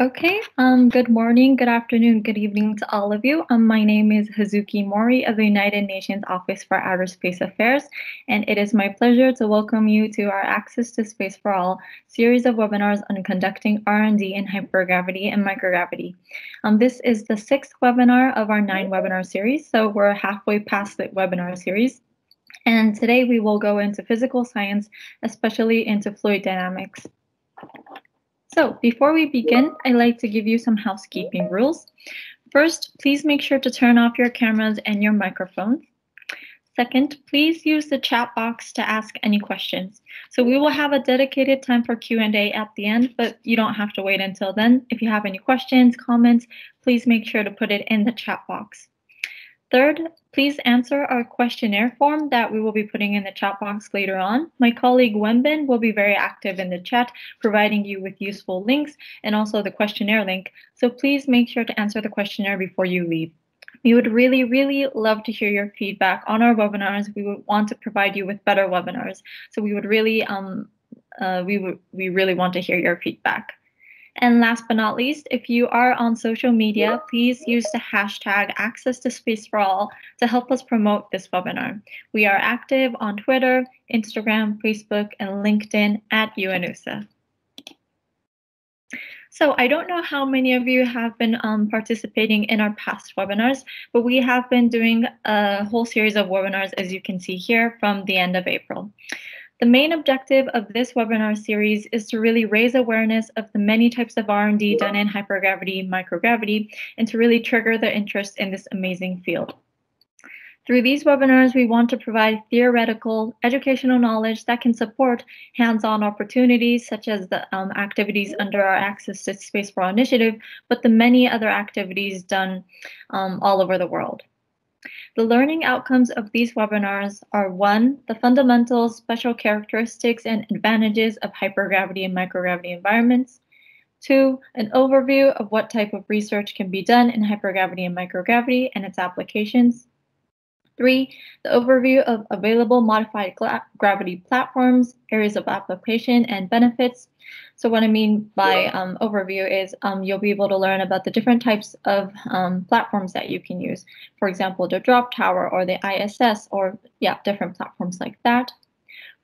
Okay, um, good morning, good afternoon, good evening to all of you. Um, my name is Hazuki Mori of the United Nations Office for Outer Space Affairs, and it is my pleasure to welcome you to our Access to Space for All series of webinars on conducting R&D in hypergravity and microgravity. Um, this is the sixth webinar of our nine webinar series, so we're halfway past the webinar series. And today we will go into physical science, especially into fluid dynamics. So before we begin, I'd like to give you some housekeeping rules. First, please make sure to turn off your cameras and your microphones. Second, please use the chat box to ask any questions. So we will have a dedicated time for Q&A at the end, but you don't have to wait until then. If you have any questions, comments, please make sure to put it in the chat box. Third, please answer our questionnaire form that we will be putting in the chat box later on. My colleague Wenbin will be very active in the chat, providing you with useful links and also the questionnaire link. So please make sure to answer the questionnaire before you leave. We would really, really love to hear your feedback on our webinars. We would want to provide you with better webinars. So we would really, um, uh, we would, we really want to hear your feedback. And last but not least, if you are on social media, please use the hashtag Access to Space for All to help us promote this webinar. We are active on Twitter, Instagram, Facebook, and LinkedIn at UNOOSA. So I don't know how many of you have been um, participating in our past webinars, but we have been doing a whole series of webinars, as you can see here, from the end of April. The main objective of this webinar series is to really raise awareness of the many types of R&D done in hypergravity, microgravity, and to really trigger the interest in this amazing field. Through these webinars, we want to provide theoretical, educational knowledge that can support hands-on opportunities such as the um, activities under our Access to Space for All initiative, but the many other activities done um, all over the world. The learning outcomes of these webinars are one, the fundamental special characteristics and advantages of hypergravity and microgravity environments. Two, an overview of what type of research can be done in hypergravity and microgravity and its applications. Three, the overview of available modified gravity platforms, areas of application, and benefits. So what I mean by um, overview is um, you'll be able to learn about the different types of um, platforms that you can use. For example, the drop tower or the ISS or yeah, different platforms like that.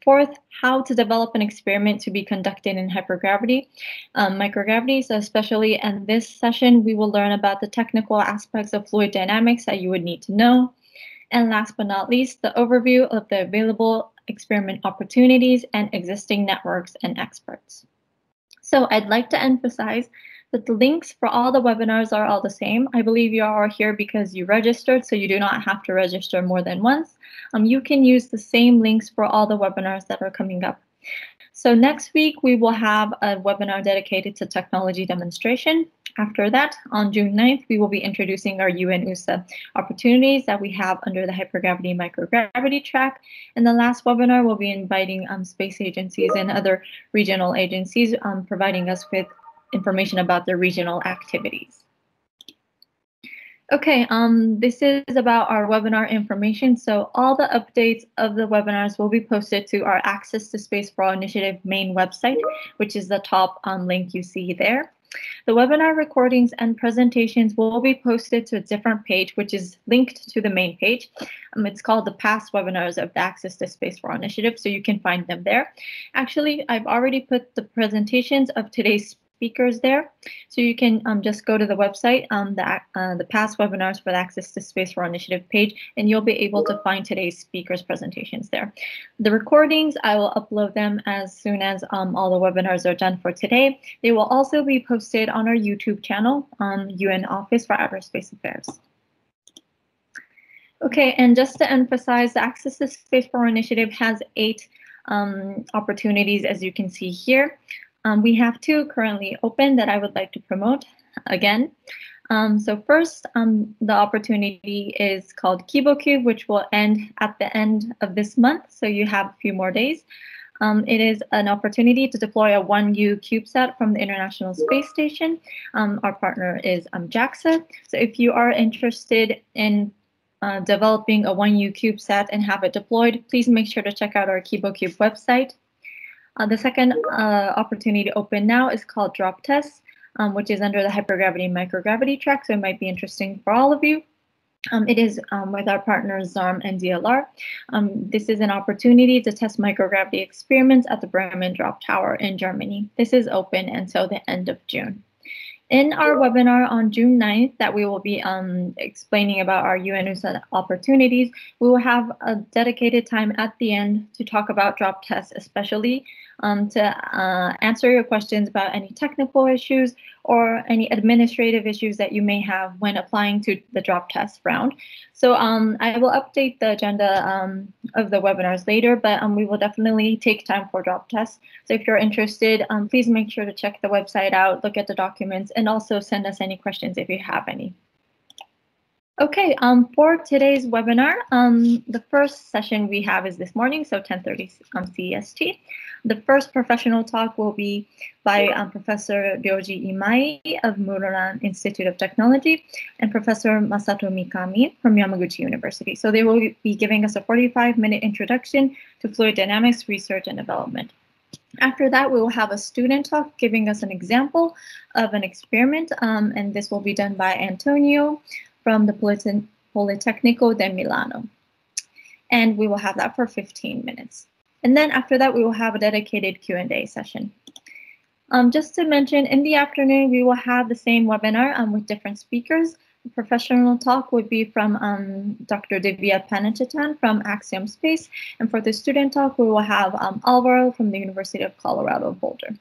Fourth, how to develop an experiment to be conducted in hypergravity, um, microgravity. So especially in this session, we will learn about the technical aspects of fluid dynamics that you would need to know. And last but not least, the overview of the available experiment opportunities and existing networks and experts. So I'd like to emphasize that the links for all the webinars are all the same. I believe you are here because you registered, so you do not have to register more than once. Um, you can use the same links for all the webinars that are coming up. So next week, we will have a webinar dedicated to technology demonstration. After that, on June 9th, we will be introducing our UNOOSA opportunities that we have under the hypergravity microgravity track. And the last webinar we'll be inviting um, space agencies and other regional agencies, um, providing us with information about their regional activities. Okay, um, this is about our webinar information. So all the updates of the webinars will be posted to our Access to Space for All Initiative main website, which is the top um, link you see there. The webinar recordings and presentations will be posted to a different page, which is linked to the main page. Um, it's called the past webinars of the Access to Space for All Initiative, so you can find them there. Actually, I've already put the presentations of today's speakers there. So you can um, just go to the website, um, the, uh, the past webinars for the Access to Space for Initiative page, and you'll be able to find today's speakers presentations there. The recordings, I will upload them as soon as um, all the webinars are done for today. They will also be posted on our YouTube channel, um, UN Office for Outer Space Affairs. Okay, and just to emphasize, the Access to Space for Initiative has eight um, opportunities, as you can see here. Um, we have two currently open that I would like to promote again. Um, so first, um, the opportunity is called KiboCube, which will end at the end of this month. So you have a few more days. Um, it is an opportunity to deploy a 1U CubeSat from the International Space Station. Um, our partner is um, JAXA. So if you are interested in uh, developing a 1U CubeSat and have it deployed, please make sure to check out our KiboCube website. Uh, the second uh, opportunity to open now is called Drop Test. um, which is under the hypergravity and microgravity track, so it might be interesting for all of you. Um, it is um, with our partners ZARM and DLR. Um, this is an opportunity to test microgravity experiments at the Bremen Drop Tower in Germany. This is open until the end of June. In our webinar on June 9th that we will be um, explaining about our UNOOSA opportunities, we will have a dedicated time at the end to talk about drop tests, especially um, to uh, answer your questions about any technical issues or any administrative issues that you may have when applying to the drop test round. So um, I will update the agenda um, of the webinars later, but um, we will definitely take time for drop tests. So if you're interested, um, please make sure to check the website out, look at the documents, and also send us any questions if you have any. Okay, um, for today's webinar, um, the first session we have is this morning, so 10.30 um, CEST. The first professional talk will be by um, Professor Ryoji Imai of Muroran Institute of Technology and Professor Masato Mikami from Yamaguchi University. So they will be giving us a 45-minute introduction to fluid dynamics research and development. After that, we will have a student talk giving us an example of an experiment, um, and this will be done by Antonio from the Politecnico di Milano. And we will have that for 15 minutes. And then after that, we will have a dedicated Q&A session. Um, just to mention, in the afternoon, we will have the same webinar um, with different speakers. The professional talk would be from um, Dr. Divya Panchanathan from Axiom Space. And for the student talk, we will have um, Alvaro from the University of Colorado Boulder.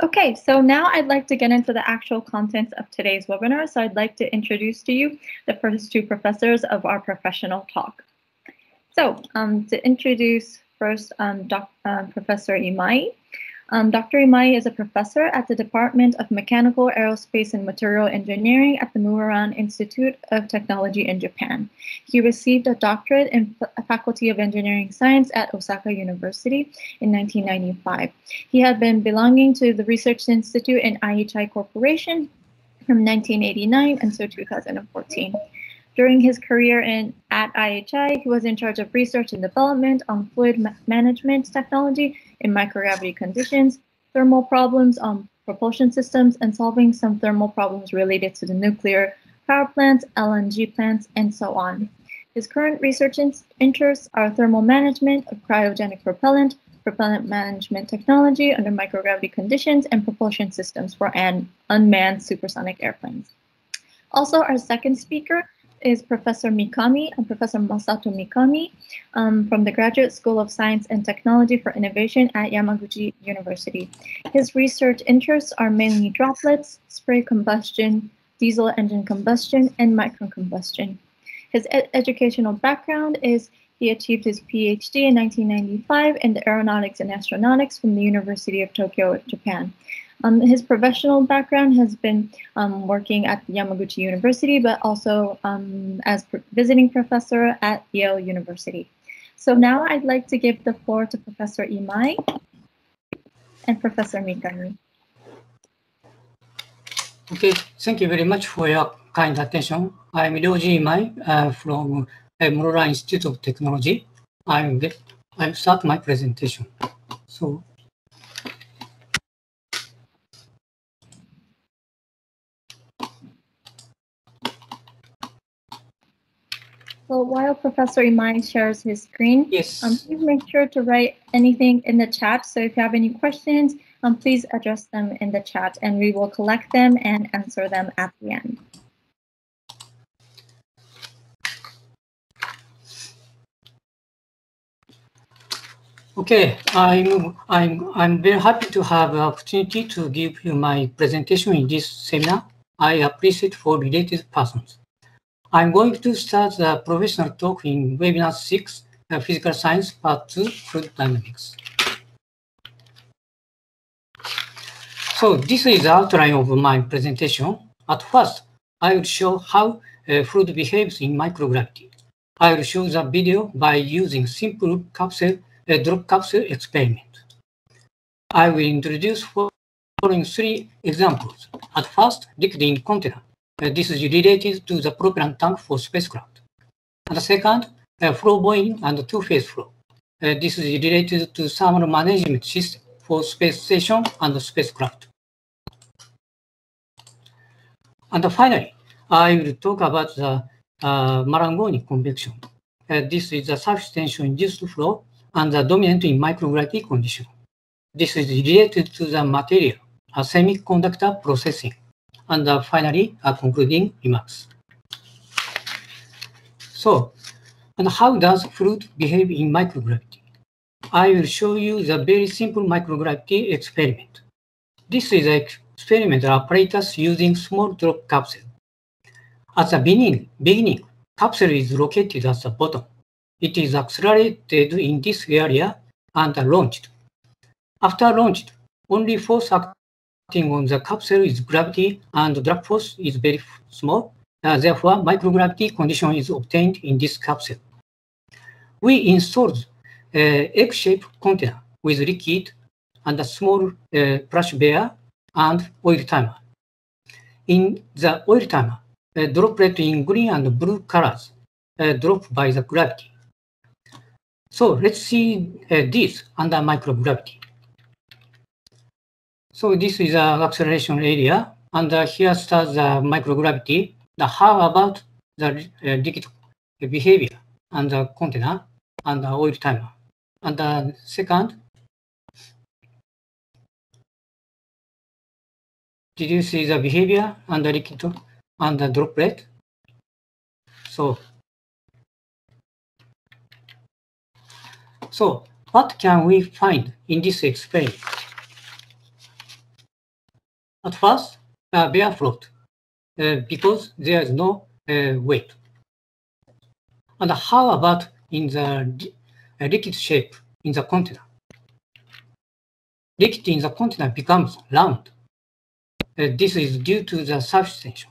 Okay, so now I'd like to get into the actual contents of today's webinar. So I'd like to introduce to you the first two professors of our professional talk. So um, to introduce first um, Doc, uh, Professor Imai. Um, Dr. Imai is a professor at the Department of Mechanical, Aerospace, and Material Engineering at the Muroran Institute of Technology in Japan. He received a doctorate in Faculty of Engineering Science at Osaka University in 1995. He had been belonging to the Research Institute in IHI Corporation from 1989 until 2014. During his career in, at IHI, he was in charge of research and development on fluid ma management technology in microgravity conditions, thermal problems on propulsion systems, and solving some thermal problems related to the nuclear power plants, LNG plants, and so on. His current research interests are thermal management of cryogenic propellant, propellant management technology under microgravity conditions, and propulsion systems for an unmanned supersonic airplanes. Also, our second speaker is Professor Mikami and Professor Masato Mikami um, from the Graduate School of Science and Technology for Innovation at Yamaguchi University. His research interests are mainly droplets, spray combustion, diesel engine combustion, and microcombustion. His ed educational background is he achieved his PhD in 1995 in Aeronautics and Astronautics from the University of Tokyo, Japan. Um, his professional background has been um, working at Yamaguchi University, but also um, as visiting professor at Yale University. So now I'd like to give the floor to Professor Imai and Professor Mikami. Okay, thank you very much for your kind attention. I'm Ryoji Imai uh, from uh, Institute of Technology. I'm, I'm start my presentation. So So while Professor Imai shares his screen, yes. um, please make sure to write anything in the chat. So if you have any questions, um, please address them in the chat and we will collect them and answer them at the end. Okay, I'm, I'm, I'm very happy to have the opportunity to give you my presentation in this seminar. I appreciate for related persons. I'm going to start the professional talk in webinar 6, uh, Physical Science Part 2, Fluid Dynamics. So this is the outline of my presentation. At first, I will show how uh, fluid behaves in microgravity. I will show the video by using simple capsule, uh, drop capsule experiment. I will introduce following three examples. At first, liquid in container. This is related to the propellant tank for spacecraft. And the second, uh, flow boiling and two-phase flow. Uh, this is related to thermal management system for space station and spacecraft. And finally, I will talk about the uh, Marangoni convection. Uh, this is the surface tension induced flow and the dominant in microgravity condition. This is related to the material, a semiconductor processing. And uh, finally, a concluding remarks. So, and how does fluid behave in microgravity? I will show you the very simple microgravity experiment. This is an experimental apparatus using small drop capsule. At the beginning, beginning, capsule is located at the bottom. It is accelerated in this area and launched. After launched, only force acting on the capsule is gravity and drag force is very small. Uh, therefore, microgravity condition is obtained in this capsule. We installed a egg-shaped container with liquid and a small uh, brush bear and oil timer. In the oil timer, a droplet in green and blue colors uh, drop by the gravity. So let's see uh, this under microgravity. So this is an acceleration area, and uh, here starts the microgravity. The how about the uh, liquid behavior and the container and the oil timer. And the second, did you see the behavior and the liquid and the droplet? So, so what can we find in this experiment? At first, uh, float, uh, because there is no uh, weight. And how about in the liquid shape in the container? Liquid in the container becomes round. Uh, this is due to the surface tension.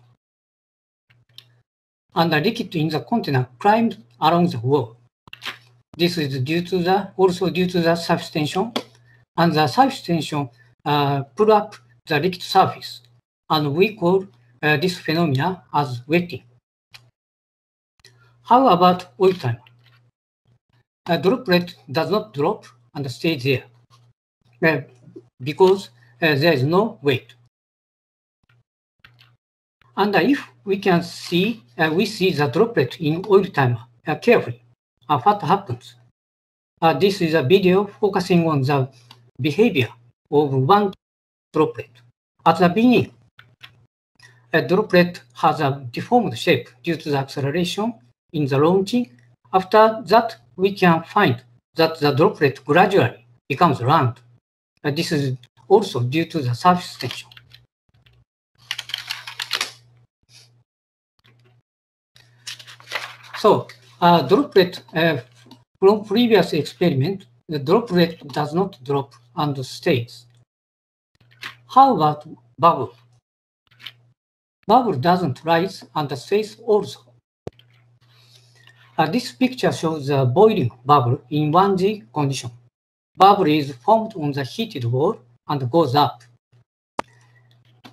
And the liquid in the container climbs along the wall. This is due to the also due to the surface tension, and the surface tension uh, pull up the liquid surface, and we call uh, this phenomena as wetting. How about oil timer? A droplet does not drop and stays there uh, because uh, there is no weight. And if we can see, uh, we see the droplet in oil time uh, carefully, what happens? Uh, this is a video focusing on the behavior of one droplet. At the beginning, a droplet has a deformed shape due to the acceleration in the launching. After that, we can find that the droplet gradually becomes round. Uh, this is also due to the surface tension. So, uh, droplet uh, from previous experiment, the droplet does not drop and stays. How about bubble? Bubble doesn't rise and stays also. Uh, this picture shows a boiling bubble in 1G condition. Bubble is formed on the heated wall and goes up.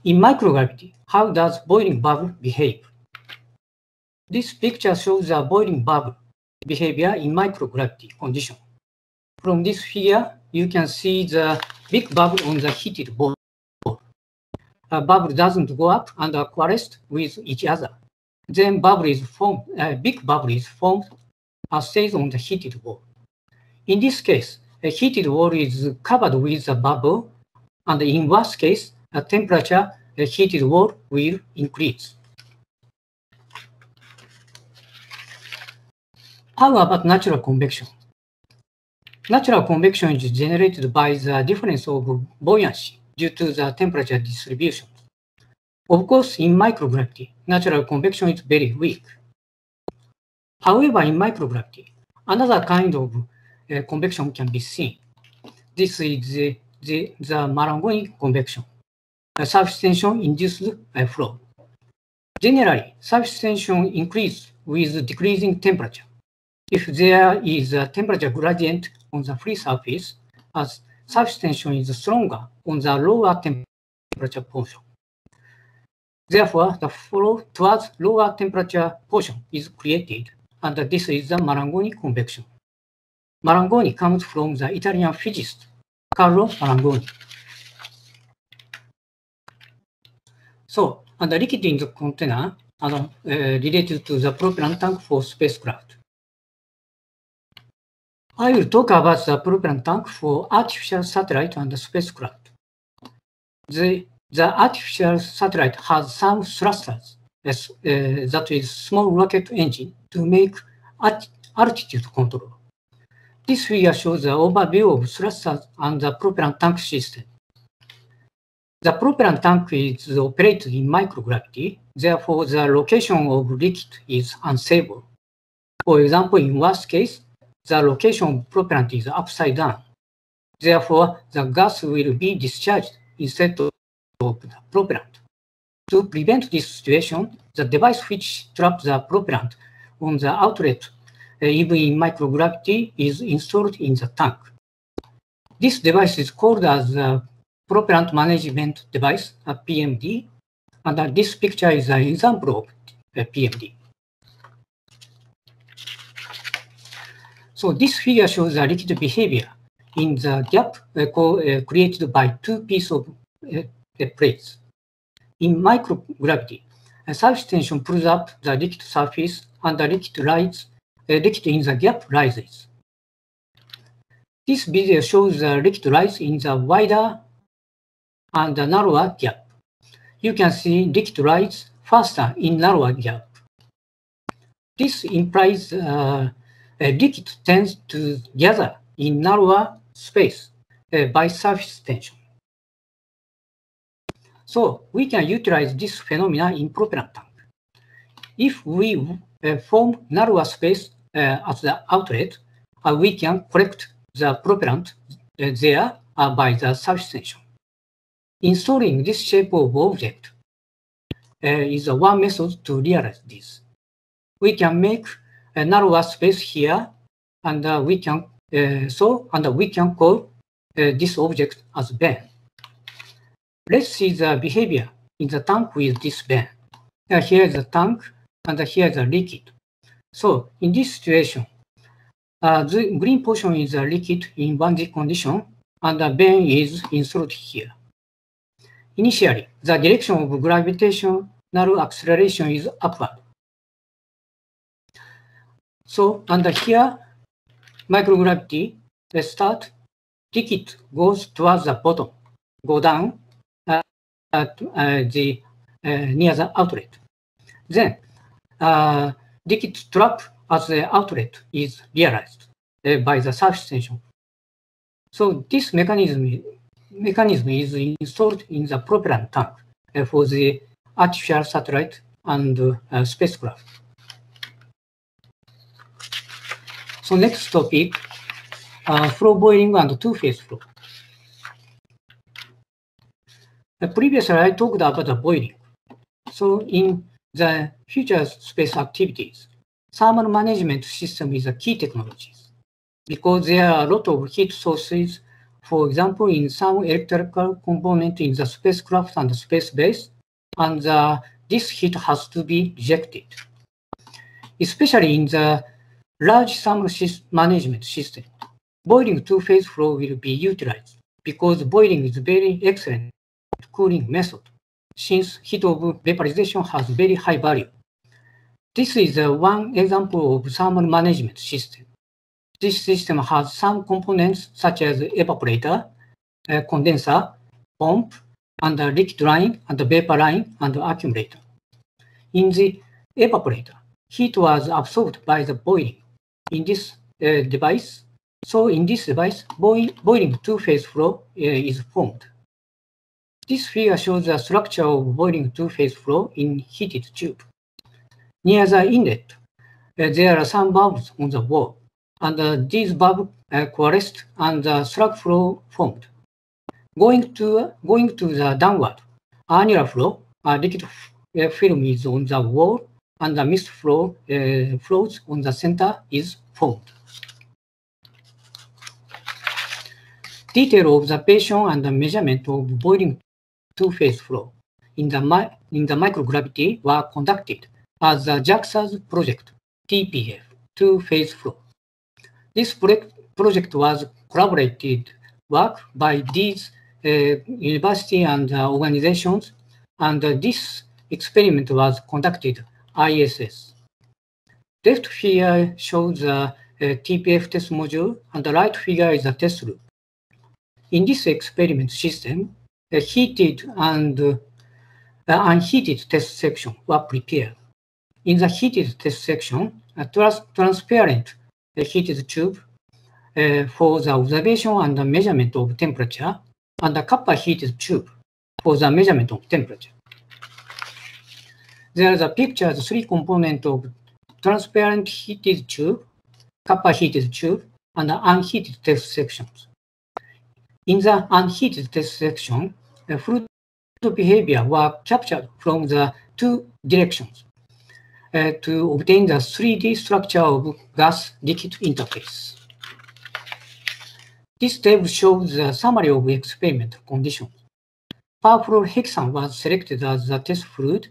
In microgravity, how does boiling bubble behave? This picture shows a boiling bubble behavior in microgravity condition. From this figure, you can see the big bubble on the heated wall. Uh, a bubble doesn't go up and coalesce with each other. Then bubble uh, is formed, a big bubble is formed stays on the heated wall. In this case, a heated wall is covered with a bubble, and in worst case, a temperature, a heated wall will increase. How about natural convection? Natural convection is generated by the difference of buoyancy due to the temperature distribution. Of course, in microgravity, natural convection is very weak. However, in microgravity, another kind of uh, convection can be seen. This is the, the, the Marangoni convection, a surface tension induced uh, flow. Generally, surface tension increases with decreasing temperature. If there is a temperature gradient on the free surface, as tension is stronger on the lower temperature portion. Therefore, the flow towards lower temperature portion is created, and this is the Marangoni convection. Marangoni comes from the Italian physicist Carlo Marangoni. So, and the liquid in the container uh, related to the propellant tank for spacecraft. I will talk about the propellant tank for artificial satellite and spacecraft. The, the artificial satellite has some thrusters as, uh, that is small rocket engine to make altitude control. This figure shows the overview of thrusters and the propellant tank system. The propellant tank is operated in microgravity, therefore the location of liquid is unstable. For example, in worst case, the location of propellant is upside down. Therefore, the gas will be discharged instead of the propellant. To prevent this situation, the device which traps the propellant on the outlet even in microgravity, is installed in the tank. This device is called as a propellant management device, a PMD, and this picture is an example of a PMD. So this figure shows the liquid behavior in the gap uh, uh, created by two pieces of uh, plates. In microgravity, a surface tension pulls up the liquid surface and the liquid rides liquid in the gap rises. This video shows the liquid rise in the wider and the narrower gap. You can see liquid rise faster in narrower gap. This implies uh, a liquid tends to gather in narrower space uh, by surface tension. So we can utilize this phenomena in propellant tank. If we uh, form narrower space uh, at the outlet, uh, we can collect the propellant uh, there by the surface tension. Installing this shape of object is one method to realize this. We can make a narrower space here, and uh, we can uh, so and we can call uh, this object as vane. Let's see the behavior in the tank with this vane. here is the tank, and here is the liquid. So in this situation, uh, the green portion is a liquid in boundary condition, and the vane is inserted here. Initially, the direction of gravitational acceleration is upward. So under here, microgravity, the start, liquid goes towards the bottom, go down uh, at uh, the uh, near the outlet. Then uh, liquid trap as the outlet is realized uh, by the surface tension. So this mechanism, mechanism is installed in the propellant tank uh, for the artificial satellite and uh, spacecraft. So next topic, uh, flow boiling and two-phase flow. Uh, previously, I talked about the boiling. So in the future space activities. Thermal management system is a key technology because there are a lot of heat sources, for example, in some electrical component in the spacecraft and the space base, and the, this heat has to be rejected. Especially in the large thermal management system, boiling two-phase flow will be utilized because boiling is very excellent cooling method since heat of vaporization has very high value. This is uh, one example of thermal management system. This system has some components such as evaporator, uh, condenser, pump, and the liquid line, and the vapor line, and accumulator. In the evaporator, heat was absorbed by the boiling in this uh, device. So in this device, boil, boiling two-phase flow uh, is formed. This figure shows the structure of boiling two-phase flow in heated tube. Near the inlet, uh, there are some valves on the wall, and uh, these valves coalesced and the slug flow formed. Going to, going to the downward, annular flow, a liquid film is on the wall, and the mist flow uh, flows on the center is formed. Detailed observation and the measurement of boiling two-phase flow in the, in the microgravity were conducted as the JAXA's project, TPF, two-phase flow. This project was collaborated work by these uh, university and uh, organizations, and uh, this experiment was conducted ISS. Left figure shows the TPF test module, and the right figure is a test loop. In this experiment system, a heated and uh, unheated test section were prepared. In the heated test section, a trans transparent heated tube uh, for the observation and the measurement of temperature, and a copper heated tube for the measurement of temperature. There is a picture of three components of transparent heated tube, copper heated tube, and unheated test sections. In the unheated test section, the fluid behavior were captured from the two directions uh, to obtain the 3D structure of gas-liquid interface. This table shows the summary of experimental conditions. Perfluorohexane was selected as the test fluid,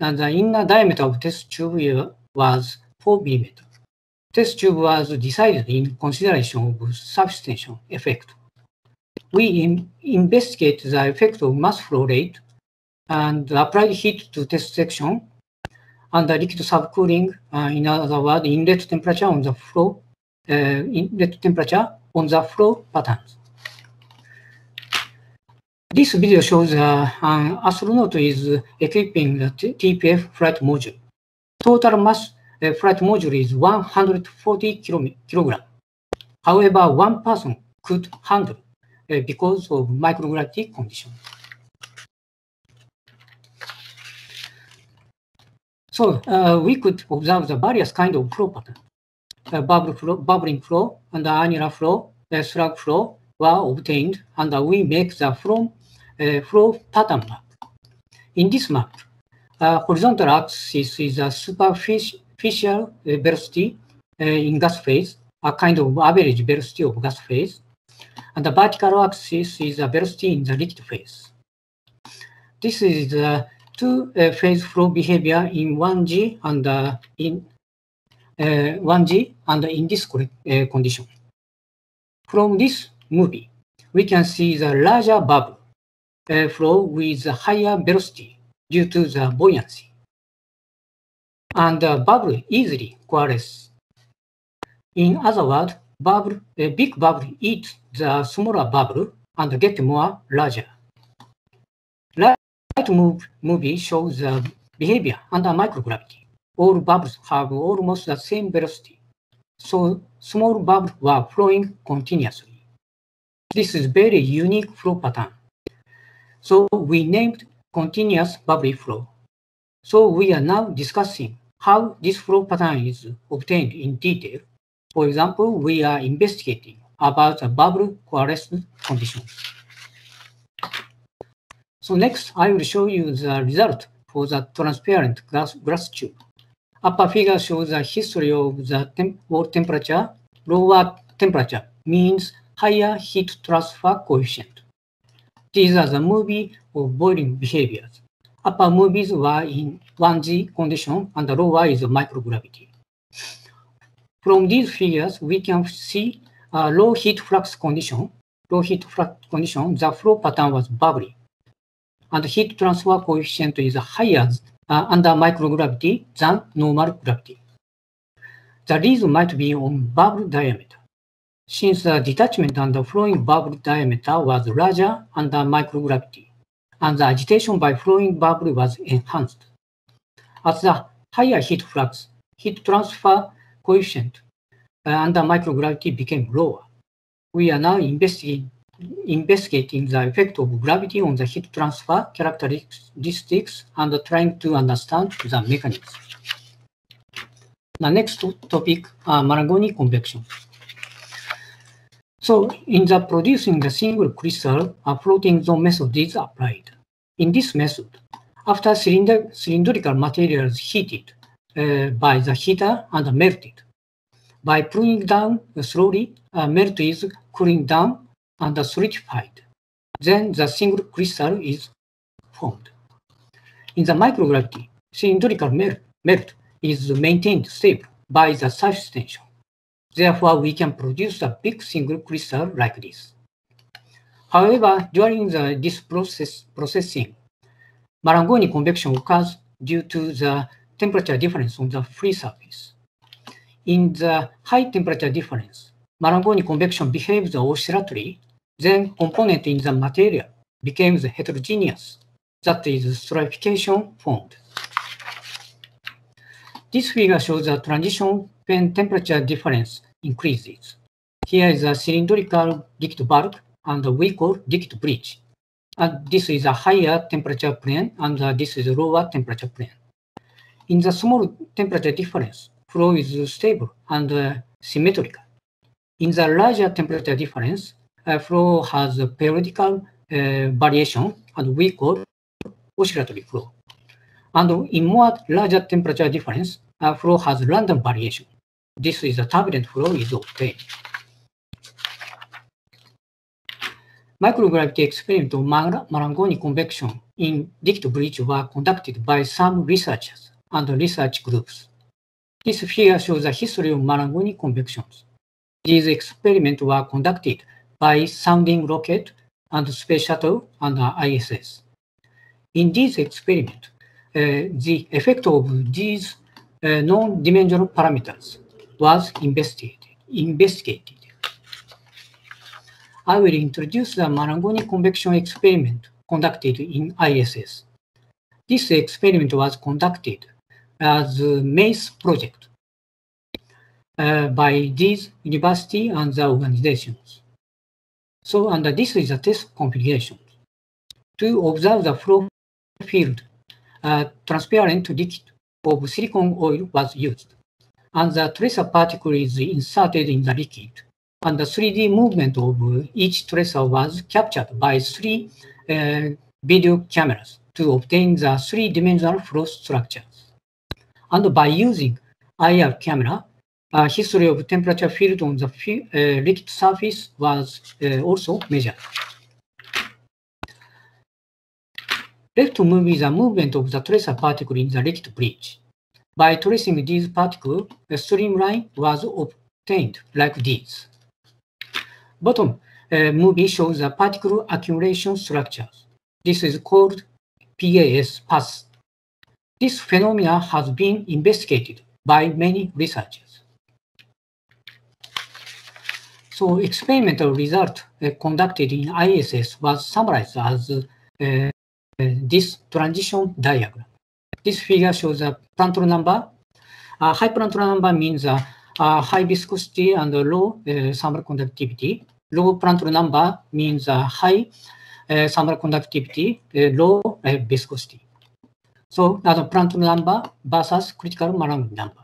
and the inner diameter of test tube was 4 mm. Test tube was decided in consideration of tension effect. We in investigate the effect of mass flow rate and applied heat to test section and the liquid subcooling, uh, in other words, inlet temperature on the flow, uh, inlet temperature on the flow patterns. This video shows uh, an astronaut is equipping the TPF flight module. Total mass uh, flight module is 140 kilogram. However, one person could handle uh, because of microgravity condition. So uh, we could observe the various kind of flow pattern. Uh, bubble flow, bubbling flow and the annular flow, the slug flow were obtained, and we make the flow, flow pattern map. In this map, uh, horizontal axis is a superficial uh, velocity in gas phase, a kind of average velocity of gas phase, and the vertical axis is the velocity in the liquid phase. This is the two uh, phase flow behavior in 1G and uh, in uh, 1G and in this uh, condition. From this movie, we can see the larger bubble uh, flow with higher velocity due to the buoyancy. And the bubble easily coalesces. In other words, bubble, a big bubble eats the smaller bubble and get more larger right move movie shows the behavior under microgravity. All bubbles have almost the same velocity, so small bubbles were flowing continuously. This is very unique flow pattern. So we named continuous bubbly flow. So we are now discussing how this flow pattern is obtained in detail. For example, we are investigating about the bubble coalescence condition. So next, I will show you the result for the transparent glass, glass tube. Upper figure shows the history of the temp temperature. Lower temperature means higher heat transfer coefficient. These are the movie of boiling behaviors. Upper movies were in 1G condition and the lower is microgravity. From these figures, we can see a low heat flux condition. Low heat flux condition, the flow pattern was bubbly and heat transfer coefficient is higher uh, under microgravity than normal gravity. The reason might be on bubble diameter. Since the detachment and the flowing bubble diameter was larger under microgravity, and the agitation by flowing bubble was enhanced. At the higher heat flux, heat transfer coefficient uh, under microgravity became lower. We are now investigating the effect of gravity on the heat transfer characteristics and trying to understand the mechanism. The next topic, uh, Marangoni convection. So in the producing the single crystal, a floating zone method is applied. In this method, after cylinder, cylindrical materials heated uh, by the heater and melted, by pulling down slowly, uh, melt is cooling down and solidified. Then the single crystal is formed. In the microgravity, cylindrical melt, melt is maintained stable by the surface tension. Therefore, we can produce a big single crystal like this. However, during the, this process processing, Marangoni convection occurs due to the temperature difference on the free surface. In the high temperature difference, Marangoni convection behaves oscillatory, then component in the material becomes heterogeneous. That is stratification formed. This figure shows a transition when temperature difference increases. Here is a cylindrical liquid bulk and we call liquid bridge. And this is a higher temperature plane and this is a lower temperature plane. In the small temperature difference, flow is stable and uh, symmetrical. In the larger temperature difference, uh, flow has a periodical uh, variation and we call oscillatory flow. And in more larger temperature difference, uh, flow has random variation. This is a turbulent flow is obtained. Microgravity experiment of Marangoni convection in liquid bridge were conducted by some researchers and research groups. This figure shows the history of Marangoni convections. These experiments were conducted by sounding rocket and space shuttle and ISS. In these experiments, uh, the effect of these uh, non-dimensional parameters was investigated. investigated. I will introduce the Marangoni convection experiment conducted in ISS. This experiment was conducted as a MACE project uh, by these university and the organizations. So, and this is a test configuration. To observe the flow field, a transparent to liquid of silicon oil was used, and the tracer particle is inserted in the liquid and the 3D movement of each tracer was captured by three uh, video cameras to obtain the three-dimensional flow structures. And by using IR camera, a history of temperature field on the uh, liquid surface was uh, also measured. Left move is a movement of the tracer particle in the liquid bridge. By tracing these particles, a streamline was obtained like this. Bottom uh, movie shows a particle accumulation structures. This is called PAS, PAS. This phenomena has been investigated by many researchers. So experimental result uh, conducted in ISS was summarized as uh, this transition diagram. This figure shows a Prandtl number. A high Prandtl number means a high viscosity and a low uh, thermal conductivity low Prandtl number means a high uh, thermal conductivity, uh, low uh, viscosity. So that's a Prandtl number versus critical Marangoni number.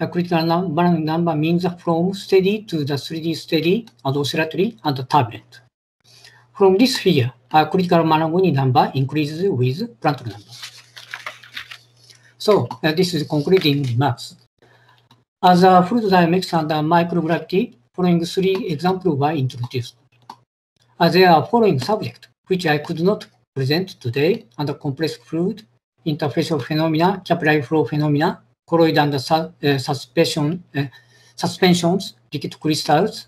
A critical num Marangoni number means from steady to the 3D steady and oscillatory and turbulent. From this figure, a critical Marangoni number increases with Prandtl number. So uh, this is concluding remarks. As a fluid dynamics and microgravity, following three examples were introduced. As there are following subjects, which I could not present today under compressed fluid, interfacial phenomena, capillary flow phenomena, colloid and uh, suspension, uh, suspensions, liquid crystals,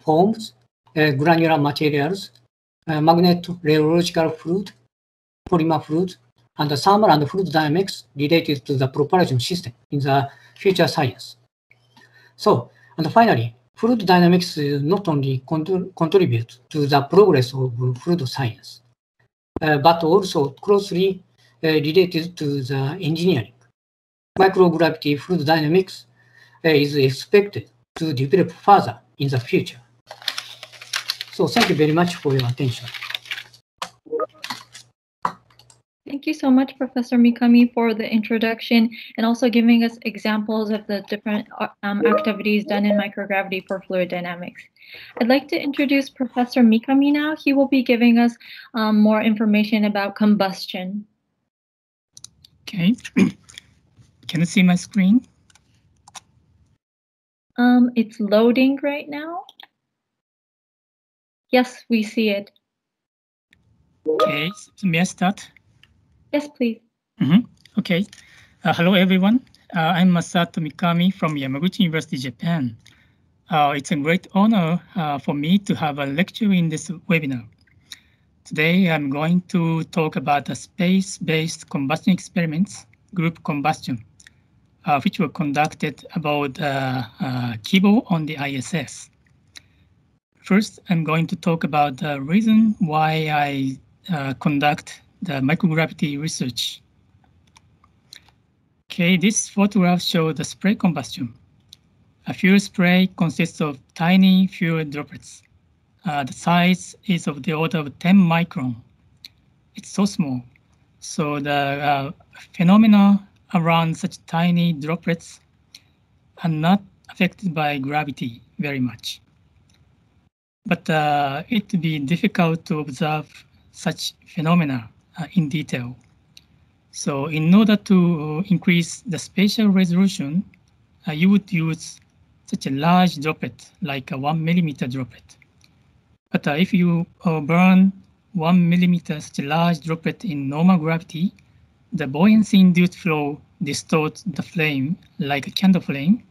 forms, uh, granular materials, uh, magnet rheological fluid, polymer fluid, and the thermal and fluid dynamics related to the propulsion system in the future science. So, and finally, fluid dynamics not only contribute to the progress of fluid science, uh, but also closely uh, related to the engineering. Microgravity fluid dynamics uh, is expected to develop further in the future. So thank you very much for your attention. Thank you so much, Professor Mikami, for the introduction and also giving us examples of the different um, activities done in microgravity for fluid dynamics. I'd like to introduce Professor Mikami now. He will be giving us um, more information about combustion. Okay. Can you see my screen? Um, it's loading right now. Yes, we see it. Okay, so may I start? Yes, please. Mm -hmm. Okay. Uh, hello, everyone. Uh, I'm Masato Mikami from Yamaguchi University, Japan. Uh, it's a great honor uh, for me to have a lecture in this webinar. Today I'm going to talk about the space-based combustion experiments, group combustion, uh, which were conducted about uh, uh, Kibo on the ISS. First, I'm going to talk about the reason why I uh, conduct the microgravity research. Okay, this photograph shows the spray combustion. A fuel spray consists of tiny fuel droplets. Uh, the size is of the order of 10 micron. It's so small. So the uh, phenomena around such tiny droplets are not affected by gravity very much. But uh, it would be difficult to observe such phenomena uh, in detail. So in order to increase the spatial resolution, uh, you would use such a large droplet, like a one millimeter droplet. But uh, if you uh, burn one millimeter such a large droplet in normal gravity, the buoyancy-induced flow distorts the flame like a candle flame.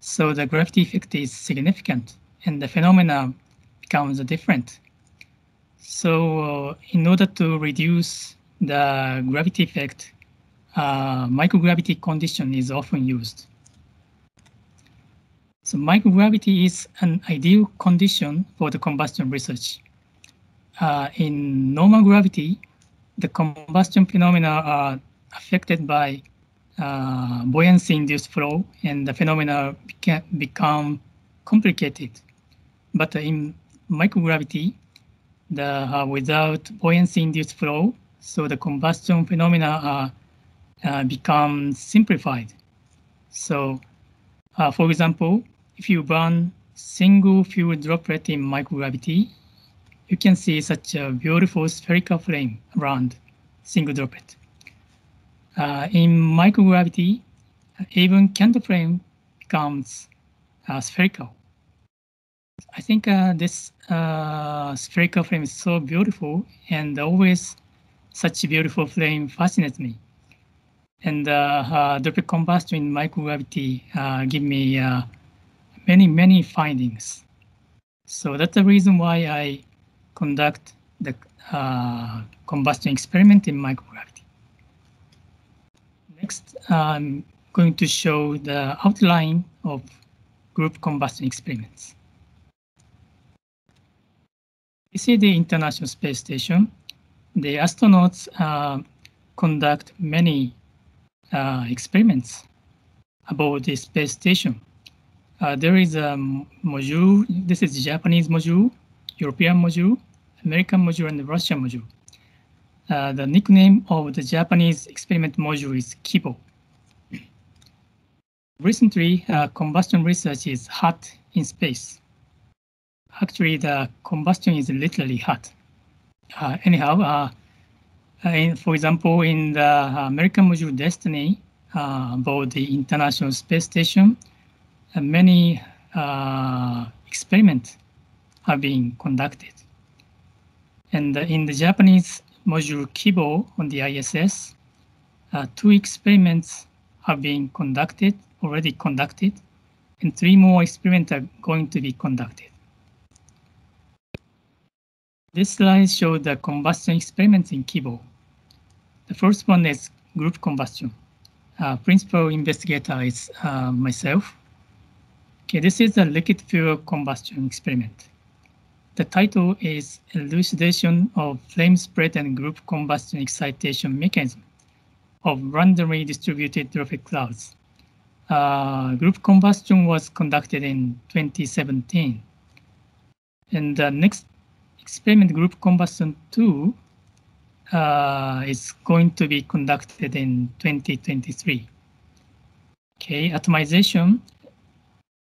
So the gravity effect is significant and the phenomena becomes different. So uh, in order to reduce the gravity effect, uh, microgravity condition is often used. So microgravity is an ideal condition for the combustion research. Uh, in normal gravity, the combustion phenomena are affected by uh, buoyancy-induced flow, and the phenomena beca become complicated. But in microgravity, the uh, without buoyancy-induced flow, so the combustion phenomena uh, become simplified. So, uh, for example, if you burn single fuel droplet in microgravity, you can see such a beautiful spherical flame around single droplet. Uh, in microgravity, even candle flame becomes uh, spherical. I think uh, this uh, spherical flame is so beautiful and always such a beautiful flame fascinates me. And uh, droplet combustion in microgravity uh, give me uh, many, many findings. So that's the reason why I conduct the uh, combustion experiment in microgravity. Next, I'm going to show the outline of group combustion experiments. This is the International Space Station. The astronauts uh, conduct many uh, experiments about the space station. Uh, there is a module, this is Japanese module, European module, American module, and Russian module. Uh, the nickname of the Japanese experiment module is Kibo. Recently, uh, combustion research is hot in space. Actually, the combustion is literally hot. Uh, anyhow, uh, uh, in, for example, in the American module Destiny, about the International Space Station, many uh, experiments have been conducted. And in the Japanese module Kibo on the ISS, uh, two experiments have been conducted, already conducted, and three more experiments are going to be conducted. This slide shows the combustion experiments in Kibo. The first one is group combustion. Uh, principal investigator is uh, myself, Okay, this is a liquid fuel combustion experiment. The title is Elucidation of Flame Spread and Group Combustion Excitation Mechanism of Randomly Distributed Droplet Clouds. Uh, group combustion was conducted in 2017. And the next experiment, group combustion 2, uh, is going to be conducted in 2023. Okay, atomization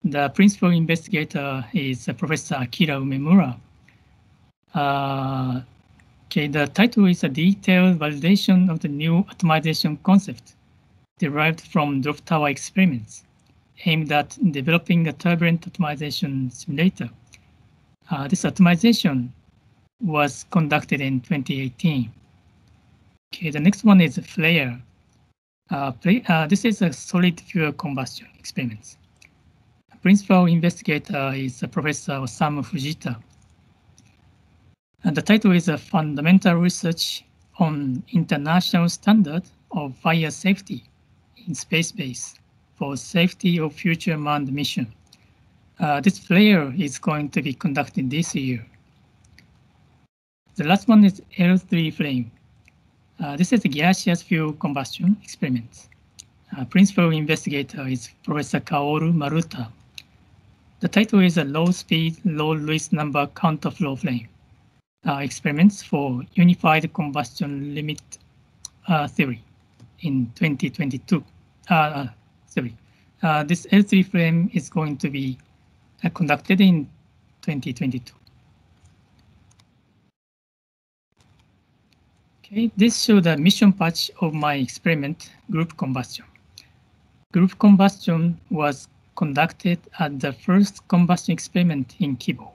the principal investigator is Professor Akira Umemura. Uh, okay, the title is a detailed validation of the new atomization concept derived from drop tower experiments aimed at developing a turbulent atomization simulator. Uh, this atomization was conducted in 2018. Okay, the next one is flare. Uh, uh, this is a solid fuel combustion experiment principal investigator is Professor Osamu Fujita. And the title is a fundamental research on international standard of fire safety in space base for safety of future manned mission. Uh, this flare is going to be conducted this year. The last one is L3 flame. Uh, this is a gaseous fuel combustion experiment. Uh, principal investigator is Professor Kaoru Maruta. The title is a low-speed, low-Lewis number counterflow flame uh, experiments for unified combustion limit uh, theory in 2022. Uh, uh, sorry, this L3 flame is going to be conducted in 2022. Okay, this shows the mission patch of my experiment, group combustion. Group combustion was conducted at the first combustion experiment in Kibo.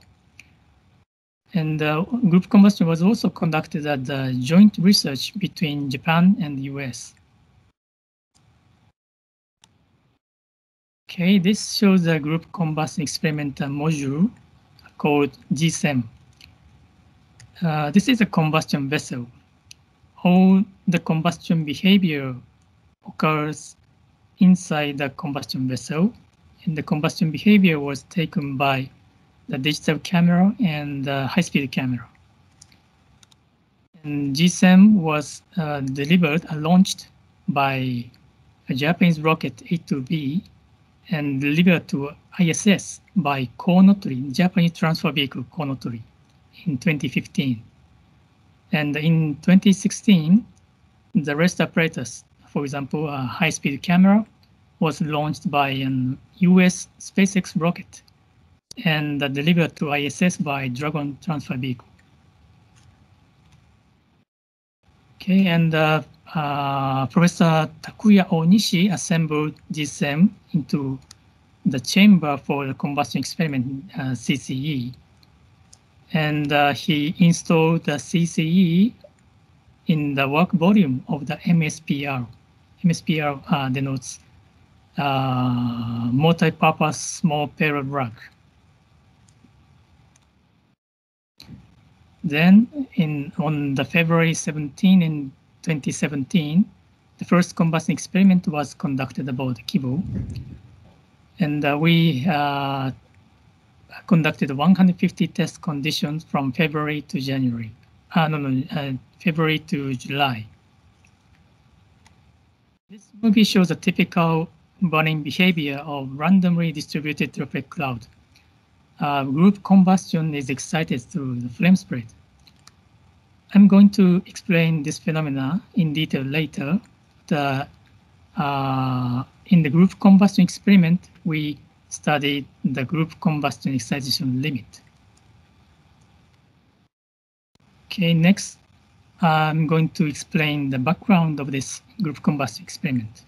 And uh, group combustion was also conducted at the joint research between Japan and the US. Okay, this shows the group combustion experiment module called GSEM. Uh, this is a combustion vessel all the combustion behavior occurs inside the combustion vessel. And the combustion behavior was taken by the digital camera and the high-speed camera. And GSEM was uh, delivered and launched by a Japanese rocket H-IIB and delivered to ISS by Kounotori, Japanese transfer vehicle Kounotori in 2015. And in 2016, the rest apparatus, for example, a high-speed camera, was launched by an US SpaceX rocket and delivered to ISS by Dragon transfer vehicle. Okay, and uh, uh, Professor Takuya Onishi assembled GSEM into the chamber for the combustion experiment uh, CCE and uh, he installed the CCE in the work volume of the MSPR. MSPR uh, denotes uh, multi-purpose small payload rack. Then in on the February 17 in 2017, the first combustion experiment was conducted about Kibo. And uh, we uh, conducted 150 test conditions from February to January. Uh, no, no, uh, February to July. This movie shows a typical burning behavior of randomly distributed droplet cloud. Uh, group combustion is excited through the flame spread. I'm going to explain this phenomena in detail later. The, uh, in the group combustion experiment, we studied the group combustion excitation limit. Okay, next I'm going to explain the background of this group combustion experiment.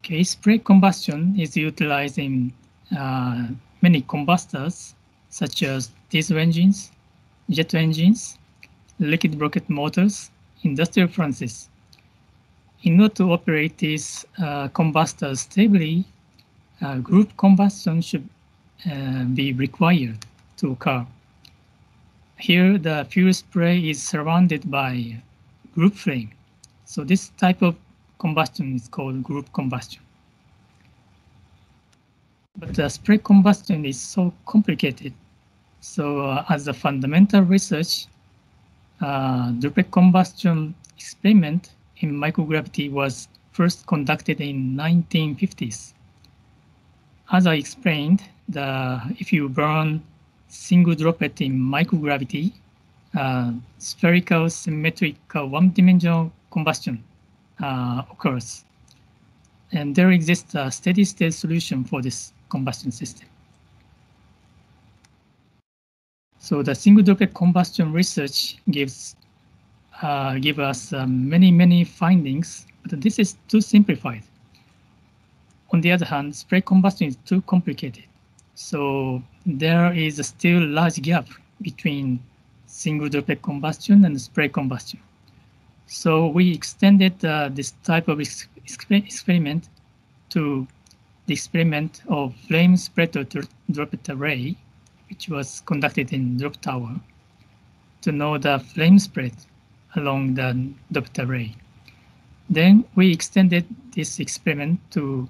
Okay, spray combustion is utilized in uh, many combustors such as diesel engines, jet engines, liquid rocket motors, industrial furnaces. In order to operate these uh, combustors stably, uh, group combustion should uh, be required to occur. Here, the fuel spray is surrounded by group flame. So this type of combustion is called group combustion. But the spray combustion is so complicated. So uh, as a fundamental research, uh, droplet combustion experiment in microgravity was first conducted in 1950s as I explained, the if you burn single droplet in microgravity, uh, spherical symmetric one-dimensional combustion uh, occurs. And there exists a steady state solution for this combustion system. So the single droplet combustion research gives uh, give us uh, many, many findings, but this is too simplified. On the other hand, spray combustion is too complicated. So there is still a large gap between single droplet combustion and spray combustion. So we extended uh, this type of ex experiment to the experiment of flame spread spreader droplet array, which was conducted in drop tower. to know the flame spread along the droplet array. Then we extended this experiment to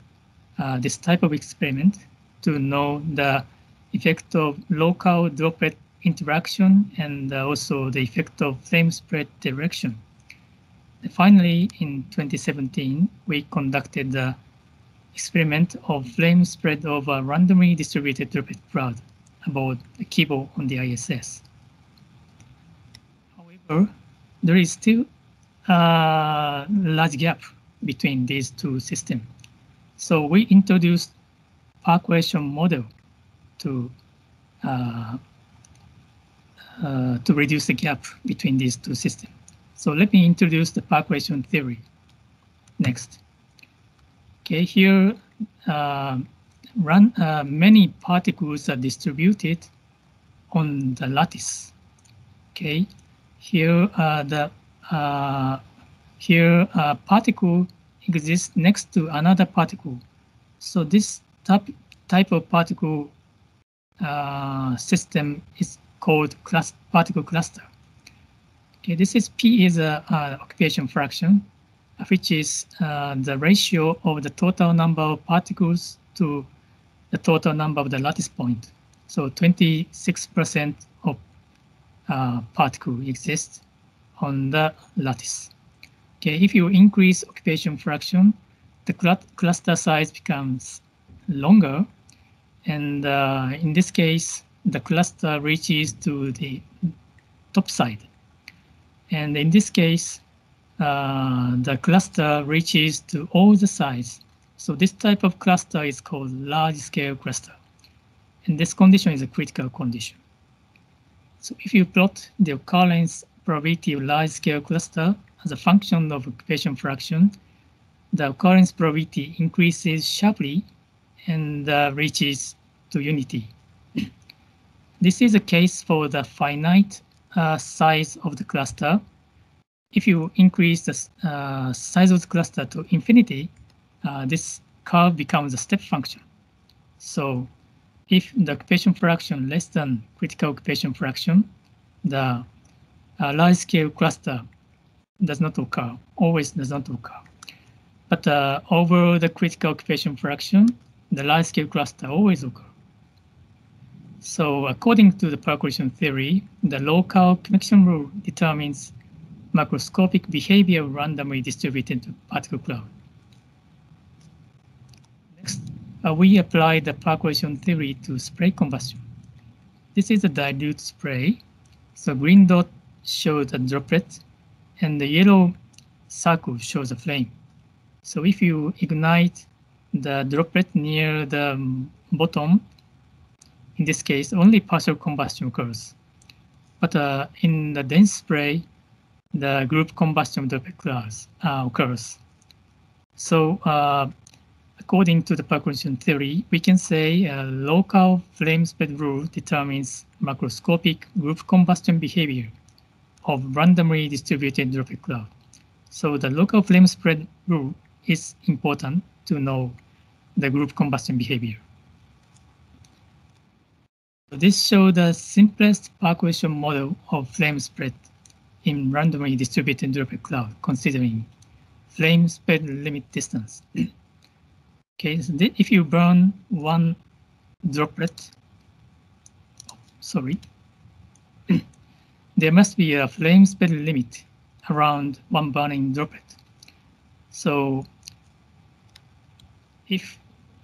uh, this type of experiment to know the effect of local droplet interaction and also the effect of flame spread direction. Finally, in 2017, we conducted the experiment of flame spread over randomly distributed droplet cloud about the Kibo on the ISS. However, there is still a large gap between these two systems. So we introduced percolation model to uh, uh, to reduce the gap between these two systems. So let me introduce the percolation theory next. Okay, here uh, run uh, many particles are distributed on the lattice. Okay, here the uh, here a particle exists next to another particle. So this type type of particle uh, system is called class, particle cluster. Okay, this is P is a, a occupation fraction, which is uh, the ratio of the total number of particles to the total number of the lattice point. So 26% of uh, particle exists on the lattice. Okay, if you increase occupation fraction, the cl cluster size becomes longer. And uh, in this case, the cluster reaches to the top side. And in this case, uh, the cluster reaches to all the sides. So this type of cluster is called large-scale cluster. And this condition is a critical condition. So if you plot the occurrence probability of large-scale cluster as a function of occupation fraction, the occurrence probability increases sharply and uh, reaches to unity. this is a case for the finite uh, size of the cluster. If you increase the uh, size of the cluster to infinity, uh, this curve becomes a step function. So if the occupation fraction less than critical occupation fraction, the uh, large-scale cluster does not occur, always does not occur. But uh, over the critical occupation fraction, the large-scale cluster always occur. So according to the percolation theory, the local connection rule determines macroscopic behavior of randomly distributed particle cloud. Next, uh, we apply the percolation theory to spray combustion. This is a dilute spray. So green dot shows a droplet and the yellow circle shows a flame. So if you ignite the droplet near the bottom, in this case, only partial combustion occurs. But uh, in the dense spray, the group combustion occurs. Uh, occurs. So uh, according to the percolation theory, we can say a local flame spread rule determines macroscopic group combustion behavior of randomly distributed droplet cloud. So the local flame spread rule is important to know the group combustion behavior. This shows the simplest percolation model of flame spread in randomly distributed droplet cloud, considering flame spread limit distance. okay, so if you burn one droplet, sorry, there must be a flame spread limit around one burning droplet. So if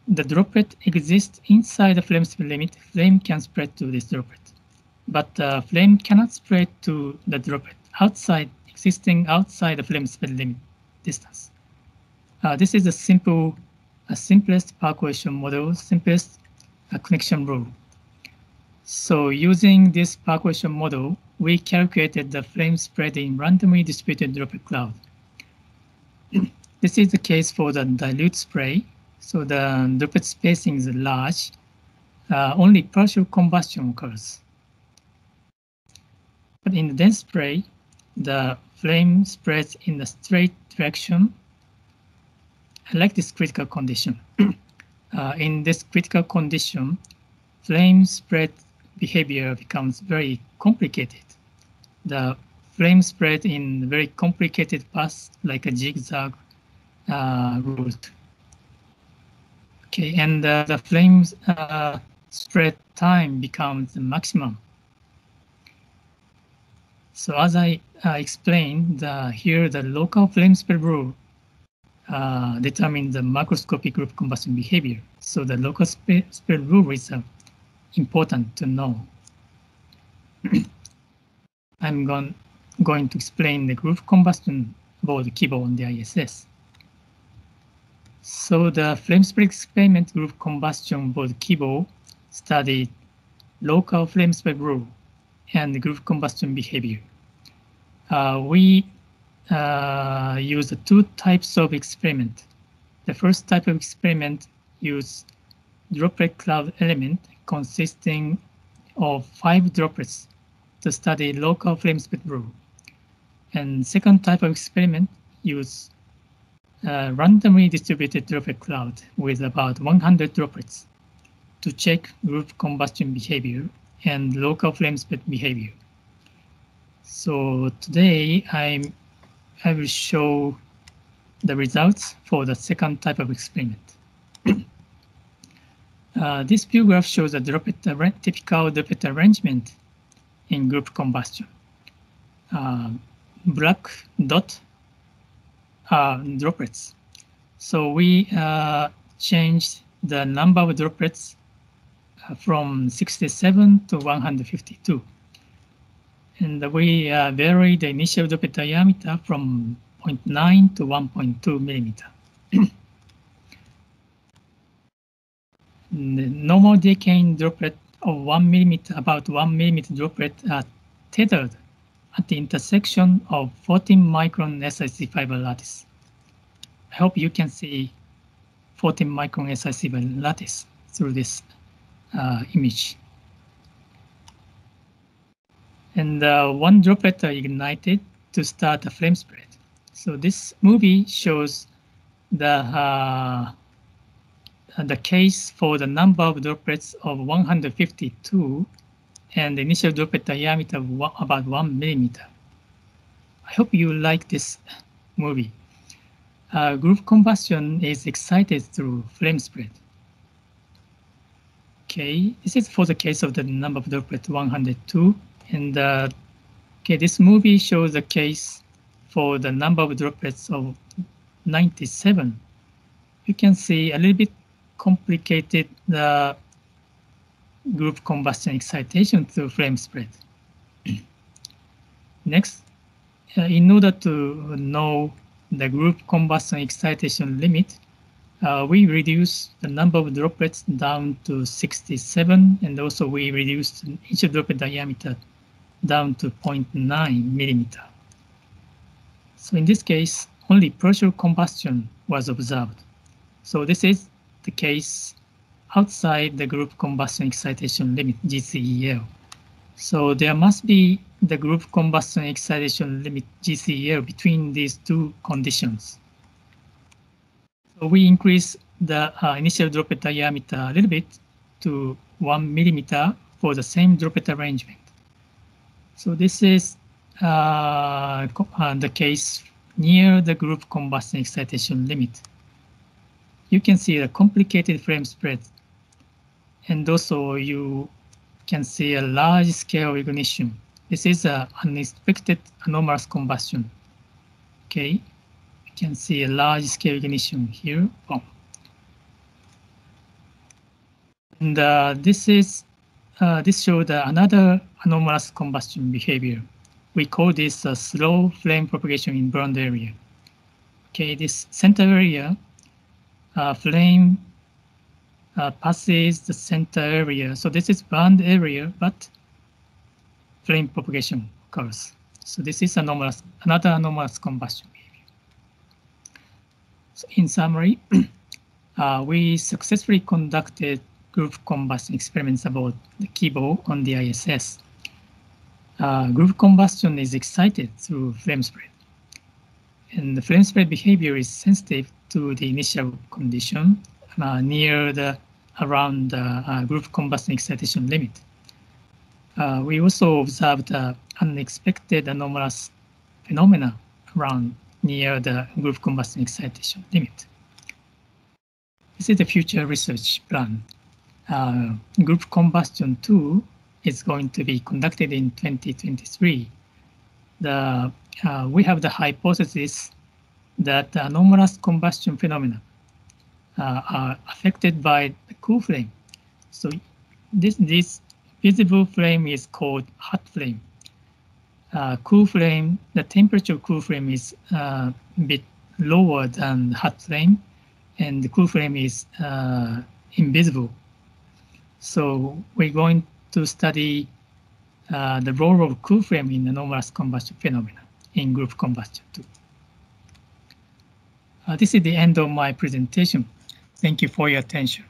the droplet exists inside the flame spread limit, flame can spread to this droplet. But uh, flame cannot spread to the droplet outside, existing outside the flame spread limit distance. Uh, this is a simple, a simplest percolation model, simplest uh, connection rule. So using this percolation model, we calculated the flame spread in randomly distributed droplet cloud. this is the case for the dilute spray. So the droplet spacing is large. Uh, only partial combustion occurs. But in the dense spray, the flame spreads in the straight direction. I like this critical condition. uh, in this critical condition, flame spread behavior becomes very complicated. the flame spread in very complicated paths like a zigzag uh, route. Okay, and uh, the flame uh, spread time becomes the maximum. So as I uh, explained, here the local flame spread rule uh, determine the macroscopic group combustion behavior. So the local spread rule is uh, important to know. I'm going, going to explain the group combustion board Kibo on the ISS. So the flame spread experiment group combustion board Kibo studied local flame spread rule and group combustion behavior. Uh, we uh, use two types of experiment. The first type of experiment use droplet cloud element consisting of five droplets to study local flame spread rule. And second type of experiment use uh, randomly distributed droplet cloud with about 100 droplets to check group combustion behavior and local flame spread behavior. So today I'm, I will show the results for the second type of experiment. uh, this view graph shows a droplet, typical droplet arrangement in group combustion. Uh, black dot are droplets. So we uh, changed the number of droplets uh, from 67 to 152. And we uh, vary the initial droplet diameter from 0.9 to 1.2 millimeter. the normal decane droplet of 1 millimeter, about 1 millimeter droplet are tethered at the intersection of 14 micron SiC fiber lattice. I hope you can see 14 micron SiC fiber lattice through this uh, image. And uh, one droplet are ignited to start a flame spread. So this movie shows the uh, the case for the number of droplets of 152 and the initial droplet diameter of one, about one millimeter. I hope you like this movie. Uh, group combustion is excited through flame spread. Okay, this is for the case of the number of droplets 102. And uh, okay, this movie shows the case for the number of droplets of 97. You can see a little bit complicated the group combustion excitation through flame spread. Next, uh, in order to know the group combustion excitation limit, uh, we reduce the number of droplets down to 67, and also we reduced each droplet diameter down to 0.9 millimeter. So in this case, only partial combustion was observed. So this is the case outside the group combustion excitation limit, GCEL. So there must be the group combustion excitation limit, GCEL, between these two conditions. So we increase the uh, initial droplet diameter a little bit to one millimeter for the same droplet arrangement. So this is uh, uh, the case near the group combustion excitation limit. You can see a complicated flame spread. And also you can see a large scale ignition. This is an unexpected anomalous combustion. Okay, you can see a large scale ignition here. And uh, this is uh, this shows another anomalous combustion behavior. We call this a slow flame propagation in burned area. Okay, this center area, uh, flame uh, passes the center area. So this is burned area, but flame propagation occurs. So this is anomalous, another anomalous combustion behavior. So in summary, uh, we successfully conducted group combustion experiments about the Kibo on the ISS. Uh, group combustion is excited through flame spread. And the flame spread behavior is sensitive to the initial condition uh, near the around the uh, group combustion excitation limit. uh, we also observed uh, unexpected anomalous phenomena around near the group combustion excitation limit. This is the future research plan. Uh, group combustion 2 is going to be conducted in 2023. The, uh, we have the hypothesis that anomalous combustion phenomena uh, are affected by the cool flame. So this, this visible flame is called hot flame. Uh, cool flame, the temperature of cool flame is uh, a bit lower than hot flame, and the cool flame is uh, invisible. So we're going to study uh, the role of cool flame in the anomalous combustion phenomena in group combustion too. Uh, this is the end of my presentation. Thank you for your attention.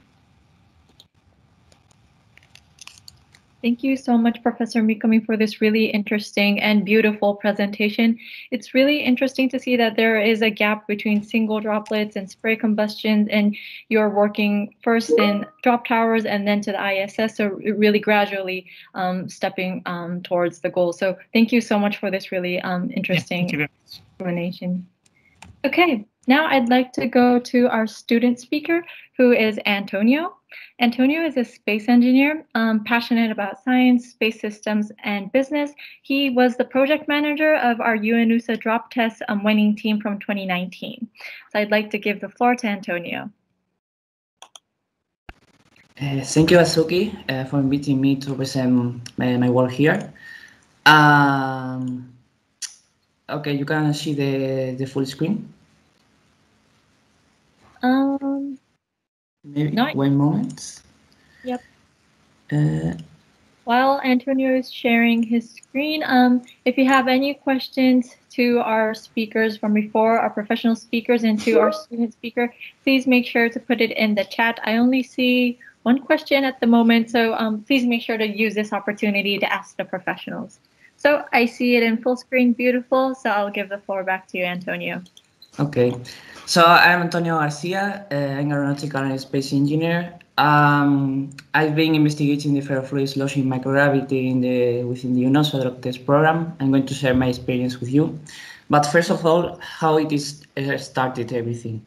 Thank you so much, Professor Mikami, for this really interesting and beautiful presentation. It's really interesting to see that there is a gap between single droplets and spray combustion, and you're working first in drop towers and then to the ISS, so really gradually um, stepping um, towards the goal. So thank you so much for this really um, interesting yeah, explanation. Okay, now I'd like to go to our student speaker, who is Antonio. Antonio is a space engineer, um, passionate about science, space systems, and business. He was the project manager of our UNOOSA drop test um, winning team from 2019. So I'd like to give the floor to Antonio. Uh, thank you, Asuki, uh, for inviting me to present my, my work here. Um, okay, you can see the, the full screen. Um, Maybe Not- one moment. Yep. Uh, While Antonio is sharing his screen, um, if you have any questions to our speakers from before, our professional speakers, and to our student speaker, please make sure to put it in the chat. I only see one question at the moment, so um, please make sure to use this opportunity to ask the professionals. So I see it in full screen, beautiful. So I'll give the floor back to you, Antonio. Okay, so I'm Antonio Garcia. Uh, an aeronautical and space engineer. Um, I've been investigating the ferrofluid sloshing microgravity in the, within the UNOOSA drop test program. I'm going to share my experience with you. But first of all, how it is uh, started everything.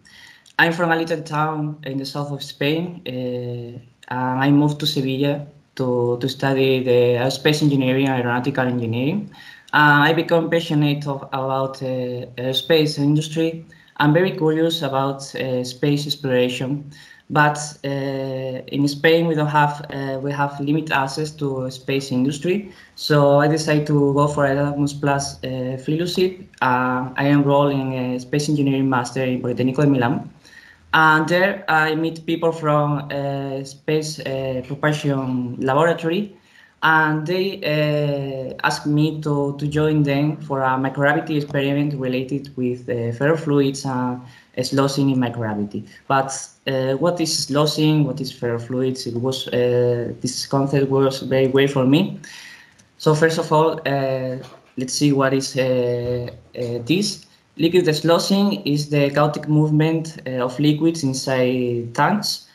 I'm from a little town in the south of Spain. Uh, I moved to Sevilla to, to study the aerospace engineering and aeronautical engineering. Uh, I become passionate of, about uh, aerospace industry. I'm very curious about uh, space exploration, but uh, in Spain we don't have uh, we have limited access to space industry. So I decided to go for Erasmus Plus uh, fellowship. Uh, I enrolled in a space engineering master in Politecnico de Milan. And there I meet people from uh, space uh, propulsion laboratory and they uh, asked me to, to join them for a microgravity experiment related with uh, ferrofluids and sloshing in microgravity. But uh, what is sloshing? What is ferrofluids? It was uh, this concept was very weird for me. So first of all, uh, let's see what is this. Liquid sloshing is the chaotic movement of liquids inside tanks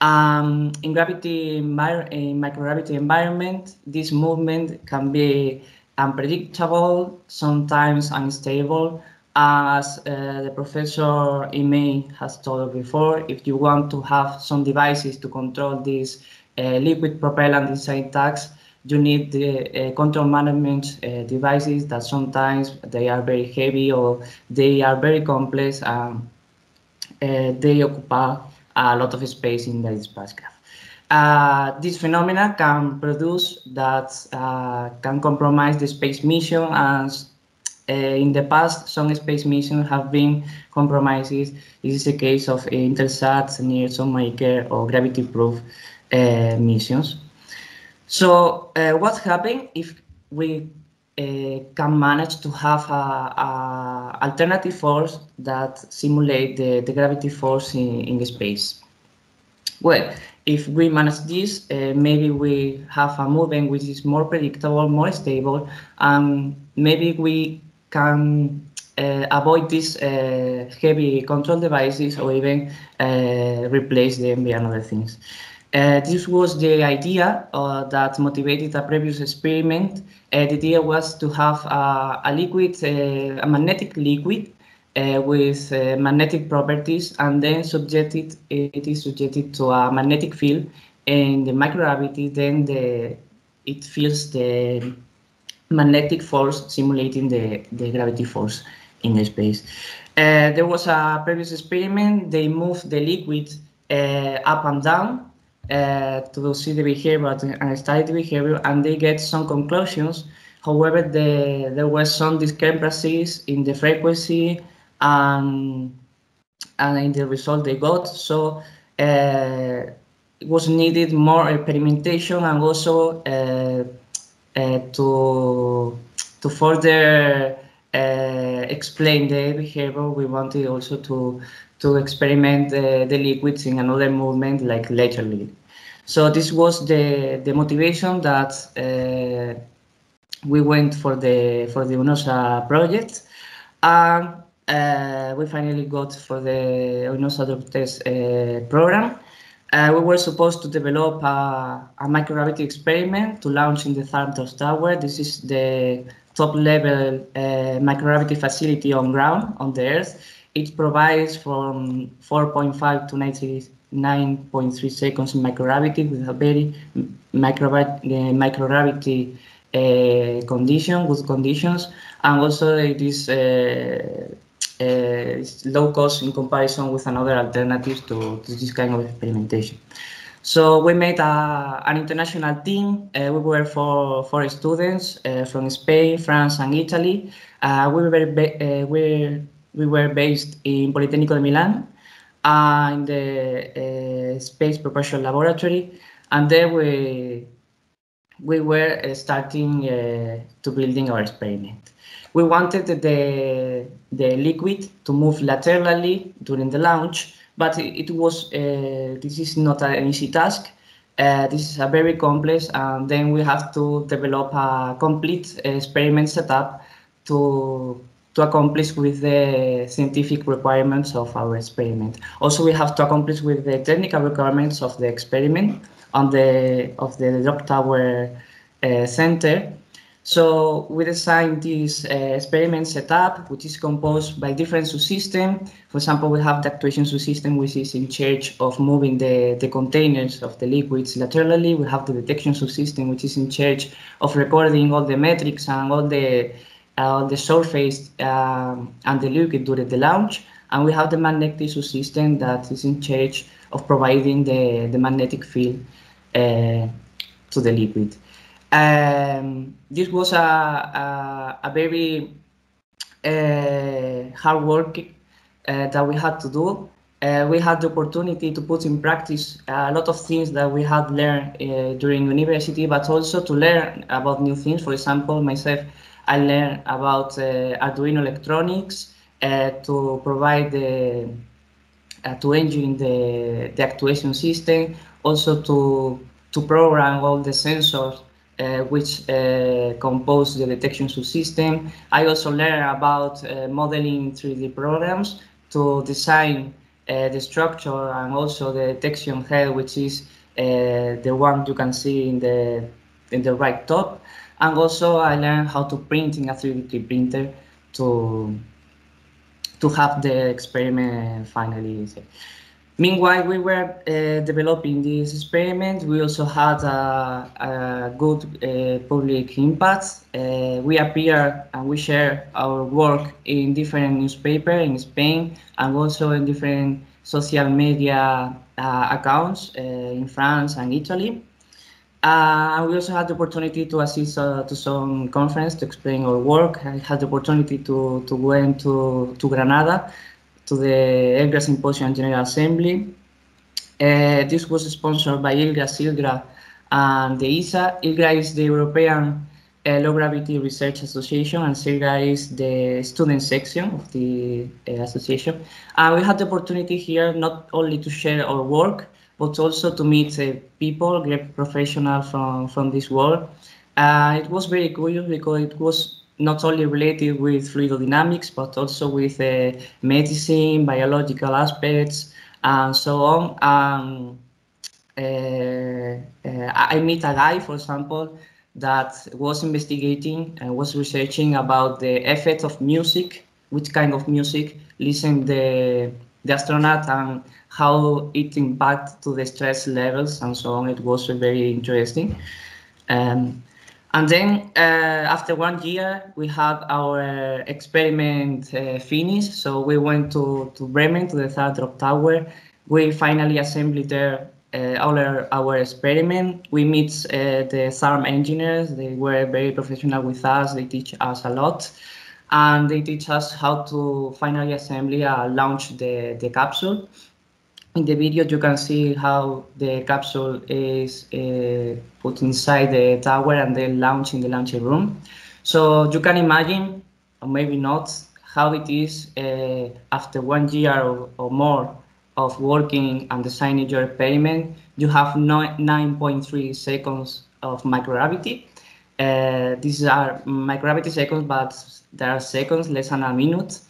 um, in gravity in microgravity environment, this movement can be unpredictable, sometimes unstable. As uh, the professor Imai has told before, if you want to have some devices to control this uh, liquid propellant inside tanks, you need the uh, control management uh, devices that sometimes they are very heavy or they are very complex and uh, they occupy a lot of space in the spacecraft. Uh, this phenomena can produce that uh, can compromise the space mission as uh, in the past some space missions have been compromised. This is the case of Intelsat, Near Maker or Gravity Probe uh, missions. So uh, what happens if we can manage to have a, a, alternative force that simulate the, the gravity force in, in space. Well, if we manage this, uh, maybe we have a movement which is more predictable, more stable, and maybe we can uh, avoid these uh, heavy control devices or even uh, replace them by other things. Uh, this was the idea uh, that motivated a previous experiment. Uh, the idea was to have a liquid, uh, a magnetic liquid uh, with magnetic properties, and then subjected it is subjected to a magnetic field, and the microgravity then the it feels the magnetic force simulating the, the gravity force in the space. there was a previous experiment. They moved the liquid up and down uh, to see the behavior and study the behavior, and they get some conclusions. However, the, there were some discrepancies in the frequency and, in the result they got. So uh, it was needed more experimentation and also uh, uh to to further uh, explain the behavior. We wanted also to to experiment the, the liquids in another movement like laterally. So this was the, the motivation that uh, we went for the for the UNOOSA project. And uh, we finally got for the UNOOSA drop test uh, program. Uh, we were supposed to develop a, a, microgravity experiment to launch in the Santos Tower. This is the top level uh, microgravity facility on ground on the Earth. It provides from 4.5 to 99.3 seconds in microgravity with a very microgravity, uh, microgravity uh, condition, good conditions, and also it is uh, uh, low cost in comparison with another alternatives to, to this kind of experimentation. So we made a, an international team. We were four, four students from Spain, France, and Italy. Uh, we, were uh, we we were based in Politecnico de Milan uh, in the uh, Space Propulsion Laboratory, and there we we were uh, starting uh, to building our experiment. We wanted the the liquid to move laterally during the launch, but it, it was uh, this is not an easy task. Uh, this is a very complex, and then we have to develop a complete experiment setup to to accomplish with the scientific requirements of our experiment. Also, we have to accomplish with the technical requirements of the experiment on the of the drop tower uh, center. So we designed this uh, experiment setup, which is composed by different subsystems. For example, we have the actuation subsystem, which is in charge of moving the, the containers of the liquids laterally. We have the detection subsystem, which is in charge of recording all the metrics and all the uh, the surface um, and the liquid during the launch. And we have the magnetic tissue system that is in charge of providing the, the magnetic field uh, to the liquid. Um, this was a, a, a very uh, hard work uh, that we had to do. Uh, we had the opportunity to put in practice a lot of things that we had learned uh, during university, but also to learn about new things. For example, myself, I learned about uh, Arduino electronics uh, to provide the uh, to engine the, the actuation system, also to to program all the sensors uh, which uh, compose the detection system. I also learned about uh, modeling 3D programs to design the structure and also the detection head, which is the one you can see in the in the right top. And also I learned how to print in a 3D printer to, to have the experiment finally. Meanwhile, we were uh, developing this experiment. We also had a, a good uh, public impact. Uh, we appear and we share our work in different newspapers in Spain and also in different social media uh, accounts uh, in France and Italy. Uh, we also had the opportunity to assist uh, to some conference to explain our work. I had the opportunity to, to go into to Granada to the ELGRA Symposium General Assembly. Uh, this was sponsored by ELGRA, SILGRA, and the ESA. ELGRA is the European uh, Low Gravity Research Association, and SILGRA is the student section of the uh, association. And we had the opportunity here not only to share our work, but also to meet uh, people, great professionals from, from this world. Uh, it was very curious because it was not only related with fluidodynamics, but also with uh, medicine, biological aspects, and so on. Um, I meet a guy, for example, that was investigating and was researching about the effect of music, which kind of music listen the the astronaut and how it impact to the stress levels and so on. It was very interesting. Um, and then uh, after one year, we had our experiment uh, finished. So we went to, to Bremen, to the third drop tower. We finally assembled there uh, our, our experiment. We meet uh, the ZARM engineers. They were very professional with us. They teach us a lot. And they teach us how to finally assemble and launch the, the capsule in the video you can see how the capsule is uh, put inside the tower and then launched in the launching room. So you can imagine, or maybe not, how it is uh, after one year or, or, more of working and designing your experiment, you have 9.3 seconds of microgravity. Uh, these are microgravity seconds, but there are seconds, less than a minute.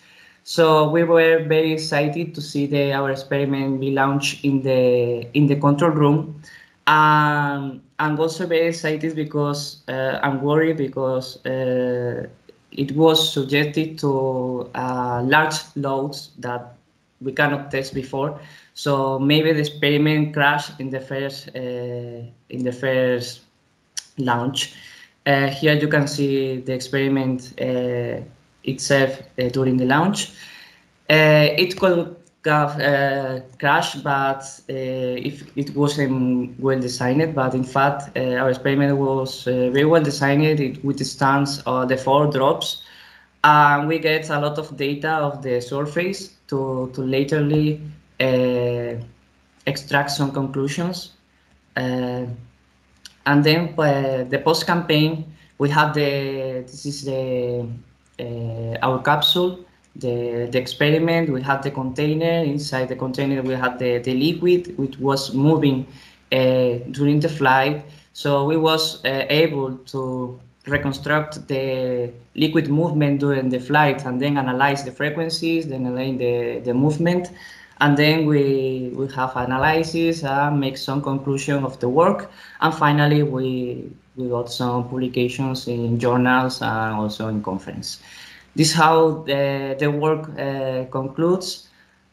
So we were very excited to see the, our experiment be launched in the in the control room. Um, I'm also very excited because uh, I'm worried because uh, it was subjected to uh, large loads that we cannot test before. So maybe the experiment crashed in the first uh, in the first launch. Uh, here you can see the experiment uh, itself uh, during the launch. Uh, it could have uh, crashed, but if it wasn't well designed, but in fact our experiment was very well designed. It withstands the four drops, and we get a lot of data of the surface to to laterly extract some conclusions. Uh, and then uh, the post campaign, we have the this is the uh, our capsule, the, the experiment, we had the container, inside the container we had the, the liquid which was moving uh, during the flight. So we was uh, able to reconstruct the liquid movement during the flight and then analyze the frequencies, then analyze the, the movement. And then we, we have analysis and make some conclusion of the work. And finally, we, we got some publications in journals and also in conference. This is how the, the work uh, concludes.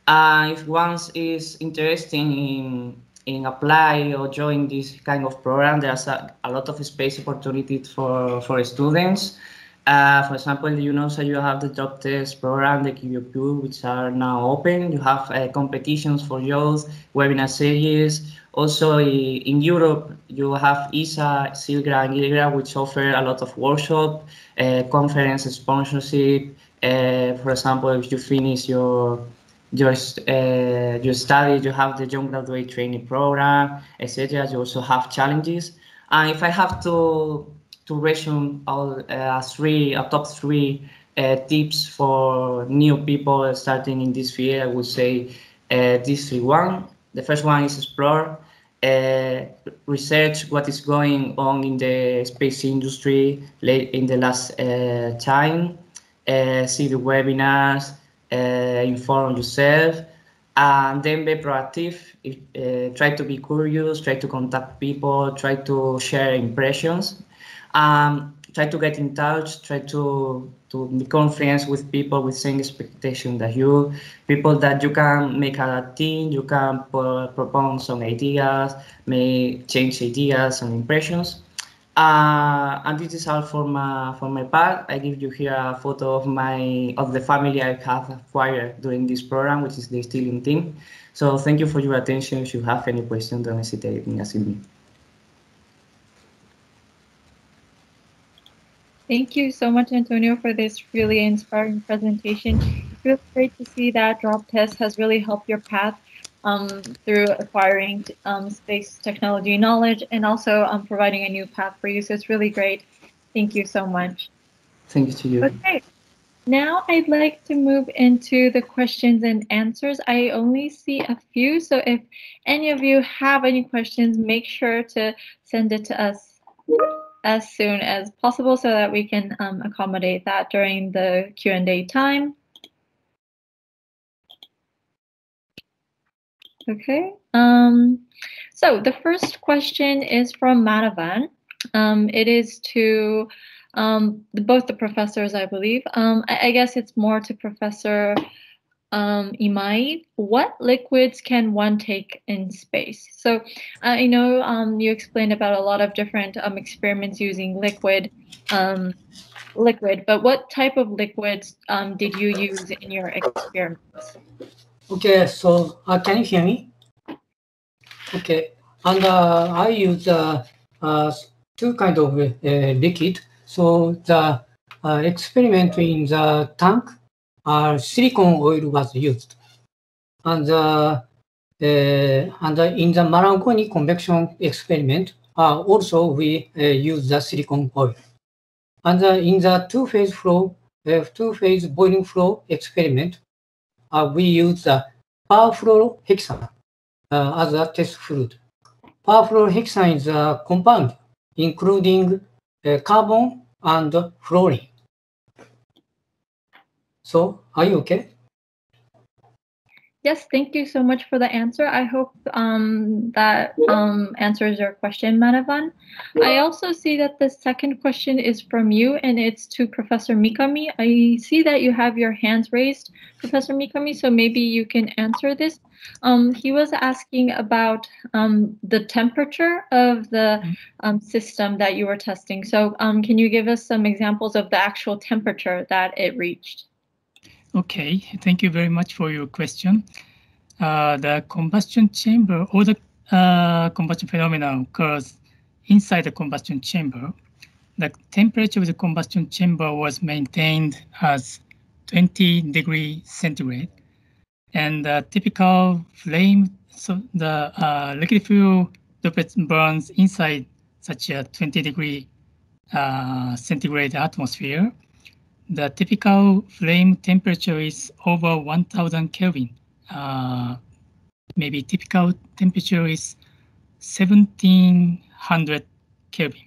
Uh, if one is interested in, in apply or join this kind of program, there's a, a lot of space opportunities for, for students. Uh, for example, you know, so you have the DropTES program, the KiboCUBE, which are now open. You have uh, competitions for youth, webinar series. Also, in Europe, you have ESA, SILGRA, and ELGRA, which offer a lot of workshop, uh, conference sponsorship. Uh, for example, if you finish your your uh, your study, you have the young graduate training program, etc. You also have challenges. And if I have to to resume all uh, three, a top three uh, tips for new people starting in this field, I would say uh, these three. One, the first one is explore, uh, research what is going on in the space industry late in the last uh, time, uh, see the webinars, inform yourself, and then be proactive. try to be curious, try to contact people, try to share impressions um, try to get in touch, try to to become friends with people with same expectation that you, people that you can make a team, you can propose some ideas, may change ideas and impressions. Uh, and this is all for my for my part. I give you here a photo of my of the family I have acquired during this program, which is the Stealing team. So thank you for your attention. If you have any questions, don't hesitate in asking me. Thank you so much, Antonio, for this really inspiring presentation. It's really great to see that drop test has really helped your path um, through acquiring um, space technology knowledge and also um, providing a new path for you. So it's really great. Thank you so much. Thank you to you. Okay. Now I'd like to move into the questions and answers. I only see a few, so if any of you have any questions, make sure to send it to us as soon as possible so that we can um, accommodate that during the Q&A time. Okay, Um, so the first question is from Manavan. Um, it is to um, both the professors, I believe. Um, I, I, guess it's more to Professor um, Imai. What liquids can one take in space? So I know um, you explained about a lot of different um, experiments using liquid, um, liquid, but what type of liquids um, did you use in your experiments? Okay, so uh, can you hear me? Okay, and uh, I use uh, uh, two kind of uh, liquid. So the uh, experiment in the tank, uh, silicon oil was used. And, uh, and in the Marangoni convection experiment, uh, also we uh, use the silicon oil. And uh, in the two-phase flow, two-phase boiling flow experiment, we use the perfluorohexane as a test fluid. Perfluorohexane is a compound including uh, carbon and fluorine. So, are you okay? Yes, thank you so much for the answer. I hope um, that um, answers your question, Manavan. I also see that the second question is from you and it's to Professor Mikami. I see that you have your hands raised, Professor Mikami, so maybe you can answer this. Um, he was asking about um, the temperature of the um, system that you were testing. So um, can you give us some examples of the actual temperature that it reached? Okay, thank you very much for your question. Uh, the combustion chamber or the uh, combustion phenomenon occurs inside the combustion chamber. The temperature of the combustion chamber was maintained as 20 degree centigrade. And the typical flame, so the uh, liquid fuel droplet burns inside such a 20 degree uh, centigrade atmosphere the typical flame temperature is over 1000 Kelvin. Uh, maybe typical temperature is 1700 Kelvin.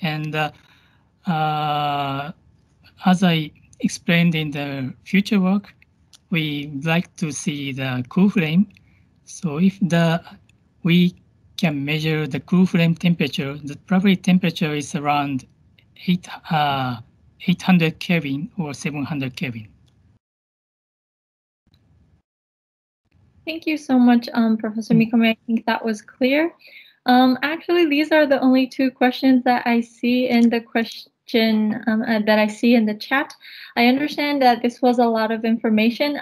And uh, uh, as I explained in the future work, we like to see the cool flame. So if the we can measure the cool flame temperature, the probably temperature is around eight uh, 800 Kelvin or 700 Kelvin. Thank you so much, um, Professor mm. Mikami. I think that was clear. Um, actually, these are the only two questions that I see in the question um, uh, that I see in the chat. I understand that this was a lot of information.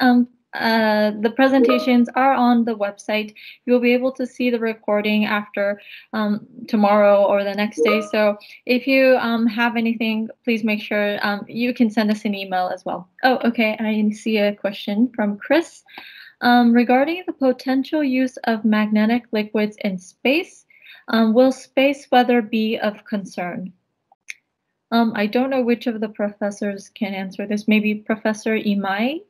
Uh, the presentations are on the website. You'll be able to see the recording after um, tomorrow or the next day. So if you um, have anything, please make sure um, you can send us an email as well. Oh, okay. I see a question from Chris. Um, regarding the potential use of magnetic liquids in space, um, will space weather be of concern? Um, I don't know which of the professors can answer this. Maybe Professor Imai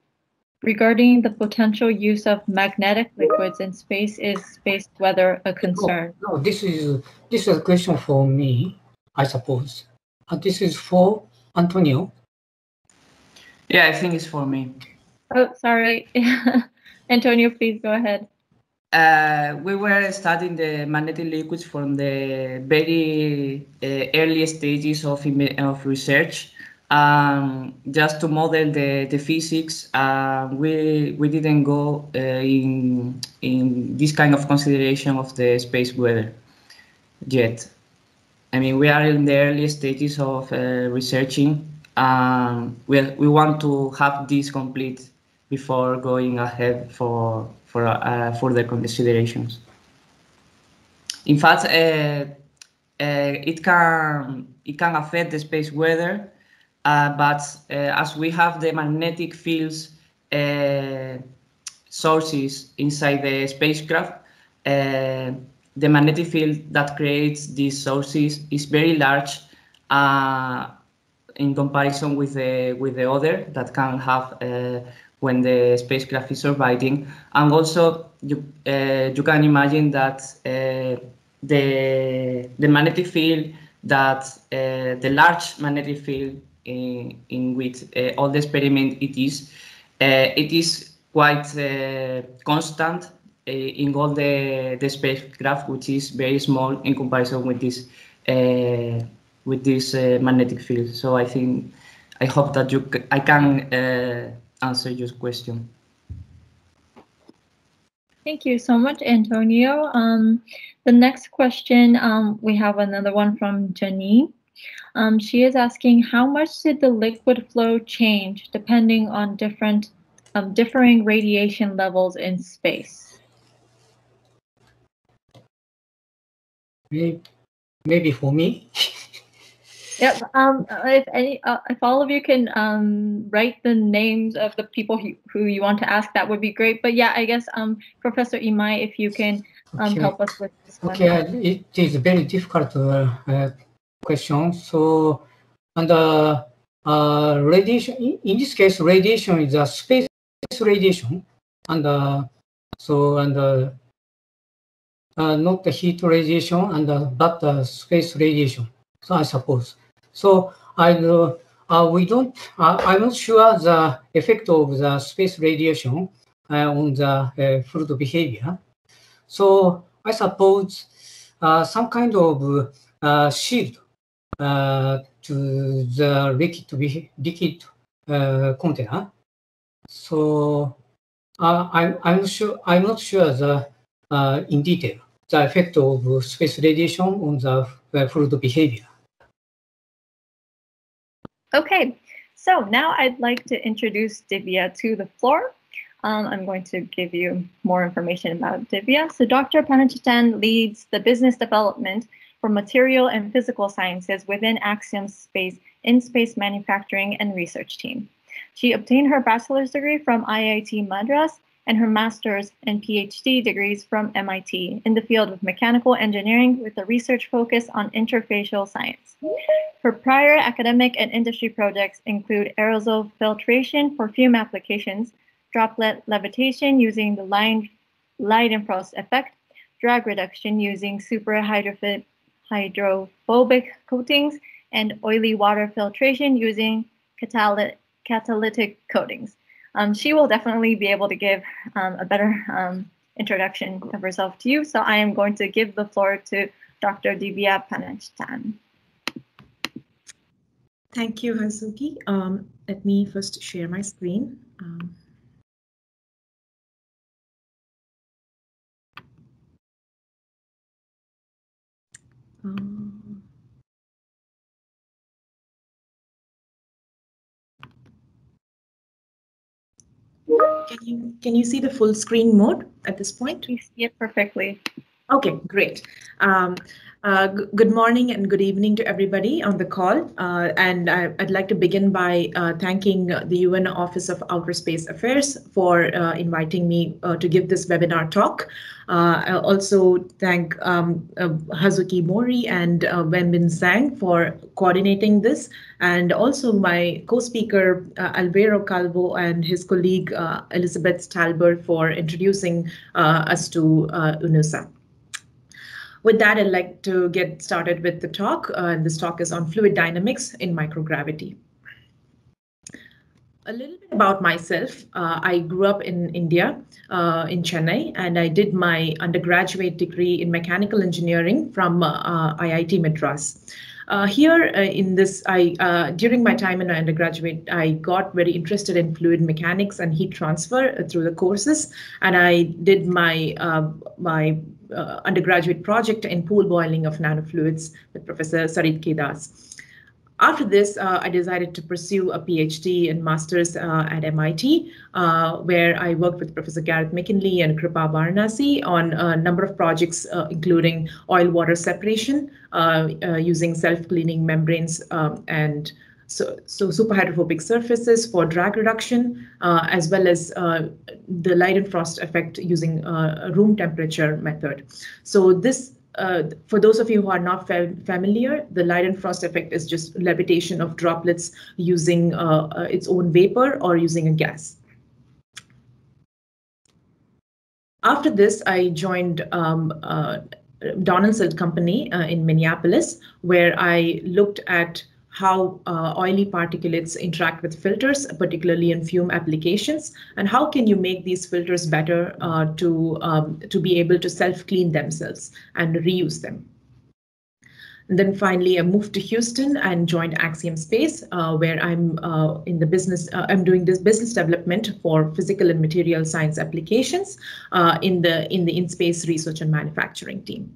regarding the potential use of magnetic liquids in space is space weather a concern? No, no, this is this is a question for me, I suppose. And this is for Antonio. Yeah, I think it's for me. Oh, sorry. Antonio, please go ahead. Uh, we were studying the magnetic liquids from the very uh, early stages of, of research um, just to model the, the physics, uh, we, we didn't go uh, in, in this kind of consideration of the space weather yet. I mean, we are in the early stages of uh, researching. Um, we, we want to have this complete before going ahead for, for uh, further considerations. In fact, uh, uh, it can it can affect the space weather but uh, as we have the magnetic fields uh, sources inside the spacecraft, the magnetic field that creates these sources is very large uh, in comparison with the with the other that can have uh, when the spacecraft is orbiting. And also, you uh, you can imagine that the the magnetic field that the large magnetic field in, in which uh, all the experiment it is, uh, it is quite uh, constant in all the the spacecraft, which is very small in comparison with this with this magnetic field. So I think I hope that you I can answer your question. Thank you so much, Antonio. Um, the next question, um, we have another one from Janine. Um, she is asking, how much did the liquid flow change depending on different um, differing radiation levels in space? Maybe, maybe for me. Yep. Um, if any, uh, if all of you can um, write the names of the people who, who you want to ask, that would be great. But yeah, I guess um, Professor Imai, if you can um, Okay. help us with this one. Okay, it is very difficult uh, uh, question. So, and uh, uh, radiation, in- this case, radiation is a space radiation, and uh, so and uh, uh, not the heat radiation, and uh, but uh, space radiation. So I suppose. So I uh, we don't. Uh, I'm not sure the effect of the space radiation on the fluid behavior. So I suppose some kind of shield uh, to the liquid be- liquid uh, container. So uh, I'm I'm not sure I'm not sure the uh, in detail the effect of space radiation on the uh, fluid behavior. Okay, so now I'd like to introduce Divya to the floor. Um, I'm going to give you more information about Divya. So Dr. Panchanathan leads the business development for material and physical sciences within Axiom Space in space manufacturing and research team. She obtained her bachelor's degree from IIT Madras and her master's and PhD degrees from MIT in the field of mechanical engineering with a research focus on interfacial science. Her prior academic and industry projects include aerosol filtration for fume applications, droplet levitation using the Leidenfrost effect, drag reduction using super hydrophi- hydrophobic coatings, and oily water filtration using cataly- catalytic coatings. Um, she will definitely be able to give um, a better um, introduction of herself to you. So I am going to give the floor to Dr. Divya Panchanathan. Thank you, Hazuki. Um, let me first share my screen. Can you can you see the full screen mode at this point? You see it perfectly. Okay, great. Um, uh, good morning and good evening to everybody on the call. Uh, and I, I'd like to begin by uh, thanking the UN Office of Outer Space Affairs for uh, inviting me uh, to give this webinar talk. Uh, I also thank um, Hazuki Mori and Wenbin Zhang for coordinating this, and also my co-speaker Alvaro Calvo and his colleague Elizabeth Talbert for introducing us to UNOOSA. With that, I'd like to get started with the talk. Uh, and this talk is on fluid dynamics in microgravity. A little bit about myself. Uh, I grew up in India, uh, in Chennai, and I did my undergraduate degree in mechanical engineering from uh, IIT Madras. Uh, here uh, in this, I uh, during my time in undergraduate, I got very interested in fluid mechanics and heat transfer uh, through the courses, and I did my uh, my uh, undergraduate project in pool boiling of nanofluids with Professor Sarit K. Das. After this, uh, I decided to pursue a PhD and master's uh, at MIT, uh, where I worked with Professor Gareth McKinley and Kripa Varanasi on a number of projects, uh, including oil-water separation uh, uh, using self-cleaning membranes um, and so, so superhydrophobic surfaces for drag reduction, as well as the Leidenfrost effect using a room temperature method. So this, uh, for those of you who are not fam- familiar, the Leidenfrost effect is just levitation of droplets using uh, uh, its own vapor or using a gas. After this, I joined um, uh, Donaldson Company uh, in Minneapolis, where I looked at how uh, oily particulates interact with filters, particularly in fume applications, and how can you make these filters better uh, to, um, to be able to self-clean themselves and reuse them. And then finally, I moved to Houston and joined Axiom Space, uh, where I'm uh, in the business. Uh, I'm doing this business development for physical and material science applications uh, in the in the in-space research and manufacturing team.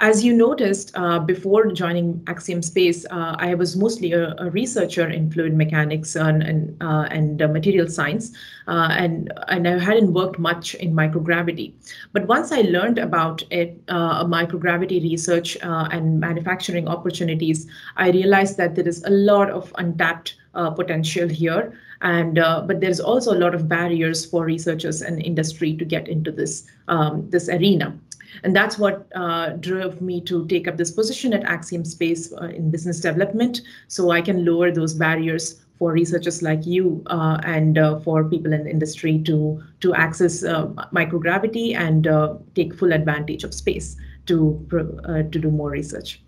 As you noticed uh, before joining Axiom Space, uh, I was mostly a, a, researcher in fluid mechanics and and, uh, and uh, material science, uh, and and I hadn't worked much in microgravity. But once I learned about it, uh, microgravity research and manufacturing opportunities, I realized that there is a lot of untapped potential here, and but there's also a lot of barriers for researchers and industry to get into this um, this arena. And that's what uh, drove me to take up this position at Axiom Space uh, in business development, so I can lower those barriers for researchers like you uh, and uh, for people in the industry to to access uh, microgravity and uh, take full advantage of space to to do more research.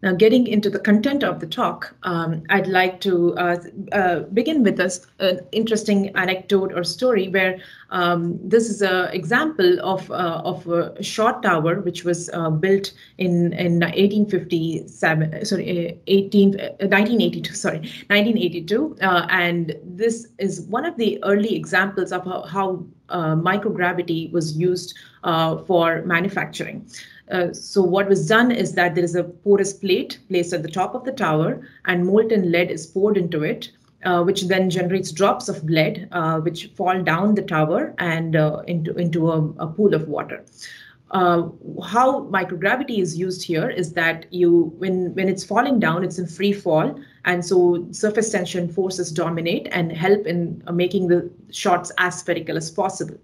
Now, getting into the content of the talk, um, I'd like to uh, uh, begin with a, an interesting anecdote or story where um, this is an example of, uh, of a shot tower which was uh, built in, in 1857, sorry, 18, 1982, uh, sorry, 1982. Uh, and this is one of the early examples of how, how microgravity was used for manufacturing. Uh, so what was done is that there is a porous plate placed at the top of the tower and molten lead is poured into it, uh, which then generates drops of lead, uh, which fall down the tower and uh, into, into a, a, pool of water. Uh, how microgravity is used here is that you when when it's falling down it's in free fall and so surface tension forces dominate and help in making the shots as spherical as possible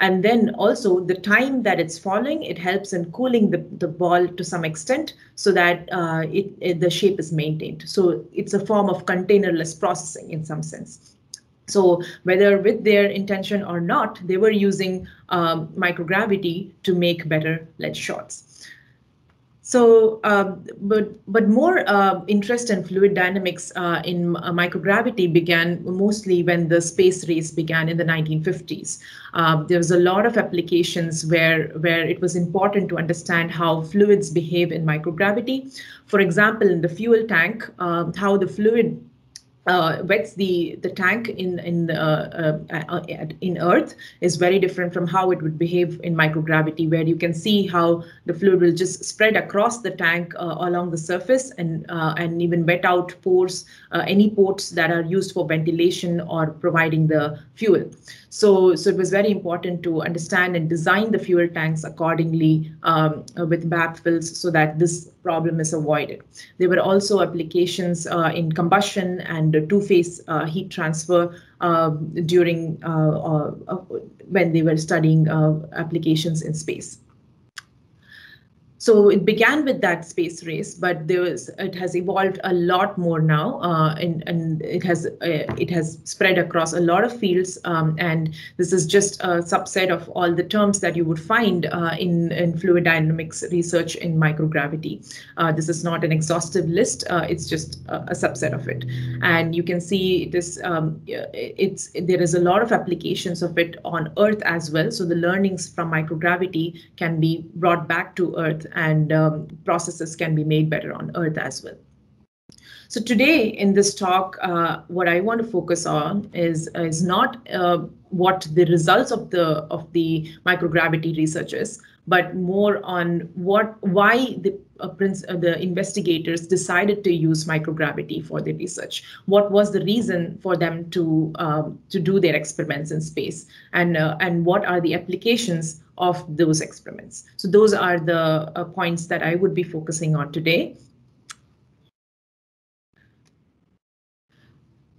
and then also the time that it's falling, it helps in cooling the, the ball to some extent so that uh, it, it, the shape is maintained. So it's a form of containerless processing in some sense. So whether with their intention or not, they were using um, microgravity to make better lead shots. So, uh, but but more uh, interest in fluid dynamics uh, in uh, microgravity began mostly when the space race began in the 1950s. Uh, there was a lot of applications where where it was important to understand how fluids behave in microgravity. For example, in the fuel tank, uh, how the fluid uh, wets the the tank in in uh, uh, in Earth is very different from how it would behave in microgravity, where you can see how the fluid will just spread across the tank uh, along the surface and uh, and even wet out pores, uh, any ports that are used for ventilation or providing the fuel. So so it was very important to understand and design the fuel tanks accordingly um, with baffles so that this problem is avoided. There were also applications uh, in combustion and two-phase uh, heat transfer uh, during uh, uh, when they were studying applications in space so it began with that space race, but there was it has evolved a lot more now, uh, and and it has uh, it has spread across a lot of fields. Um, and this is just a subset of all the terms that you would find uh, in in fluid dynamics research in microgravity. Uh, this is not an exhaustive list; uh, it's just a, a, subset of it. And you can see it is um, it's there is a lot of applications of it on Earth as well. So the learnings from microgravity can be brought back to Earth and um, processes can be made better on Earth as well. So today in this talk, uh, what I want to focus on is is not uh, what the results of the of the microgravity research is, but more on what why the uh, the investigators decided to use microgravity for their research. What was the reason for them to um, to do their experiments in space, and uh, and what are the applications of those experiments? So those are the uh, points that I would be focusing on today.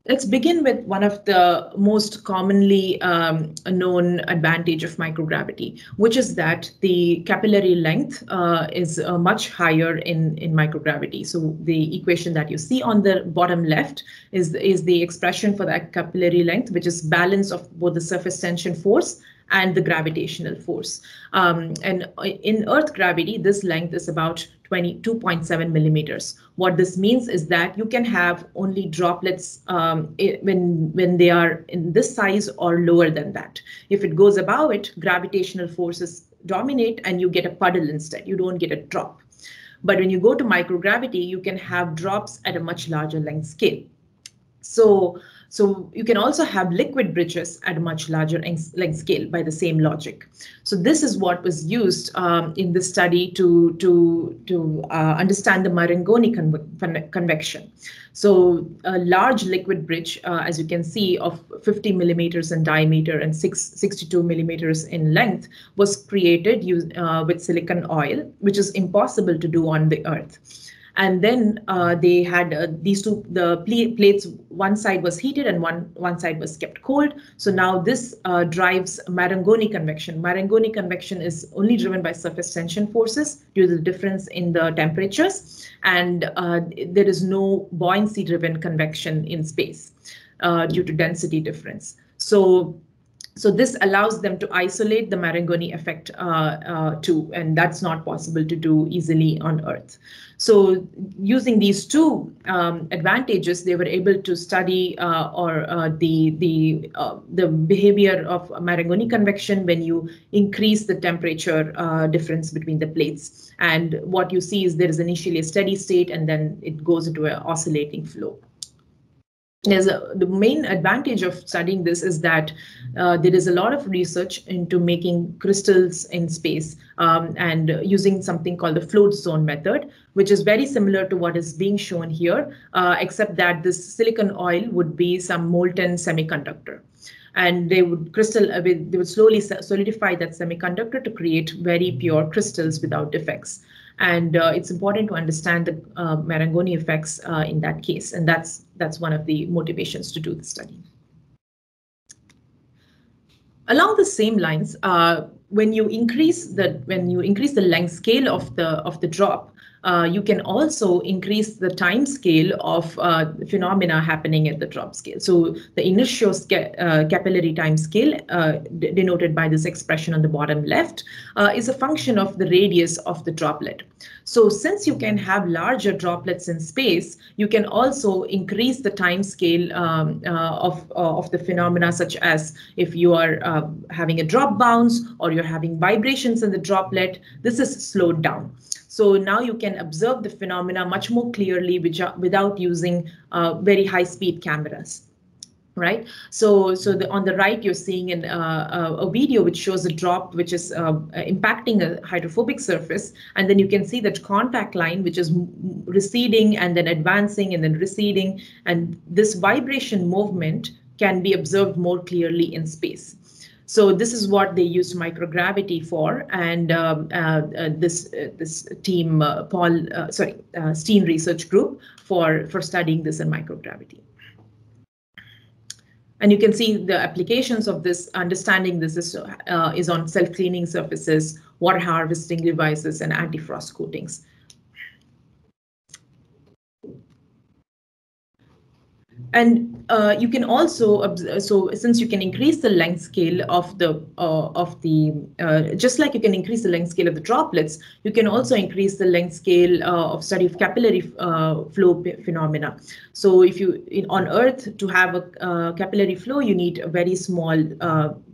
Let's begin with one of the most commonly um, known advantage of microgravity, which is that the capillary length uh, is uh, much higher in, in microgravity. So the equation that you see on the bottom left is, is the expression for that capillary length, which is balance of both the surface tension force and the gravitational force. Um, and in Earth gravity, this length is about 22.7 millimeters. What this means is that you can have only droplets um, when, when they are in this size or lower than that. If it goes above it, gravitational forces dominate and you get a puddle instead. You don't get a drop. But when you go to microgravity, you can have drops at a much larger length scale. So so you can also have liquid bridges at a much larger length scale by the same logic. So this is what was used um, in the study to, to, to uh, understand the Marangoni conve convection. So a large liquid bridge, uh, as you can see, of 50 millimeters in diameter and 6, 62 millimeters in length was created use, uh, with silicon oil, which is impossible to do on the Earth and then uh, they had uh, these two the pl plates one side was heated and one one side was kept cold. So now this uh, drives marangoni convection. Marangoni convection is only driven by surface tension forces due to the difference in the temperatures. And uh, there is no buoyancy driven convection in space uh, due to density difference. So so this allows them to isolate the Marangoni effect uh, uh, too, and that's not possible to do easily on Earth. So using these two um, advantages, they were able to study uh, or uh, the the uh, the behavior of Marangoni convection when you increase the temperature uh, difference between the plates. And what you see is there is initially a steady state, and then it goes into an oscillating flow there's a, the main advantage of studying this is that uh, there is a lot of research into making crystals in space um, and using something called the float zone method, which is very similar to what is being shown here, uh, except that this silicon oil would be some molten semiconductor. And they would crystal uh, they would slowly solidify that semiconductor to create very pure crystals without defects and uh, it's important to understand the uh, Marangoni effects uh, in that case, and that's that's one of the motivations to do the study. Along the same lines, uh, when you increase the when you increase the length scale of the of the drop, uh, you can also increase the time scale of uh, phenomena happening at the drop scale. So the inertial uh, capillary time scale, uh, denoted by this expression on the bottom left, uh, is a function of the radius of the droplet. So since you can have larger droplets in space, you can also increase the time scale um, uh, of, of the phenomena, such as if you are having a drop bounce or you're having vibrations in the droplet, this is slowed down. So now you can observe the phenomena much more clearly without using uh, very high speed cameras right? So so the, on the right you're seeing an, uh, a video which shows a drop which is uh, impacting a hydrophobic surface. And then you can see that contact line which is receding and then advancing and then receding. And this vibration movement can be observed more clearly in space so this is what they used microgravity for, and um, uh, uh, this uh, this team, uh, Paul, uh, sorry, uh, Steen Research Group for for studying this in microgravity. And you can see the applications of this, understanding this is, is on self-cleaning surfaces, water harvesting devices, and anti-frost coatings. And uh, you can also so since you can increase the length scale of the uh, of the uh, just like you can increase the length scale of the droplets you can also increase the length scale uh, of study of capillary uh, flow phenomena. So if you in, on earth to have a uh, capillary flow you need very small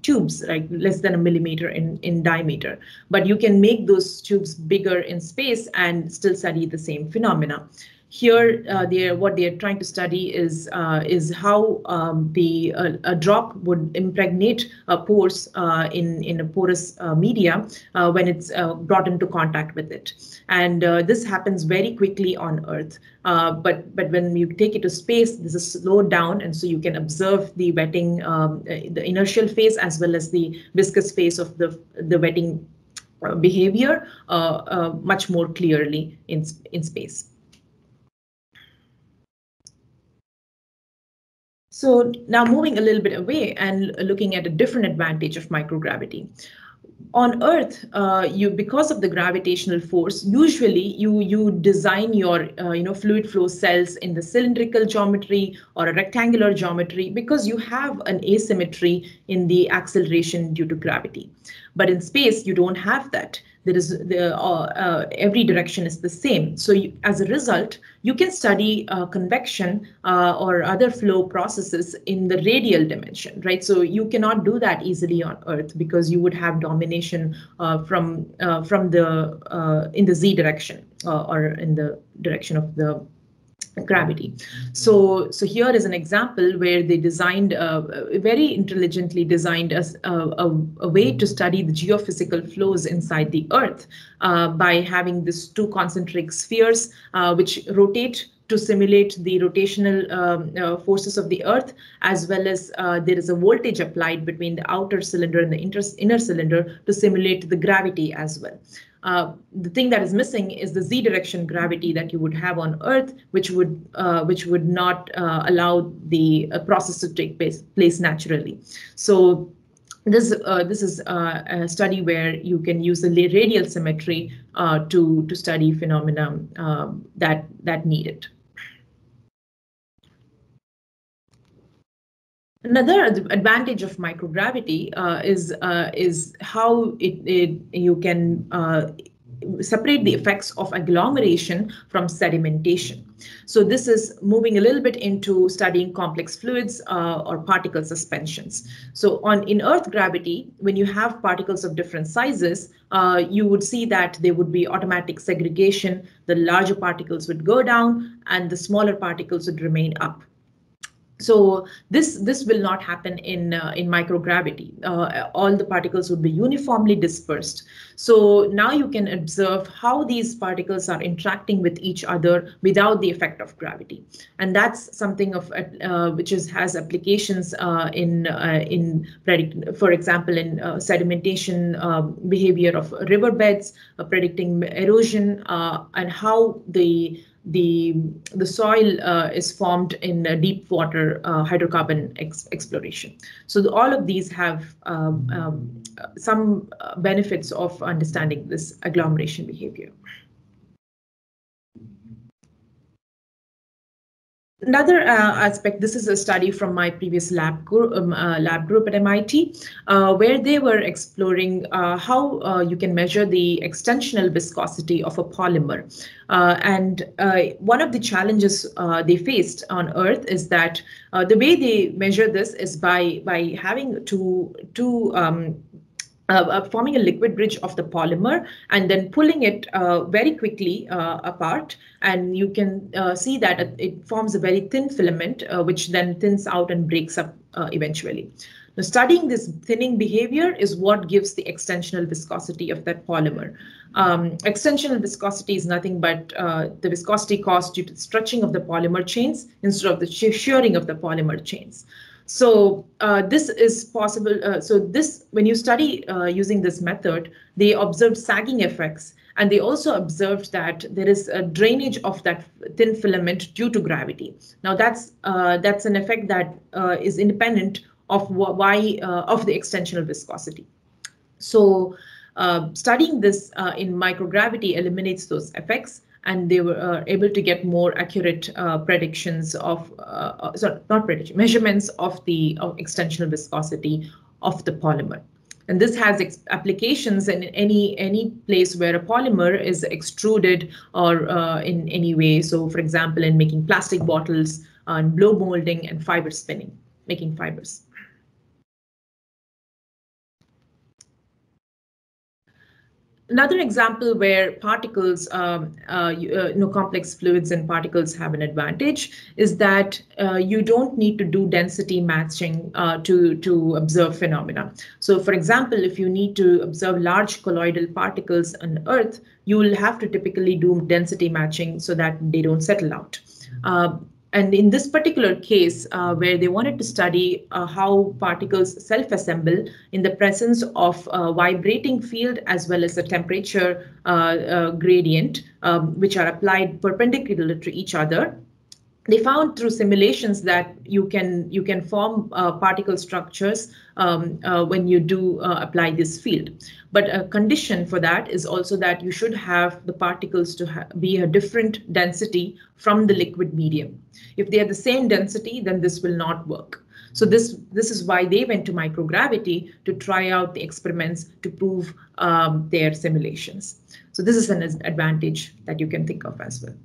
tubes like less than a millimeter in in diameter. But you can make those tubes bigger in space and still study the same phenomena here, uh, they what they are trying to study is uh, is how um, the uh, a drop would impregnate uh, pores uh, in in a porous uh, media when it's brought into contact with it, and this happens very quickly on Earth. but but when you take it to space, this is slowed down, and so you can observe the wetting, um, the inertial phase as well as the viscous phase of the the wetting behavior much more clearly in in space. So now moving a little bit away and looking at a different advantage of microgravity. On Earth, uh, you because of the gravitational force, usually you you design your uh, you know fluid flow cells in the cylindrical geometry or a rectangular geometry because you have an asymmetry in the acceleration due to gravity. But in space, you don't have that there is the uh, uh, every direction is the same. So you, as a result, you can study uh, convection uh, or other flow processes in the radial dimension, right? So you cannot do that easily on Earth because you would have domination from from the in the z direction or in the direction of the gravity. So, so here is an example where they designed, a very intelligently designed a, a, a, way to study the geophysical flows inside the Earth uh, by having these two concentric spheres uh, which rotate to simulate the rotational um, uh, forces of the Earth, as well as uh, there is a voltage applied between the outer cylinder and the inner cylinder to simulate the gravity as well. Uh, the thing that is missing is the z direction gravity that you would have on Earth, which would uh, which would not uh, allow the uh, process to take place, place naturally. So this uh, this is a study where you can use the radial symmetry to to study phenomena um, that that need it. Another advantage of microgravity uh, is uh, is how it, it you can uh, separate the effects of agglomeration from sedimentation. So this is moving a little bit into studying complex fluids uh, or particle suspensions. So on in Earth gravity, when you have particles of different sizes, uh, you would see that there would be automatic segregation. The larger particles would go down and the smaller particles would remain up so this this will not happen in uh, in microgravity. Uh, all the particles would be uniformly dispersed. So now you can observe how these particles are interacting with each other without the effect of gravity. And that's something of uh, which is has applications uh, in uh, in predict for example in uh, sedimentation um, behavior of riverbeds predicting erosion and how the the the soil uh, is formed in deep water uh, hydrocarbon ex exploration. So the, all of these have um, um, some uh, benefits of understanding this agglomeration behavior. Another uh, aspect, this is a study from my previous lab, group, um, uh, lab group at MIT, uh, where they were exploring uh, how uh, you can measure the extensional viscosity of a polymer. Uh, and one of the challenges they faced on Earth is that the way they measure this is by, by having two, two um, uh, uh, forming a liquid bridge of the polymer and then pulling it uh, very quickly uh, apart. And you can uh, see that it forms a very thin filament, uh, which then thins out and breaks up eventually. Now, studying this thinning behavior is what gives the extensional viscosity of that polymer. Um, extensional viscosity is nothing but the viscosity caused due to stretching of the polymer chains instead of the shearing of the polymer chains. So uh, this is possible. Uh, so this, when you study uh, using this method, they observed sagging effects, and they also observed that there is a drainage of that thin filament due to gravity. Now that's uh, that's an effect that uh, is independent of why uh, of the extensional viscosity. So studying this in microgravity eliminates those effects and they were uh, able to get more accurate uh, predictions of, uh, uh sorry, not prediction, measurements of the of extensional viscosity of the polymer. And this has applications in any any place where a polymer is extruded or uh, in any way. So, for example, in making plastic bottles, and blow molding, and fiber spinning, making fibers. Another example where particles, um, uh, you, uh, you, know, complex fluids and particles have an advantage is that uh, you don't need to do density matching uh, to, to observe phenomena. So for example, if you need to observe large colloidal particles on Earth, you will have to typically do density matching so that they don't settle out. And in this particular case, uh, where they wanted to study uh, how particles self-assemble in the presence of a vibrating field as well as a temperature uh, uh gradient, um, which are applied perpendicular to each other, they found through simulations that you can you can form uh, particle structures um, uh, when you do uh, apply this field. But a condition for that is also that you should have the particles to be a different density from the liquid medium. If they are the same density, then this will not work. So this, this is why they went to microgravity to try out the experiments to prove um, their simulations. So this is an advantage that you can think of as well.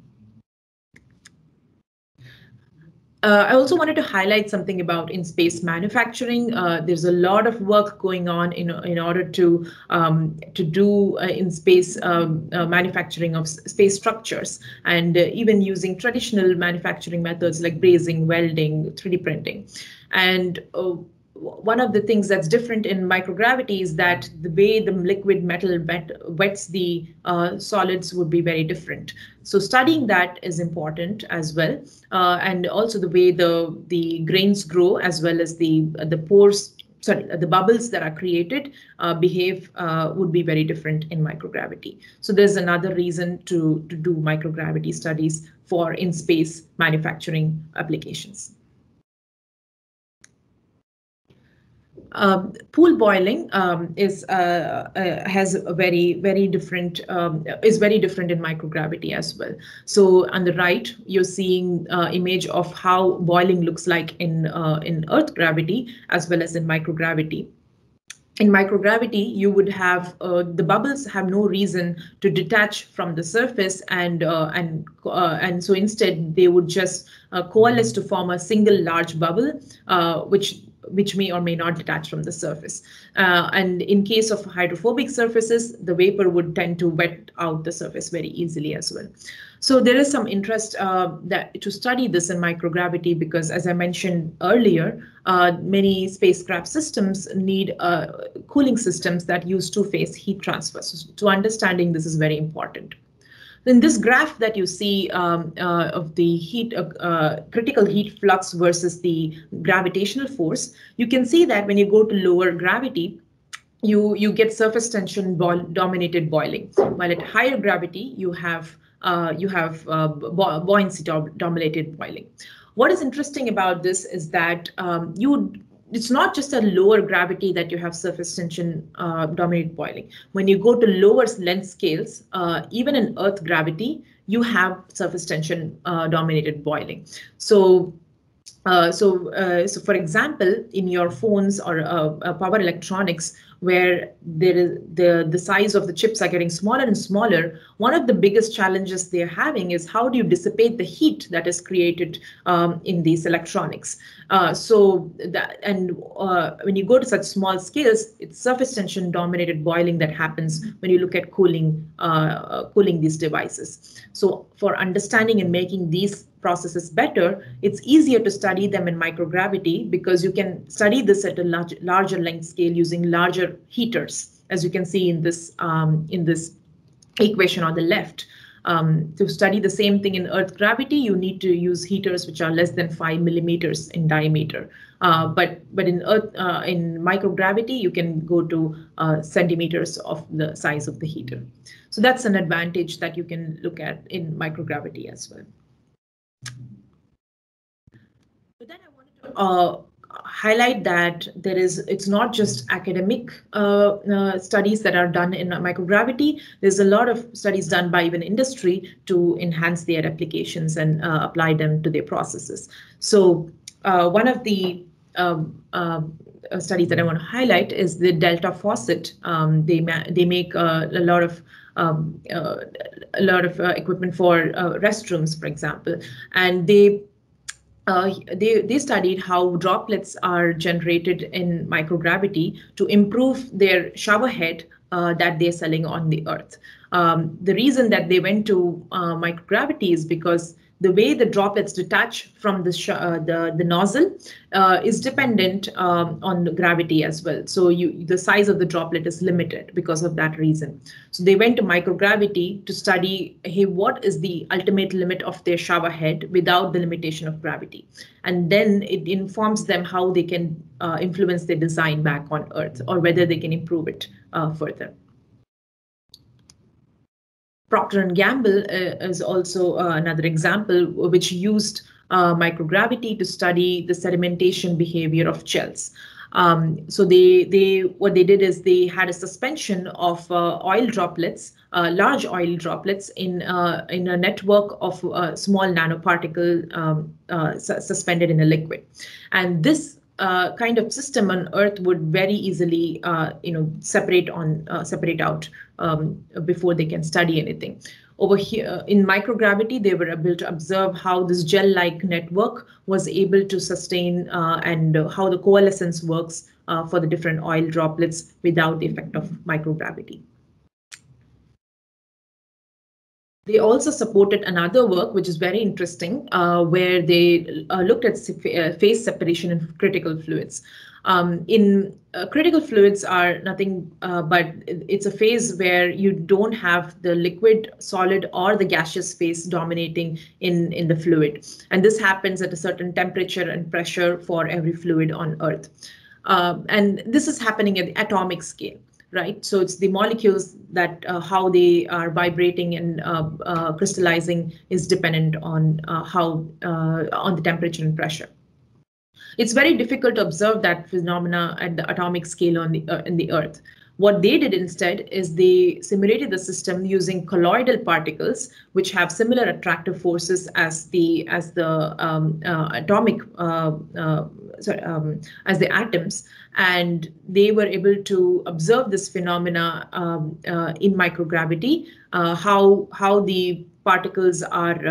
Uh, I also wanted to highlight something about in-space manufacturing. Uh, there's a lot of work going on in in order to um, to do uh, in-space um, uh, manufacturing of space structures, and uh, even using traditional manufacturing methods like brazing, welding, 3D printing, and uh, one of the things that's different in microgravity is that the way the liquid metal wet, wets the uh, solids would be very different. So studying that is important as well, uh, and also the way the the grains grow as well as the the pores. Sorry, the bubbles that are created uh, behave uh, would be very different in microgravity. So there's another reason to to do microgravity studies for in space manufacturing applications. Um, pool boiling um, is uh, uh, has a very very different um, is very different in microgravity as well. So on the right, you're seeing uh, image of how boiling looks like in uh, in Earth gravity as well as in microgravity. In microgravity, you would have uh, the bubbles have no reason to detach from the surface, and uh, and and so instead they would just coalesce to form a single large bubble, which which may or may not detach from the surface. Uh, and in case of hydrophobic surfaces, the vapor would tend to wet out the surface very easily as well. So there is some interest uh, that to study this in microgravity because, as I mentioned earlier, uh, many spacecraft systems need uh, cooling systems that use two-phase heat transfer. So to understanding this is very important. In this graph that you see um, uh, of the heat, uh, uh, critical heat flux versus the gravitational force, you can see that when you go to lower gravity, you you get surface tension boil, dominated boiling, while at higher gravity you have uh, you have uh, buoyancy dominated boiling. What is interesting about this is that um, you it's not just a lower gravity that you have surface tension uh, boiling. When you go to lower length scales, uh, even in Earth gravity, you have surface tension uh, dominated boiling. So uh, so, uh, so for example, in your phones or uh power electronics, where there is the the size of the chips are getting smaller and smaller, one of the biggest challenges they're having is how do you dissipate the heat that is created um, in these electronics? Uh, so that and uh, when you go to such small scales, it's surface tension dominated boiling that happens when you look at cooling cooling these devices. So for understanding and making these processes better, it's easier to study them in microgravity because you can study this at a large, larger length scale using larger heaters, as you can see in this um, in this equation on the left. Um, to study the same thing in Earth gravity, you need to use heaters which are less than five millimeters in diameter. Uh, but but in Earth uh, in microgravity, you can go to uh, centimeters of the size of the heater. So that's an advantage that you can look at in microgravity as well. But then I wanted to uh, highlight that there is it's not just academic uh, uh, studies that are done in microgravity. There's a lot of studies done by even industry to enhance their applications and uh, apply them to their processes. So uh, one of the um, um, uh, studies that I want to highlight is the Delta Faucet. Um, they they make uh, a lot of um, a lot of equipment for restrooms, for example, and they uh, they, they studied how droplets are generated in microgravity to improve their shower head uh, that they're selling on the earth. Um, the reason that they went to uh, microgravity is because the way the droplets detach from the uh, the, the nozzle uh, is dependent um, on gravity as well. So you the size of the droplet is limited because of that reason. So they went to microgravity to study, hey, what is the ultimate limit of their shower head without the limitation of gravity? And then it informs them how they can uh, influence their design back on Earth or whether they can improve it uh, further. Procter & Gamble uh, is also uh, another example which used uh, microgravity to study the sedimentation behavior of gels. Um, so they they what they did is they had a suspension of uh, oil droplets, uh, large oil droplets in uh, in a network of small nanoparticle um, su suspended in a liquid, and this uh, kind of system on Earth would very easily, uh, you know, separate on uh, separate out um, before they can study anything. Over here in microgravity, they were able to observe how this gel-like network was able to sustain uh, and how the coalescence works uh, for the different oil droplets without the effect of microgravity. They also supported another work, which is very interesting, uh, where they uh, looked at uh, phase separation in critical fluids. Um, in uh, critical fluids are nothing uh, but it's a phase where you don't have the liquid, solid, or the gaseous phase dominating in, in the fluid. And this happens at a certain temperature and pressure for every fluid on Earth. Uh, and this is happening at the atomic scale right? So it's the molecules that uh, how they are vibrating and uh, uh, crystallizing is dependent on uh, how uh, on the temperature and pressure. It's very difficult to observe that phenomena at the atomic scale on the uh, in the Earth. What they did instead is they simulated the system using colloidal particles, which have similar attractive forces as the as the um, atomic sorry, um, as the atoms, and they were able to observe this phenomena um, uh, in microgravity, uh, how how the particles are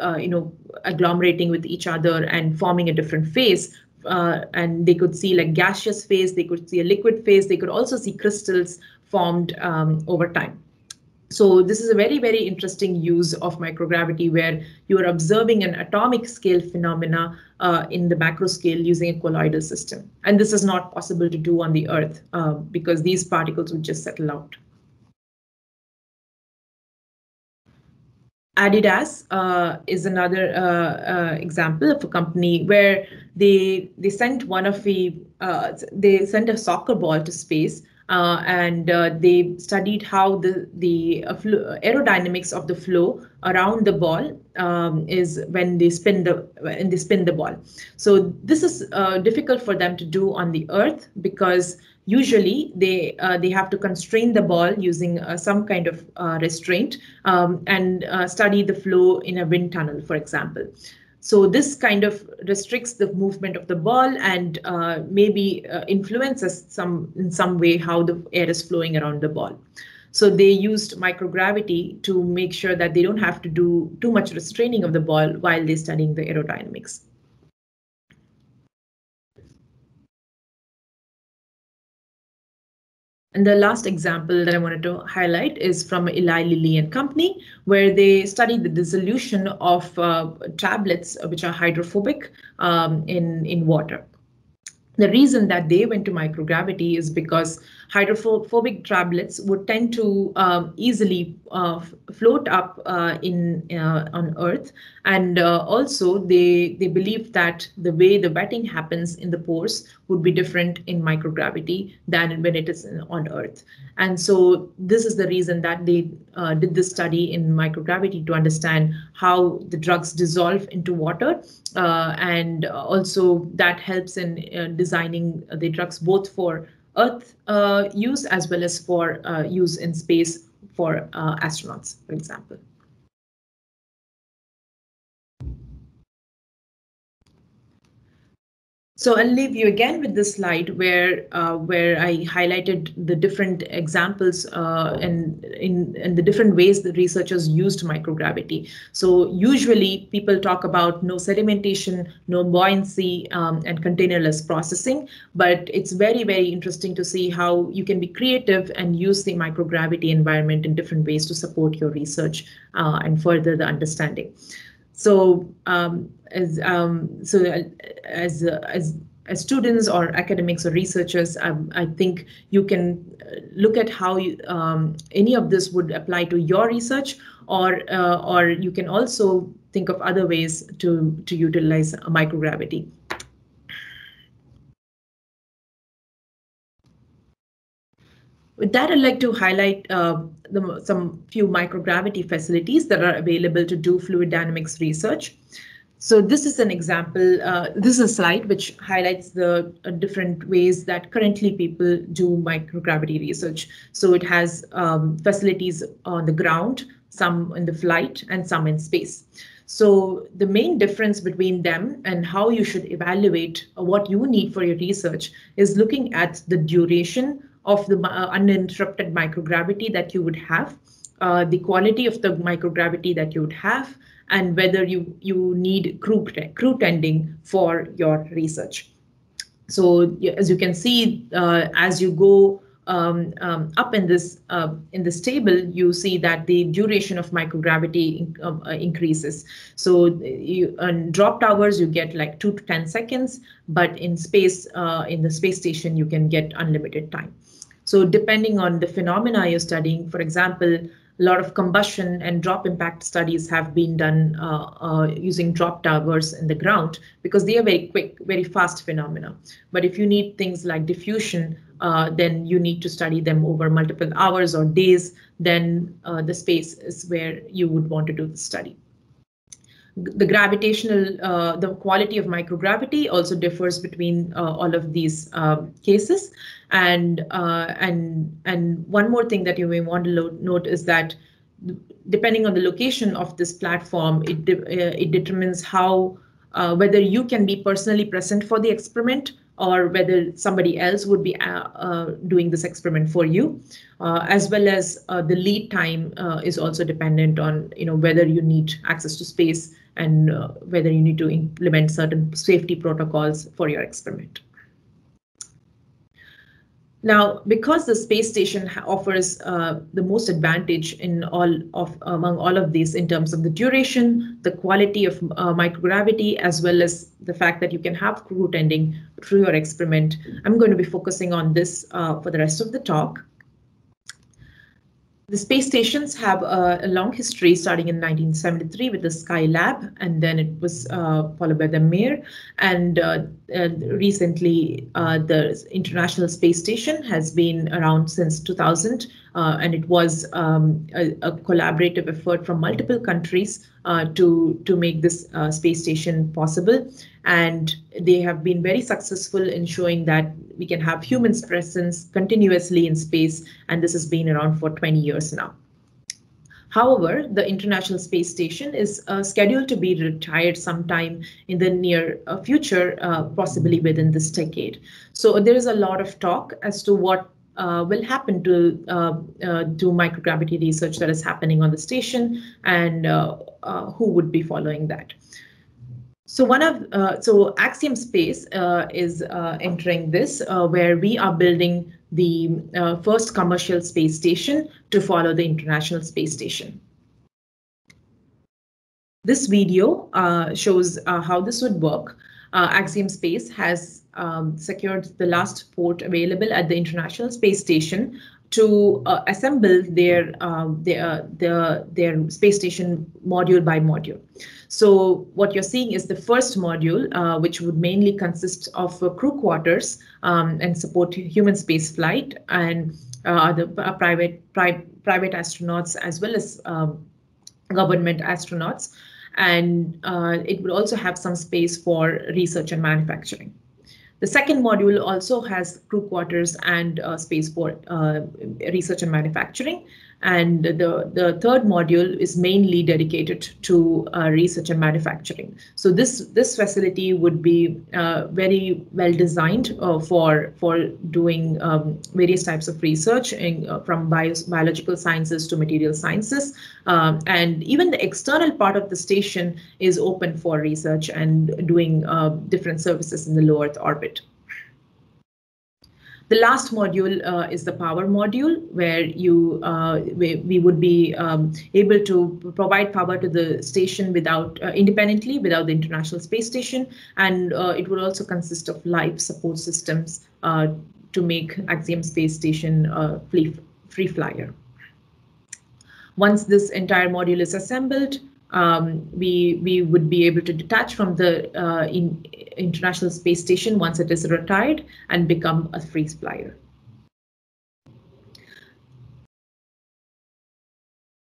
uh, you know agglomerating with each other and forming a different phase uh, and they could see like gaseous phase, they could see a liquid phase, they could also see crystals formed um, over time. So this is a very, very interesting use of microgravity where you are observing an atomic scale phenomena uh, in the macro scale using a colloidal system. And this is not possible to do on the Earth uh, because these particles would just settle out. Adidas uh, is another uh, uh, example of a company where they they sent one of the uh, they sent a soccer ball to space uh, and uh, they studied how the the aerodynamics of the flow around the ball um, is when they spin the when they spin the ball. So this is difficult for them to do on the Earth because usually they uh, they have to constrain the ball using uh, some kind of uh, restraint um, and uh, study the flow in a wind tunnel, for example. So this kind of restricts the movement of the ball and uh, maybe uh, influences some in some way how the air is flowing around the ball. So they used microgravity to make sure that they don't have to do too much restraining of the ball while they're studying the aerodynamics. And the last example that I wanted to highlight is from Eli Lilly and Company, where they studied the dissolution of uh, tablets which are hydrophobic um, in, in water. The reason that they went to microgravity is because hydrophobic tablets would tend to um, easily uh, float up uh, in uh, on Earth, and uh, also they they believe that the way the wetting happens in the pores would be different in microgravity than when it is in, on Earth. And so this is the reason that they uh, did this study in microgravity to understand how the drugs dissolve into water, uh, and also that helps in designing the drugs both for Earth uh, use as well as for uh, use in space for uh, astronauts, for example. So I'll leave you again with this slide where uh, where I highlighted the different examples uh, and in, in the different ways that researchers used microgravity. So usually people talk about no sedimentation, no buoyancy, um, and containerless processing. But it's very, very interesting to see how you can be creative and use the microgravity environment in different ways to support your research uh, and further the understanding. So um, as um, so uh, as uh, as as students or academics or researchers, um, I think you can uh, look at how you, um, any of this would apply to your research, or uh, or you can also think of other ways to to utilize microgravity. With that, I'd like to highlight uh, the, some few microgravity facilities that are available to do fluid dynamics research. So this is an example, uh, this is a slide which highlights the uh, different ways that currently people do microgravity research. So it has um, facilities on the ground, some in the flight, and some in space. So the main difference between them and how you should evaluate what you need for your research is looking at the duration of the uh, uninterrupted microgravity that you would have, uh, the quality of the microgravity that you would have, and whether you, you need crew, crew tending for your research. So as you can see, uh, as you go um, um, up in this uh, in this table, you see that the duration of microgravity in, uh, increases. So you drop towers you get like two to ten seconds, but in space uh, in the space station you can get unlimited time. So depending on the phenomena you're studying, for example, a lot of combustion and drop impact studies have been done uh, uh, using drop towers in the ground because they are very quick, very fast phenomena. But if you need things like diffusion, uh, then you need to study them over multiple hours or days, then uh, the space is where you would want to do the study. The gravitational, uh, the quality of microgravity also differs between uh, all of these cases. And, uh, and, and one more thing that you may want to note is that depending on the location of this platform, it, de it determines how, whether you can be personally present for the experiment or whether somebody else would be uh, uh, doing this experiment for you, uh, as well as uh, the lead time uh, is also dependent on you know whether you need access to space and uh, whether you need to implement certain safety protocols for your experiment. Now, because the space station offers uh, the most advantage in all of among all of these in terms of the duration, the quality of uh, microgravity, as well as the fact that you can have crew tending through your experiment, I'm going to be focusing on this uh, for the rest of the talk. The space stations have a, a, long history starting in 1973 with the Skylab, and then it was uh, followed by the Mir. And, uh, and recently, uh, the International Space Station has been around since 2000, uh, and it was um, a, a, collaborative effort from multiple countries uh, to, to make this uh, space station possible. And they have been very successful in showing that we can have humans presence continuously in space, and this has been around for 20 years now. However, the International Space Station is uh, scheduled to be retired sometime in the near uh, future, uh, possibly within this decade. So there is a lot of talk as to what uh, will happen to uh, uh, to microgravity research that is happening on the station and who would be following that. So one of uh, so Axiom Space uh, is uh, entering this, uh, where we are building the uh, first commercial space station to follow the International Space Station. This video uh, shows how this would work. Axiom Space has um, secured the last port available at the International Space Station to uh, assemble their um, their, uh, their their space station module by module. So what you're seeing is the first module, uh, which would mainly consist of uh, crew quarters um, and support human space flight and uh, the uh, private pri private astronauts as well as um, government astronauts. And it would also have some space for research and manufacturing. The second module also has crew quarters and uh, space for uh, research and manufacturing. And the, the third module is mainly dedicated to uh, research and manufacturing. So this, this facility would be uh, very well designed uh, for, for doing um, various types of research in, uh, from bio, biological sciences to material sciences. Um, and even the external part of the station is open for research and doing uh, different services in the low Earth orbit. The last module uh, is the power module, where you uh, we, we, would be um, able to provide power to the station without uh, independently without the International Space Station, and uh, it would also consist of live support systems uh, to make Axiom Space Station uh, free, free flyer. Once this entire module is assembled, um, we we would be able to detach from the uh, in, International Space Station once it is retired and become a free flyer.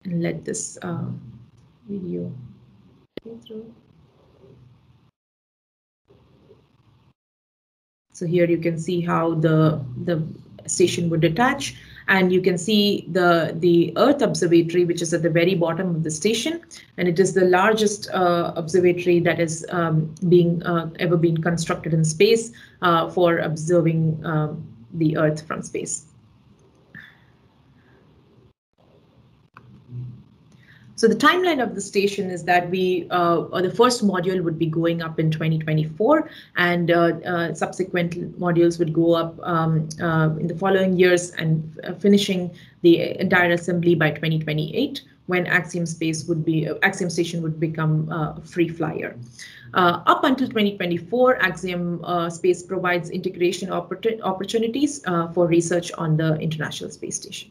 And let this uh, video go through. So here you can see how the the station would detach And you can see the, the Earth Observatory, which is at the very bottom of the station. And it is the largest uh, observatory that is um, being uh, ever been constructed in space uh, for observing um, the Earth from space. So the timeline of the station is that we, uh, the first module would be going up in 2024 and uh, uh, subsequent modules would go up um, uh, in the following years and uh, finishing the entire assembly by 2028 when Axiom Space would be, uh, Axiom Station would become a free flyer. up until 2024, Axiom Space provides integration oppor opportunities for research on the International Space Station.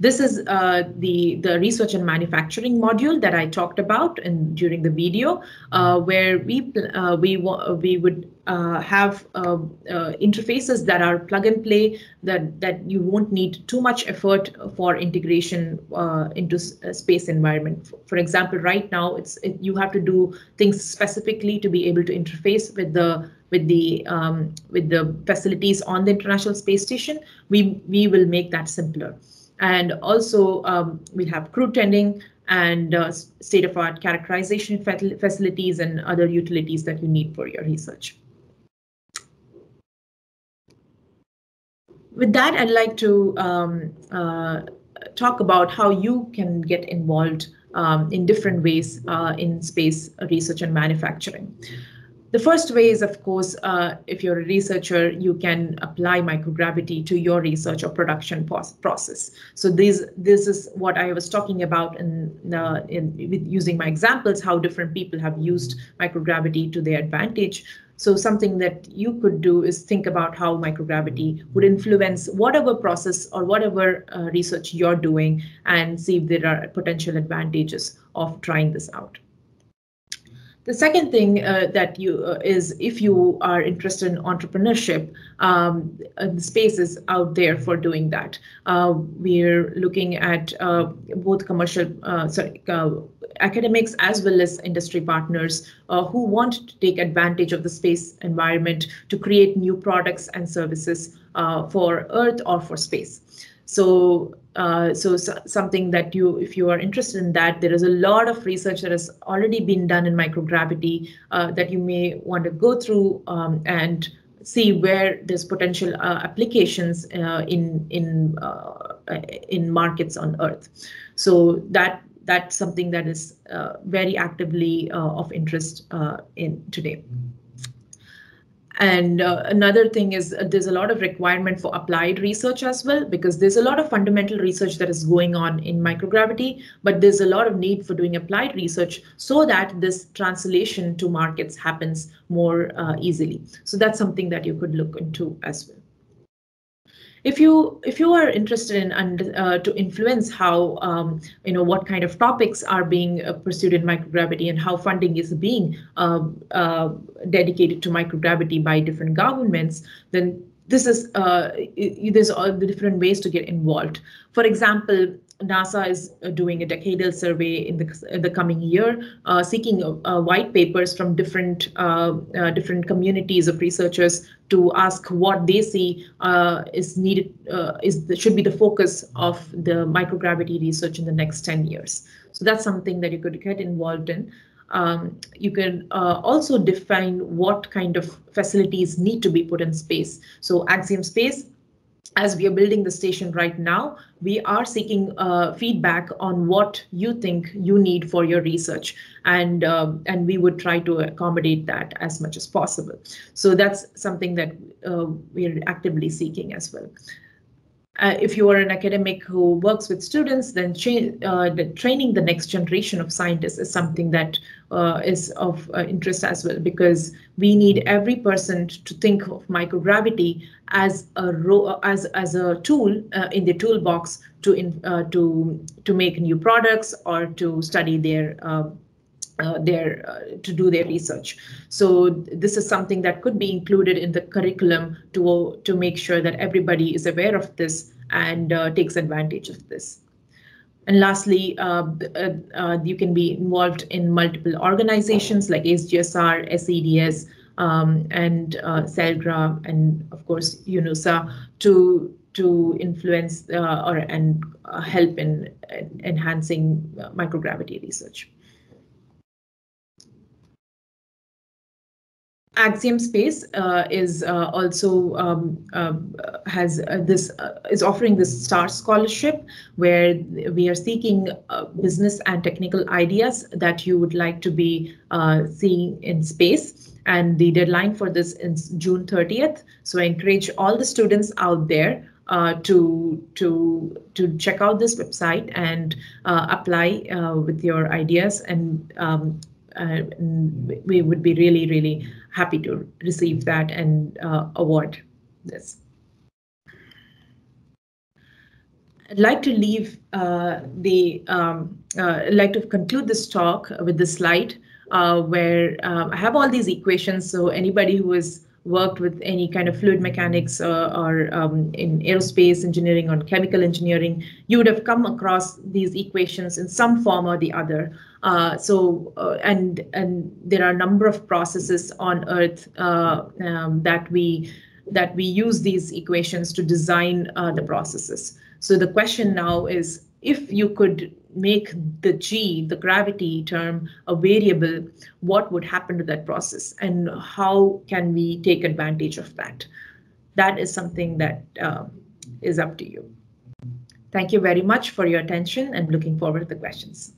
This is uh, the, the research and manufacturing module that I talked about in, during the video, uh, where we, uh, we, we would uh, have uh, uh, interfaces that are plug and play, that, that you won't need too much effort for integration into space environment. For example, right now, it's it, you have to do things specifically to be able to interface with the with the um, with the facilities on the International Space Station. We we will make that simpler. And also um, we have crew tending and uh, state-of-art characterization facilities and other utilities that you need for your research. With that, I'd like to um, uh, talk about how you can get involved um, in different ways uh, in space research and manufacturing. The first way is, of course, uh, if you're a researcher, you can apply microgravity to your research or production process. So this, this is what I was talking about in, uh, in with using my examples, how different people have used microgravity to their advantage. So something that you could do is think about how microgravity would influence whatever process or whatever uh, research you're doing and see if there are potential advantages of trying this out. The second thing uh, that you uh, is if you are interested in entrepreneurship, um, uh, the space is out there for doing that. Uh, we're looking at uh, both commercial, uh, sorry, academics as well as industry partners who want to take advantage of the space environment to create new products and services for Earth or for space. So uh, so, so, something that you, if you are interested in that, there is a lot of research that has already been done in microgravity uh, that you may want to go through um, and see where there's potential uh, applications uh, in in uh, in markets on Earth. So that that's something that is very actively of interest in today. And uh, another thing is uh, there's a lot of requirement for applied research as well, because there's a lot of fundamental research that is going on in microgravity, but there's a lot of need for doing applied research so that this translation to markets happens more uh, easily. So that's something that you could look into as well if you if you are interested in and uh, to influence how um, you know what kind of topics are being uh, pursued in microgravity and how funding is being uh, uh dedicated to microgravity by different governments then this is uh, there's all the different ways to get involved. For example NASA is uh, doing a decadal survey in the, in the coming year, uh, seeking uh, white papers from different uh, uh, different communities of researchers to ask what they see uh, is needed is the, should be the focus of the microgravity research in the next 10 years. So that's something that you could get involved in. Um, you can also define what kind of facilities need to be put in space. So Axiom Space as we are building the station right now, we are seeking uh, feedback on what you think you need for your research, and uh, and we would try to accommodate that as much as possible. So that's something that uh, we're actively seeking as well. Uh, if you are an academic who works with students, then uh, training the next generation of scientists is something that uh, is of uh, interest as well, because we need every person to think of microgravity as a as as a tool uh, in the toolbox to in, uh, to to make new products or to study their uh, their uh, to do their research. So this is something that could be included in the curriculum to to make sure that everybody is aware of this and takes advantage of this. And lastly, uh, uh, uh, you can be involved in multiple organizations like ASGSR, SEDS, um, and uh, ELGRA, and of course UNOOSA to to influence uh, or and uh, help in, in enhancing microgravity research. Axiom Space uh, is uh, also um, uh, has this is offering this STAR scholarship where we are seeking business and technical ideas that you would like to be seeing in space. And the deadline for this is June 30th. So I encourage all the students out there uh, to to to check out this website and uh, apply uh, with your ideas and, um, and we would be really really happy to receive that and uh, award this. I'd like to leave uh, the, um, uh, I'd like to conclude this talk with this slide uh, where um, I have all these equations. So anybody who has worked with any kind of fluid mechanics uh, or um, in aerospace engineering or chemical engineering, you would have come across these equations in some form or the other. Uh, so uh, and and there are a number of processes on Earth uh, um, that we that we use these equations to design uh, the processes. So the question now is if you could make the g, the gravity term, a variable, what would happen to that process and how can we take advantage of that? That is something that um, is up to you. Thank you very much for your attention and looking forward to the questions.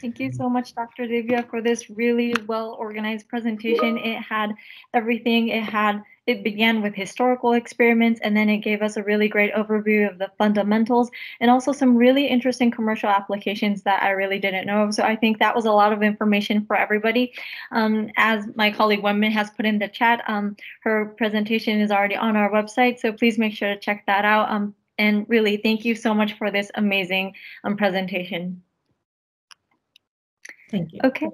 Thank you so much, Dr. Divya, for this really well organized presentation. It had everything. It had it began with historical experiments and then it gave us a really great overview of the fundamentals and also some really interesting commercial applications that I really didn't know of. So I think that was a lot of information for everybody. Um, as my colleague Wenmin has put in the chat, um, her presentation is already on our website, so please make sure to check that out. Um, and really, thank you so much for this amazing um, presentation. Thank you. Okay.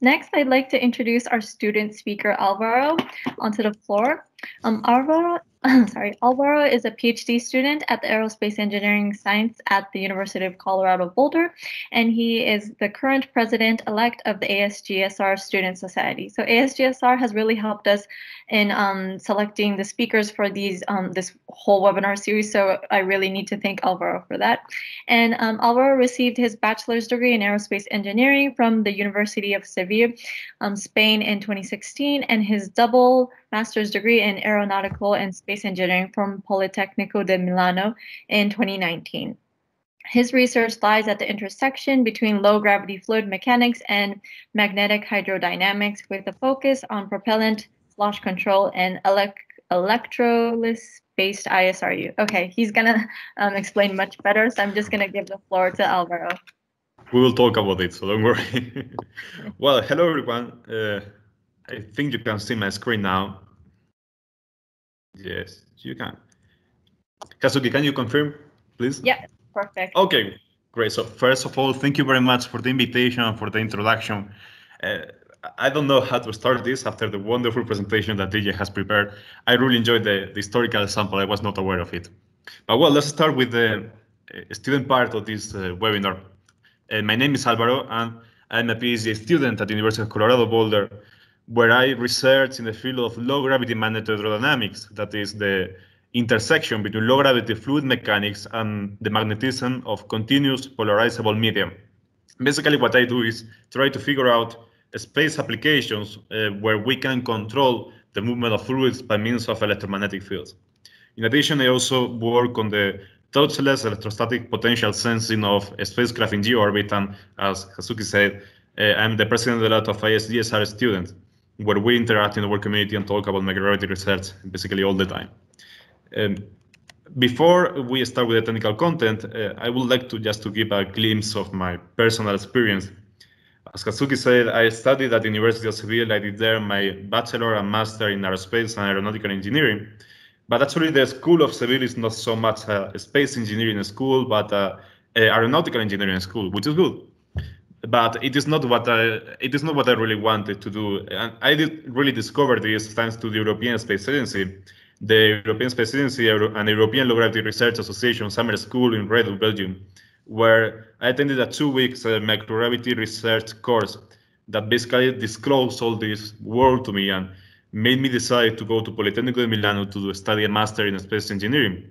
Next, I'd like to introduce our student speaker, Alvaro, onto the floor. Um, Alvaro sorry, Alvaro is a PhD student at the Aerospace Engineering Science at the University of Colorado Boulder, and he is the current president-elect of the ASGSR Student Society. So ASGSR has really helped us in um, selecting the speakers for these um, this whole webinar series. So I really need to thank Alvaro for that. And um, Alvaro received his bachelor's degree in aerospace engineering from the University of Seville, um, Spain in 2016, and his double master's degree in aeronautical and space engineering from Politecnico di Milano in 2019. His research lies at the intersection between low gravity fluid mechanics and magnetic hydrodynamics with a focus on propellant slosh control and elect electrolysis based ISRU. Okay, he's gonna um, explain much better, so I'm just gonna give the floor to Alvaro. We will talk about it, so don't worry. well, hello everyone. Uh, I think you can see my screen now. Yes, you can. Kazuki, can you confirm, please? Yeah, perfect. Okay, great. So first of all, thank you very much for the invitation, for the introduction. Uh, I don't know how to start this after the wonderful presentation that DJ has prepared. I really enjoyed the, the historical sample. I was not aware of it. But well, let's start with the uh, student part of this uh, webinar. Uh, my name is Alvaro, and I'm a PhD student at the University of Colorado Boulder where I research in the field of low gravity magnetohydrodynamics, that is the intersection between low gravity fluid mechanics and the magnetism of continuous polarizable medium. Basically, what I do is try to figure out space applications uh, where we can control the movement of fluids by means of electromagnetic fields. In addition, I also work on the touchless electrostatic potential sensing of spacecraft in georbit, and as Kazuki said, uh, I'm the president a lot of ASGSR students where we interact in our community and talk about microgravity research basically all the time. Um, before we start with the technical content, uh, I would like to just to give a glimpse of my personal experience. As Kazuki said, I studied at the University of Seville. I did there my bachelor and master in aerospace and aeronautical engineering. But actually, the School of Seville is not so much a space engineering school, but a, aeronautical engineering school, which is good but it is not what I it is not what I really wanted to do. And I did really discover this thanks to the European Space Agency, the European Space Agency and European Low Gravity Research Association summer school in Redu, Belgium, where I attended a two weeks uh, microgravity research course that basically disclosed all this world to me. And made me decide to go to Politecnico di Milano to study a master in space engineering.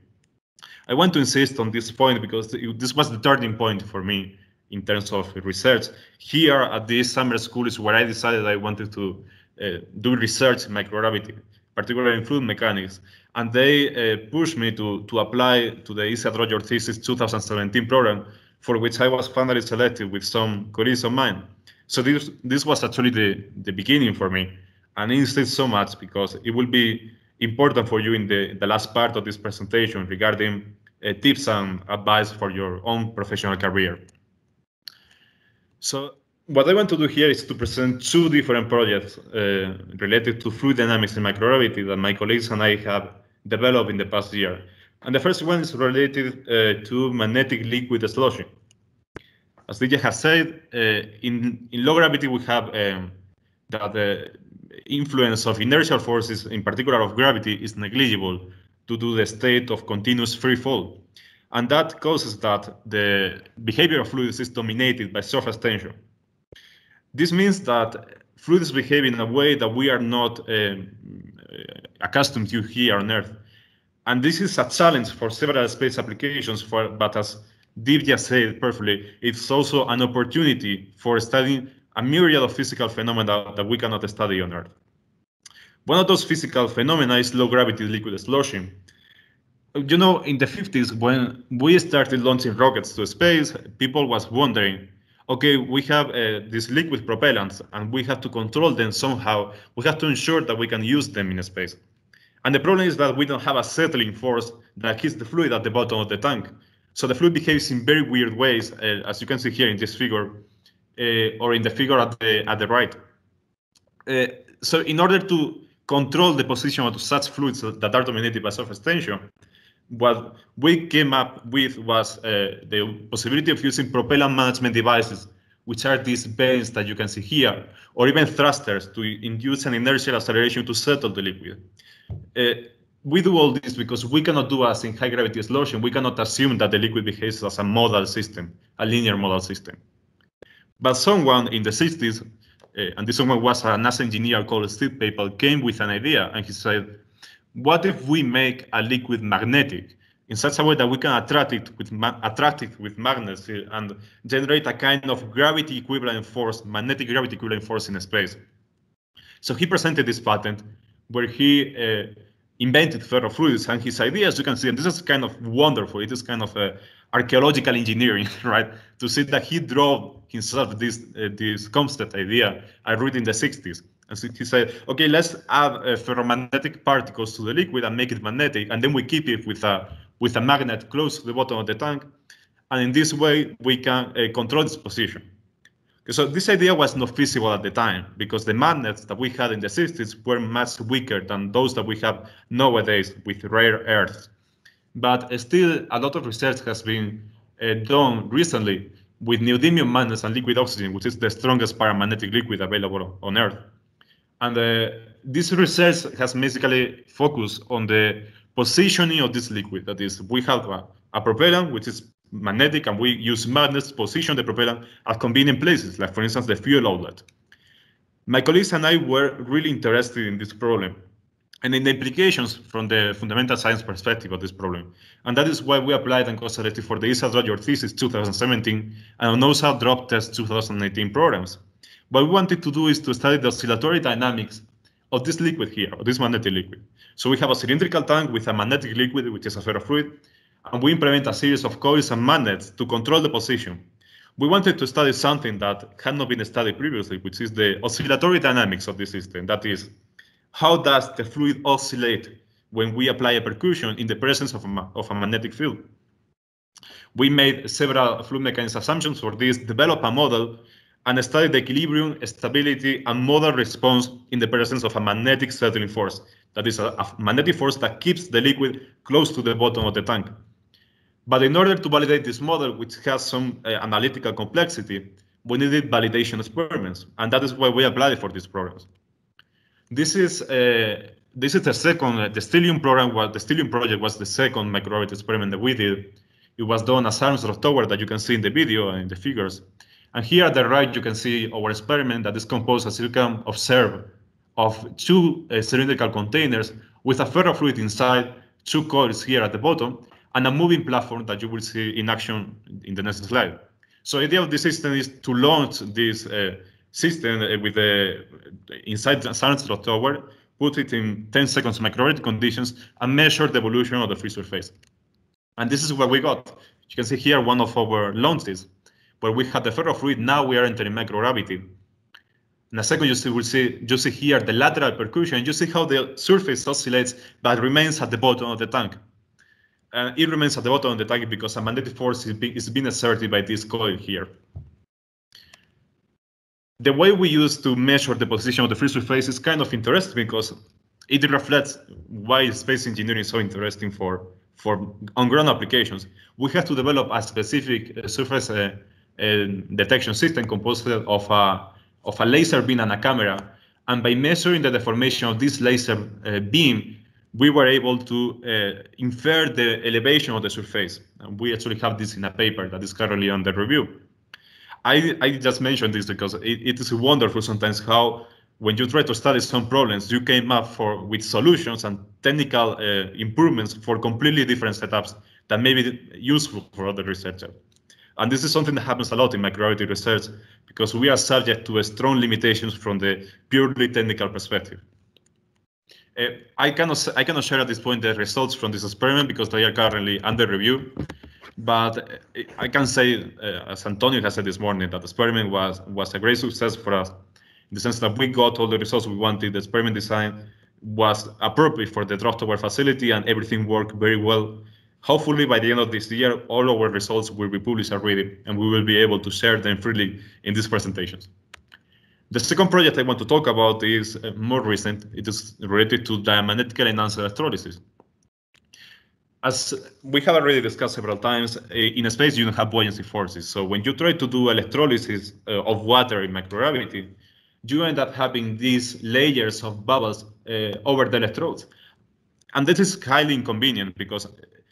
I want to insist on this point because this was the turning point for me in terms of research. Here at this summer school is where I decided I wanted to uh, do research in microgravity, particularly in fluid mechanics. And they uh, pushed me to, to apply to the Drop Your Thesis 2017 program, for which I was finally selected with some colleagues of mine. So this, this was actually the, the beginning for me. And it so much because it will be important for you in the, the last part of this presentation regarding uh, tips and advice for your own professional career. So what I want to do here is to present two different projects uh, related to fluid dynamics in microgravity that my colleagues and I have developed in the past year. And the first one is related uh, to magnetic liquid sloshing. As DJ has said, uh, in, in low gravity we have um, that the influence of inertial forces, in particular of gravity, is negligible due to the state of continuous free fall. And that causes that the behavior of fluids is dominated by surface tension. This means that fluids behave in a way that we are not uh, accustomed to here on Earth. And this is a challenge for several space applications, for, but as Divya said perfectly, it's also an opportunity for studying a myriad of physical phenomena that we cannot study on Earth. One of those physical phenomena is low gravity liquid sloshing. You know, in the 50s, when we started launching rockets to space, people was wondering, okay, we have uh, liquid propellants and we have to control them somehow. We have to ensure that we can use them in space. And the problem is that we don't have a settling force that hits the fluid at the bottom of the tank. So the fluid behaves in very weird ways, uh, as you can see here in this figure, uh, or in the figure at the, at the right. Uh, so in order to control the position of such fluids that are dominated by surface tension, what we came up with was uh, the possibility of using propellant management devices, which are these vanes that you can see here, or even thrusters to induce an inertial acceleration to settle the liquid. Uh, we do all this because we cannot do as in high gravity sloshing. We cannot assume that the liquid behaves as a modal system, a linear modal system. But someone in the 60s, uh, and this someone was a NASA engineer called Steve Papell, came with an idea, and he said, what if we make a liquid magnetic in such a way that we can attract it with attract it with magnets and generate a kind of gravity equivalent force, magnetic gravity equivalent force in space. So he presented this patent where he uh, invented ferrofluids and his ideas you can see, and this is kind of wonderful. It is kind of uh, archaeological engineering, right? To see that he drove himself this uh, this concept idea. I read in the 60s. So he said, okay, let's add uh, ferromagnetic particles to the liquid and make it magnetic, and then we keep it with a with a magnet close to the bottom of the tank, and in this way we can uh, control its position. So this idea was not feasible at the time because the magnets that we had in the 60s were much weaker than those that we have nowadays with rare earths. But still, a lot of research has been uh, done recently with neodymium magnets and liquid oxygen, which is the strongest paramagnetic liquid available on Earth. And uh, this research has basically focused on the positioning of this liquid. That is, we have a, a propellant, which is magnetic, and we use magnets to position the propellant at convenient places, like, for instance, the fuel outlet. My colleagues and I were really interested in this problem and in the implications from the fundamental science perspective of this problem. And that is why we applied and co-selected for the ESA Drop Your Thesis 2017 and UNOOSA Drop Test 2018 programs. What we wanted to do is to study the oscillatory dynamics of this liquid here, of this magnetic liquid. So we have a cylindrical tank with a magnetic liquid, which is a ferrofluid, and we implement a series of coils and magnets to control the position. We wanted to study something that had not been studied previously, which is the oscillatory dynamics of the system. That is, how does the fluid oscillate when we apply a percussion in the presence of a, of a magnetic field? We made several fluid mechanics assumptions for this, develop a model and study the equilibrium, stability, and modal response in the presence of a magnetic settling force. That is a, a, magnetic force that keeps the liquid close to the bottom of the tank. But in order to validate this model, which has some uh, analytical complexity, we needed validation experiments, and that is why we applied for these programs. This is uh, this is the second, uh, the Stellium program, was, the Stellium project was the second microgravity experiment that we did. It was done at Armstrong Tower that you can see in the video and in the figures. And here at the right, you can see our experiment that is composed, as you can observe, of two uh, cylindrical containers with a ferrofluid inside, two coils here at the bottom, and a moving platform that you will see in action in the next slide. So the idea of this system is to launch this uh, system uh, with the inside the Sunslot tower, put it in 10 seconds microgravity conditions, and measure the evolution of the free surface. And this is what we got. You can see here one of our launches, where we had the ferrofluid. Now we are entering microgravity. In a second, you see, will see, you see here the lateral percussion. You see how the surface oscillates, but remains at the bottom of the tank. And it remains at the bottom of the tank because a magnetic force is being, is being exerted by this coil here. The way we use to measure the position of the free surface is kind of interesting because it reflects why space engineering is so interesting for, for on-ground applications. We have to develop a specific uh, surface uh, uh, detection system composed of a, of a laser beam and a camera. And by measuring the deformation of this laser uh, beam, we were able to uh, infer the elevation of the surface. And we actually have this in a paper that is currently under review. I, I just mentioned this because it, it is wonderful sometimes how when you try to study some problems, you came up for with solutions and technical uh, improvements for completely different setups that may be useful for other researchers. And this is something that happens a lot in microgravity research because we are subject to strong limitations from the purely technical perspective. Uh, I cannot I cannot share at this point the results from this experiment because they are currently under review. But uh, I can say, uh, as Antonio has said this morning, that the experiment was was a great success for us in the sense that we got all the results we wanted. The experiment design was appropriate for the drop tower facility, and everything worked very well. Hopefully, by the end of this year, all our results will be published already, and we will be able to share them freely in these presentations. The second project I want to talk about is uh, more recent. It is related to diamagnetically enhanced electrolysis. As we have already discussed several times, in a space you don't have buoyancy forces. So when you try to do electrolysis uh, of water in microgravity, you end up having these layers of bubbles uh, over the electrodes. And this is highly inconvenient because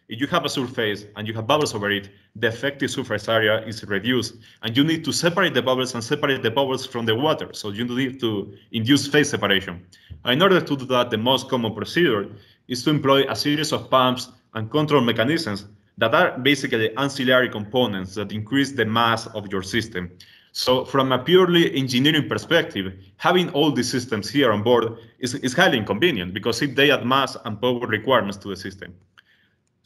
if you have a surface and you have bubbles over it, the effective surface area is reduced. And you need to separate the bubbles and separate the bubbles from the water. So you need to induce phase separation. In order to do that, the most common procedure is to employ a series of pumps and control mechanisms that are basically ancillary components that increase the mass of your system. So from a purely engineering perspective, having all these systems here on board is, is highly inconvenient because if they add mass and power requirements to the system.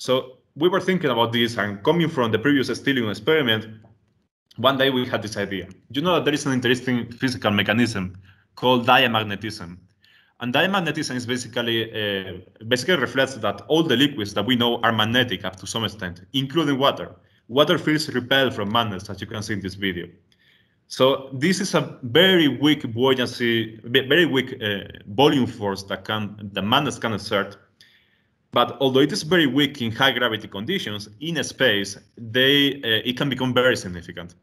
So we were thinking about this and coming from the previous Stellium experiment, one day we had this idea. You know that there is an interesting physical mechanism called diamagnetism. And diamagnetism is basically uh, basically reflects that all the liquids that we know are magnetic up to some extent, including water. Water feels repelled from magnets, as you can see in this video. So this is a very weak buoyancy, very weak uh, volume force that can the magnets can exert but although it is very weak in high gravity conditions, in space, they uh, it can become very significant.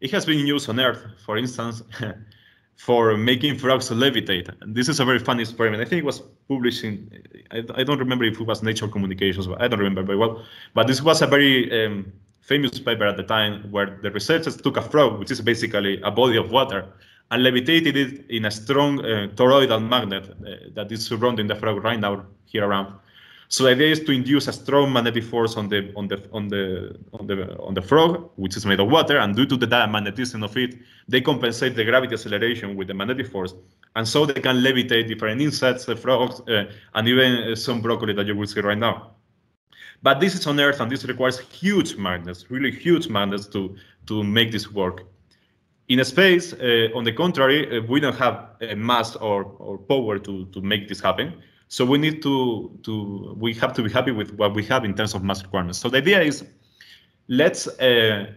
It has been used on Earth, for instance, for making frogs levitate. This is a very funny experiment. I think it was published in, I, I don't remember if it was Nature Communications, but I don't remember very well. But this was a very um, famous paper at the time where the researchers took a frog, which is basically a body of water, and levitated it in a strong uh, toroidal magnet uh, that is surrounding the frog right now here around. So the idea is to induce a strong magnetic force on the on the on the on the on the frog, which is made of water, and due to the diamagnetism of it, they compensate the gravity acceleration with the magnetic force, and so they can levitate different insects, the frogs, uh, and even uh, some broccoli that you will see right now. But this is on Earth, and this requires huge magnets, really huge magnets to to make this work. In space, uh, on the contrary, uh, we don't have a mass or, or power to, to make this happen. So we need to, to we have to be happy with what we have in terms of mass requirements. So the idea is let's uh,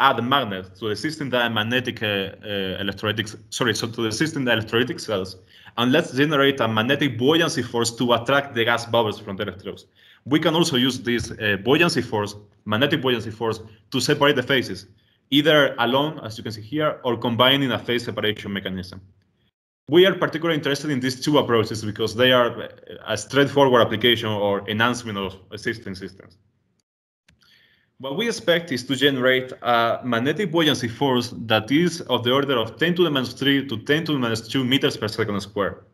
add a magnet to the system diamagnetic uh, uh, electrolytic, sorry, so to the system electrolytic cells, and let's generate a magnetic buoyancy force to attract the gas bubbles from the electrodes. We can also use this uh, buoyancy force, magnetic buoyancy force, to separate the phases, either alone, as you can see here, or combining a phase separation mechanism we are particularly interested in these two approaches because they are a straightforward application or enhancement of existing systems. What we expect is to generate a magnetic buoyancy force that is of the order of 10 to the minus 3 to 10 to the minus 2 meters per second square.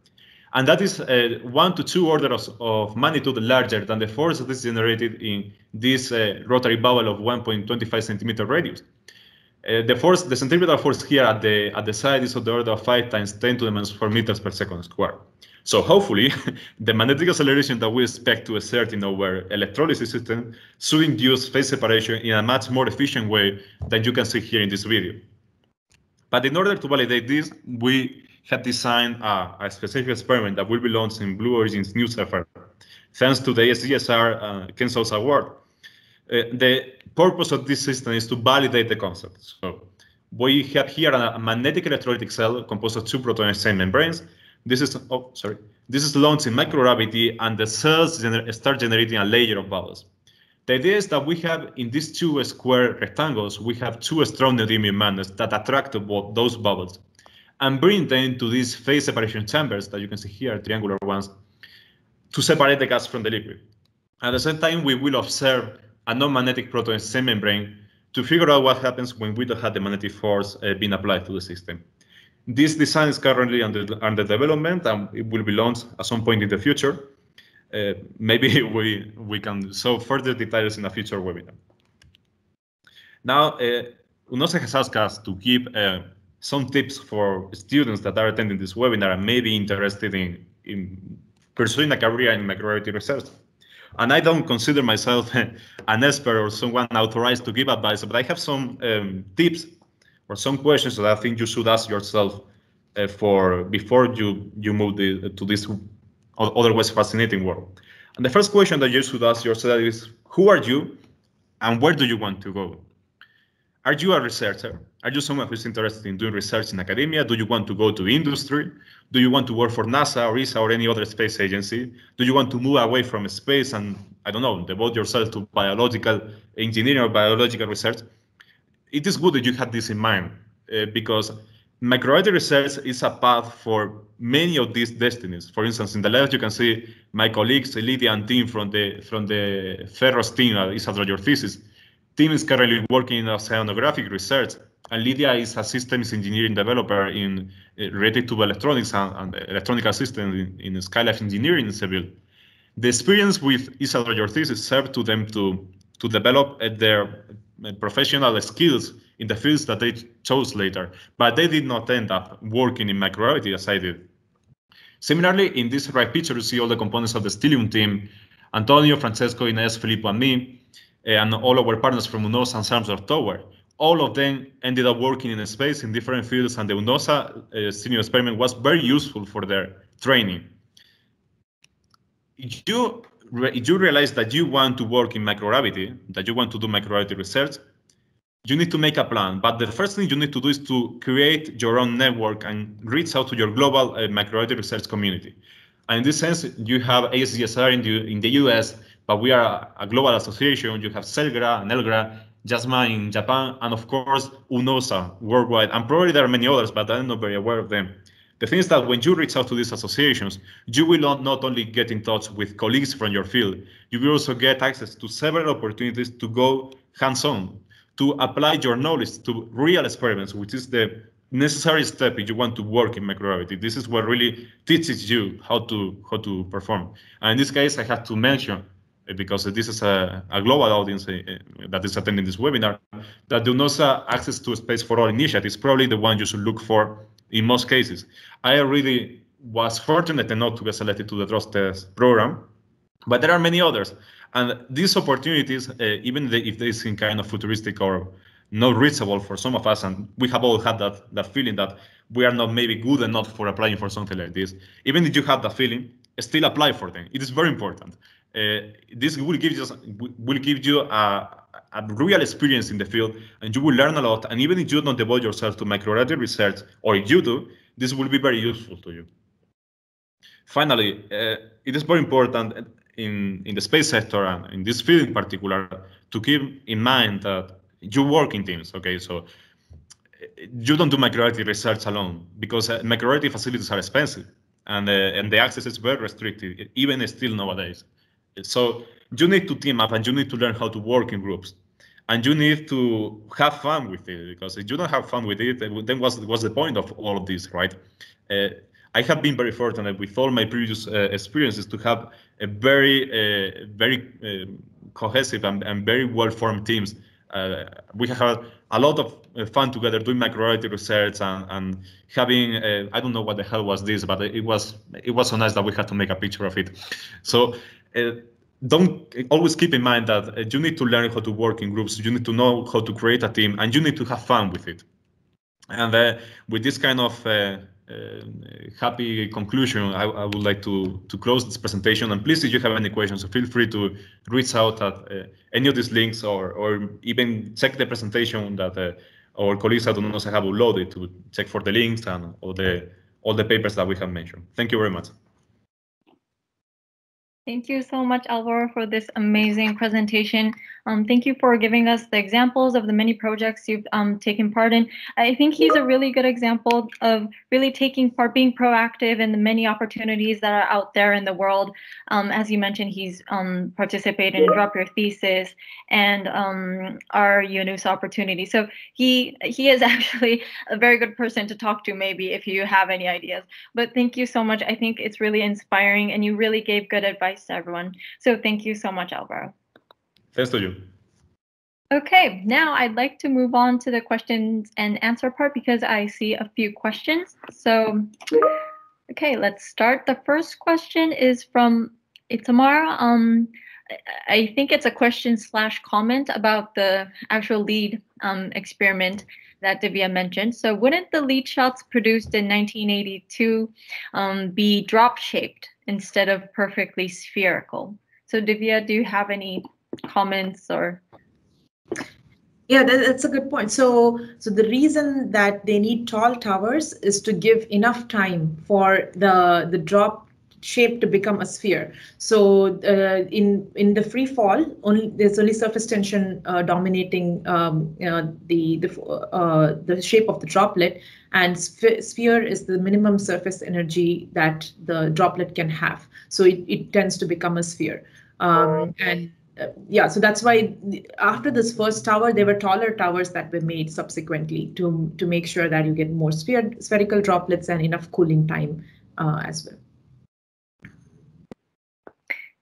And that is uh, one to two orders of magnitude larger than the force that is generated in this uh, rotary bubble of 1.25 centimeter radius. Uh, the force, the centripetal force here at the at the side is of the order of five times 10 to the minus four meters per second square. So hopefully, the magnetic acceleration that we expect to exert in our electrolysis system should induce phase separation in a much more efficient way than you can see here in this video. But in order to validate this, we have designed a, a specific experiment that will be launched in Blue Origin's New Shepard, thanks to the ASGSR uh, Award. Uh, the purpose of this system is to validate the concept. So we have here a, a magnetic electrolytic cell composed of two proton exchange membranes. This is oh sorry. This is launched in microgravity, and the cells gener start generating a layer of bubbles. The idea is that we have in these two square rectangles, we have two strong neodymium magnets that attract those bubbles and bring them to these phase separation chambers that you can see here, triangular ones, to separate the gas from the liquid. At the same time, we will observe a non-magnetic proton exchange membrane to figure out what happens when we don't have the magnetic force uh, being applied to the system. This design is currently under, under development and it will be launched at some point in the future. Uh, maybe we, we can show further details in a future webinar. Now, uh, UNOOSA has asked us to give uh, some tips for students that are attending this webinar and may be interested in, in pursuing a career in microgravity research. And I don't consider myself an expert or someone authorized to give advice, but I have some um, tips or some questions that I think you should ask yourself uh, for before you you move the, to this otherwise fascinating world. And the first question that you should ask yourself is, who are you, and where do you want to go? Are you a researcher? Are you someone who's interested in doing research in academia? Do you want to go to industry? Do you want to work for NASA or ESA or any other space agency? Do you want to move away from space and, I don't know, devote yourself to biological engineering or biological research? It is good that you have this in mind uh, because microgravity research is a path for many of these destinies. For instance, in the left, you can see my colleagues, Lydia and Tim from the from the FERROS team at ESA Your Thesis team is currently working in oceanographic research, and Lydia is a systems engineering developer in uh, related to electronics and, and electronic systems in, in Skylife Engineering in Seville. The experience with Isadora Thesis served to them to, to develop uh, their uh, professional skills in the fields that they chose later, but they did not end up working in microgravity as I did. Similarly, in this right picture, you see all the components of the Stellium team, Antonio, Francesco, Ines, Filippo, and me, Eh, and all our partners from UNOOSA and ZARM Drop Tower. All of them ended up working in space in different fields, and the UNOOSA uh, senior experiment was very useful for their training. If you, if you realize that you want to work in microgravity, that you want to do microgravity research, you need to make a plan. But the first thing you need to do is to create your own network and reach out to your global uh, microgravity research community. And in this sense, you have ASGSR in the, in the US but we are a global association. You have CELGRA and ELGRA, JASMA in Japan, and of course, UNOOSA worldwide. And probably there are many others, but I'm not very aware of them. The thing is that when you reach out to these associations, you will not, not only get in touch with colleagues from your field, you will also get access to several opportunities to go hands-on, to apply your knowledge to real experiments, which is the necessary step if you want to work in microgravity. This is what really teaches you how to how to perform. And in this case, I have to mention because this is a, a global audience uh, that is attending this webinar, that the UNOOSA Access to Space for All initiative is probably the one you should look for in most cases. I really was fortunate enough to get selected to the DropTES program, but there are many others. And these opportunities, uh, even if they seem kind of futuristic or not reachable for some of us, and we have all had that, that feeling that we are not maybe good enough for applying for something like this, even if you have that feeling, still apply for them. It is very important. Uh, this will give you will give you a, a real experience in the field, and you will learn a lot. And even if you don't devote yourself to microgravity research, or if you do, this will be very useful to you. Finally, uh, it is very important in, in the space sector and in this field in particular to keep in mind that you work in teams. Okay, so you don't do microgravity research alone because uh, facilities are expensive and uh, and the access is very restricted, even still nowadays. So you need to team up and you need to learn how to work in groups. and you need to have fun with it because if you don't have fun with it, then what's what's the point of all of this, right? Uh, I have been very fortunate with all my previous uh, experiences to have a very, uh, very um, cohesive and, and, very well-formed teams. Uh, we have had a lot of uh, fun together doing microgravity research and, and having uh, I don't know what the hell was this, but it was it was so nice that we had to make a picture of it. So don't always keep in mind that uh, you need to learn how to work in groups you need to know how to create a team and you need to have fun with it. And uh, with this kind of uh, uh happy conclusion I, I, would like to to close this presentation. And please if you have any questions feel free to reach out at uh, any of these links or or even check the presentation that uh, our colleagues at UNOOSA have uploaded to check for the links and all the all the papers that we have mentioned. Thank you very much Thank you so much, Alvaro, for this amazing presentation. Um, thank you for giving us the examples of the many projects you've um, taken part in. I think he's a really good example of really taking part, being proactive in the many opportunities that are out there in the world. Um, as you mentioned, he's um, participated in Drop Your Thesis and um, our UNOOSA opportunity. So he he is actually a very good person to talk to, maybe if you have any ideas. But thank you so much. I think it's really inspiring, and you really gave good advice to everyone. So thank you so much, Alvaro. Thanks to you. Okay, now I'd like to move on to the questions and answer part because I see a few questions. So, okay, let's start. The first question is from Itamar. Um, I think it's a question slash comment about the actual lead um, experiment that Divya mentioned. So wouldn't the lead shots produced in 1982 um, be drop shaped instead of perfectly spherical? So Divya, do you have any comments or yeah that's a good point. So so the reason that they need tall towers is to give enough time for the the drop shape to become a sphere. So uh, in in the free fall only there's only surface tension uh, dominating um, uh, the the uh, the shape of the droplet and sphere is the minimum surface energy that the droplet can have. So it, it tends to become a sphere. Um, and uh, yeah, so that's why after this first tower, there were taller towers that were made subsequently to to make sure that you get more sphere, spherical droplets and enough cooling time uh, as well.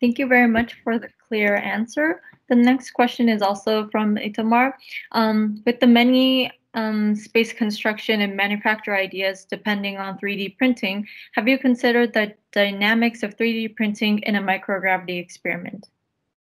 Thank you very much for the clear answer. The next question is also from Itamar. Um, with the many um, space construction and manufacture ideas depending on 3D printing, have you considered the dynamics of 3D printing in a microgravity experiment?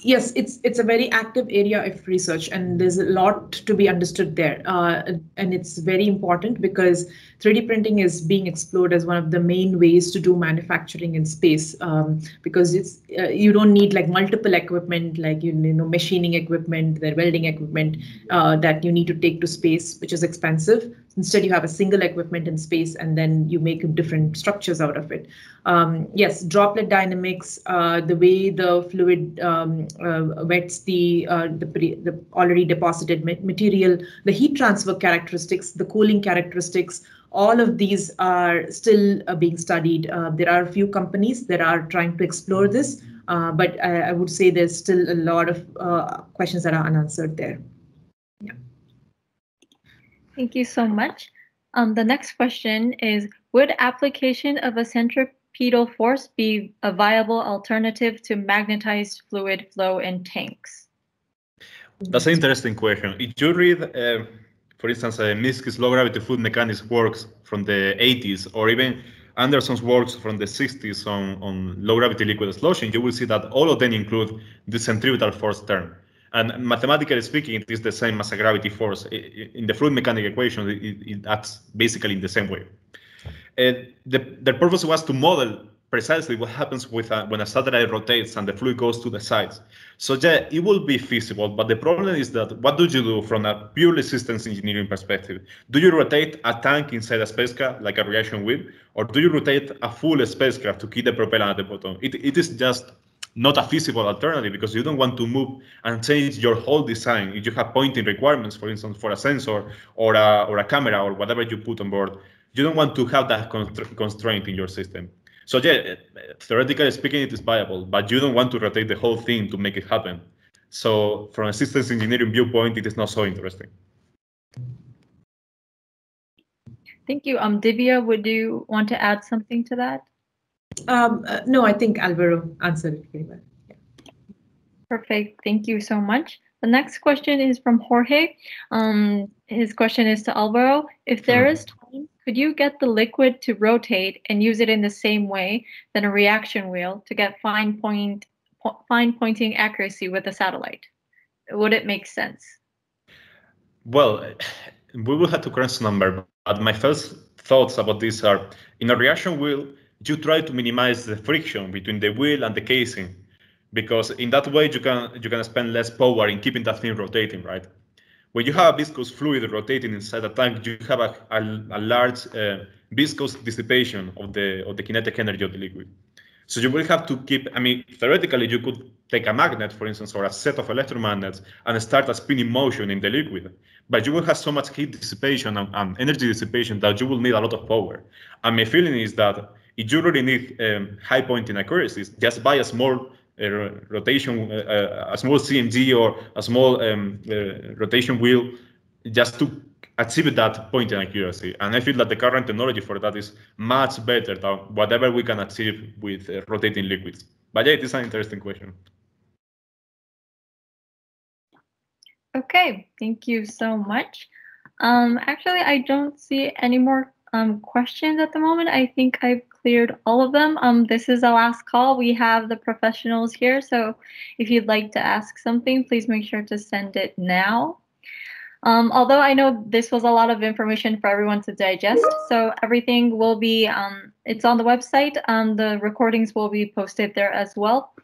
yes, it's it's a very active area of research, and there's a lot to be understood there. Uh, and it's very important because 3D printing is being explored as one of the main ways to do manufacturing in space. Um, because it's uh, you don't need like multiple equipment, like you, know machining equipment, the welding equipment uh, that you need to take to space, which is expensive. Instead, you have a single equipment in space, and then you make different structures out of it. Um, yes, droplet dynamics, uh, the way the fluid um, uh, wets the uh, the, the already deposited material, the heat transfer characteristics, the cooling characteristics, all of these are still uh, being studied. Uh, there are a few companies that are trying to explore this, uh, but I, I, would say there's still a lot of questions that are unanswered there. Yeah. Thank you so much. Um, the next question is, would application of a centripetal force be a viable alternative to magnetized fluid flow in tanks? That's an interesting question. If you read, uh, for instance, uh, Myshkis low gravity fluid mechanics works from the 80s, or even Abramson's works from the 60s on, on low gravity liquid sloshing, you will see that all of them include the centripetal force term. And mathematically speaking, it is the same as a gravity force. In the fluid mechanic equation, it, it acts basically in the same way. Uh, the, the purpose was to model precisely what happens with a, when a satellite rotates and the fluid goes to the sides. So yeah, it will be feasible, but the problem is that what do you do from a purely systems engineering perspective? Do you rotate a tank inside a spacecraft like a reaction wheel, or do you rotate a full spacecraft to keep the propeller at the bottom? It, it is just not a feasible alternative because you don't want to move and change your whole design. If you have pointing requirements, for instance, for a sensor or a, or a camera or whatever you put on board, you don't want to have that constraint in your system. So yeah, theoretically speaking, it is viable, but you don't want to rotate the whole thing to make it happen. So from a systems engineering viewpoint, it is not so interesting. Thank you. Um, Divya, would you want to add something to that? Um, uh, no, I think Alvaro answered it very well. Yeah. Perfect. Thank you so much. The next question is from Jorge. Um, his question is to Alvaro. If there is time, could you get the liquid to rotate and use it in the same way than a reaction wheel to get fine point po fine pointing accuracy with a satellite? Would it make sense? Well, we will have to crunch number, but my first thoughts about this are, in a reaction wheel, you try to minimize the friction between the wheel and the casing, because in that way you can you can spend less power in keeping that thing rotating, right? When you have a viscous fluid rotating inside a tank, you have a, a, a large uh, viscous dissipation of the of the kinetic energy of the liquid. So you will have to keep, I mean, theoretically, you could take a magnet, for instance, or a set of electromagnets and start a spinning motion in the liquid. But you will have so much heat dissipation and, and energy dissipation that you will need a lot of power. And my feeling is that if you really need um, high pointing accuracies, just buy a small uh, rotation, uh, uh a small CMG or a small um, uh, rotation wheel, just to achieve that pointing accuracy. And I feel that the current technology for that is much better than whatever we can achieve with uh, rotating liquids. But yeah, it is an interesting question. Okay, thank you so much. Um, actually, I don't see any more um, questions at the moment. I think I've cleared all of them. Um, this is our last call. We have the professionals here, so if you'd like to ask something, please make sure to send it now. Um, although I know this was a lot of information for everyone to digest, so everything will be, um, it's on the website. Um, the recordings will be posted there as well.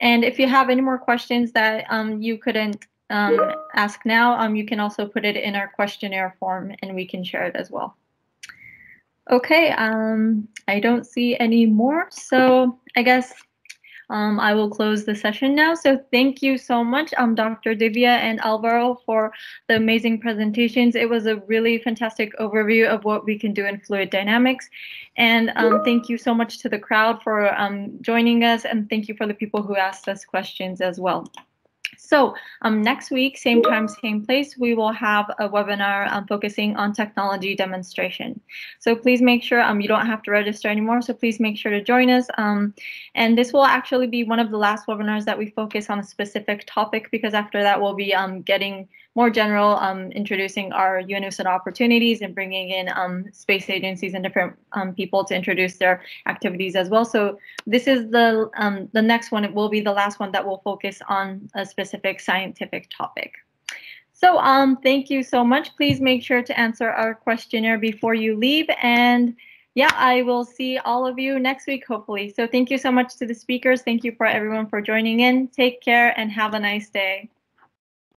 And if you have any more questions that um, you couldn't um, ask now, um, you can also put it in our questionnaire form and we can share it as well. Okay, I don't see any more, so I guess um, I will close the session now. So thank you so much, um, Dr. Divya and Alvaro for the amazing presentations. It was a really fantastic overview of what we can do in fluid dynamics. And um, thank you so much to the crowd for um, joining us. And thank you for the people who asked us questions as well. So um, next week, same time, same place, we will have a webinar um, focusing on technology demonstration. So please make sure um, you don't have to register anymore. So please make sure to join us. Um, and this will actually be one of the last webinars that we focus on a specific topic because after that we'll be um, getting more general, um, introducing our UNOSUN opportunities and bringing in um, space agencies and different um, people to introduce their activities as well. So this is the um, the next one. It will be the last one that will focus on a specific scientific topic. So um, thank you so much. Please make sure to answer our questionnaire before you leave. And yeah, I will see all of you next week, hopefully. So thank you so much to the speakers. Thank you for everyone for joining in. Take care and have a nice day.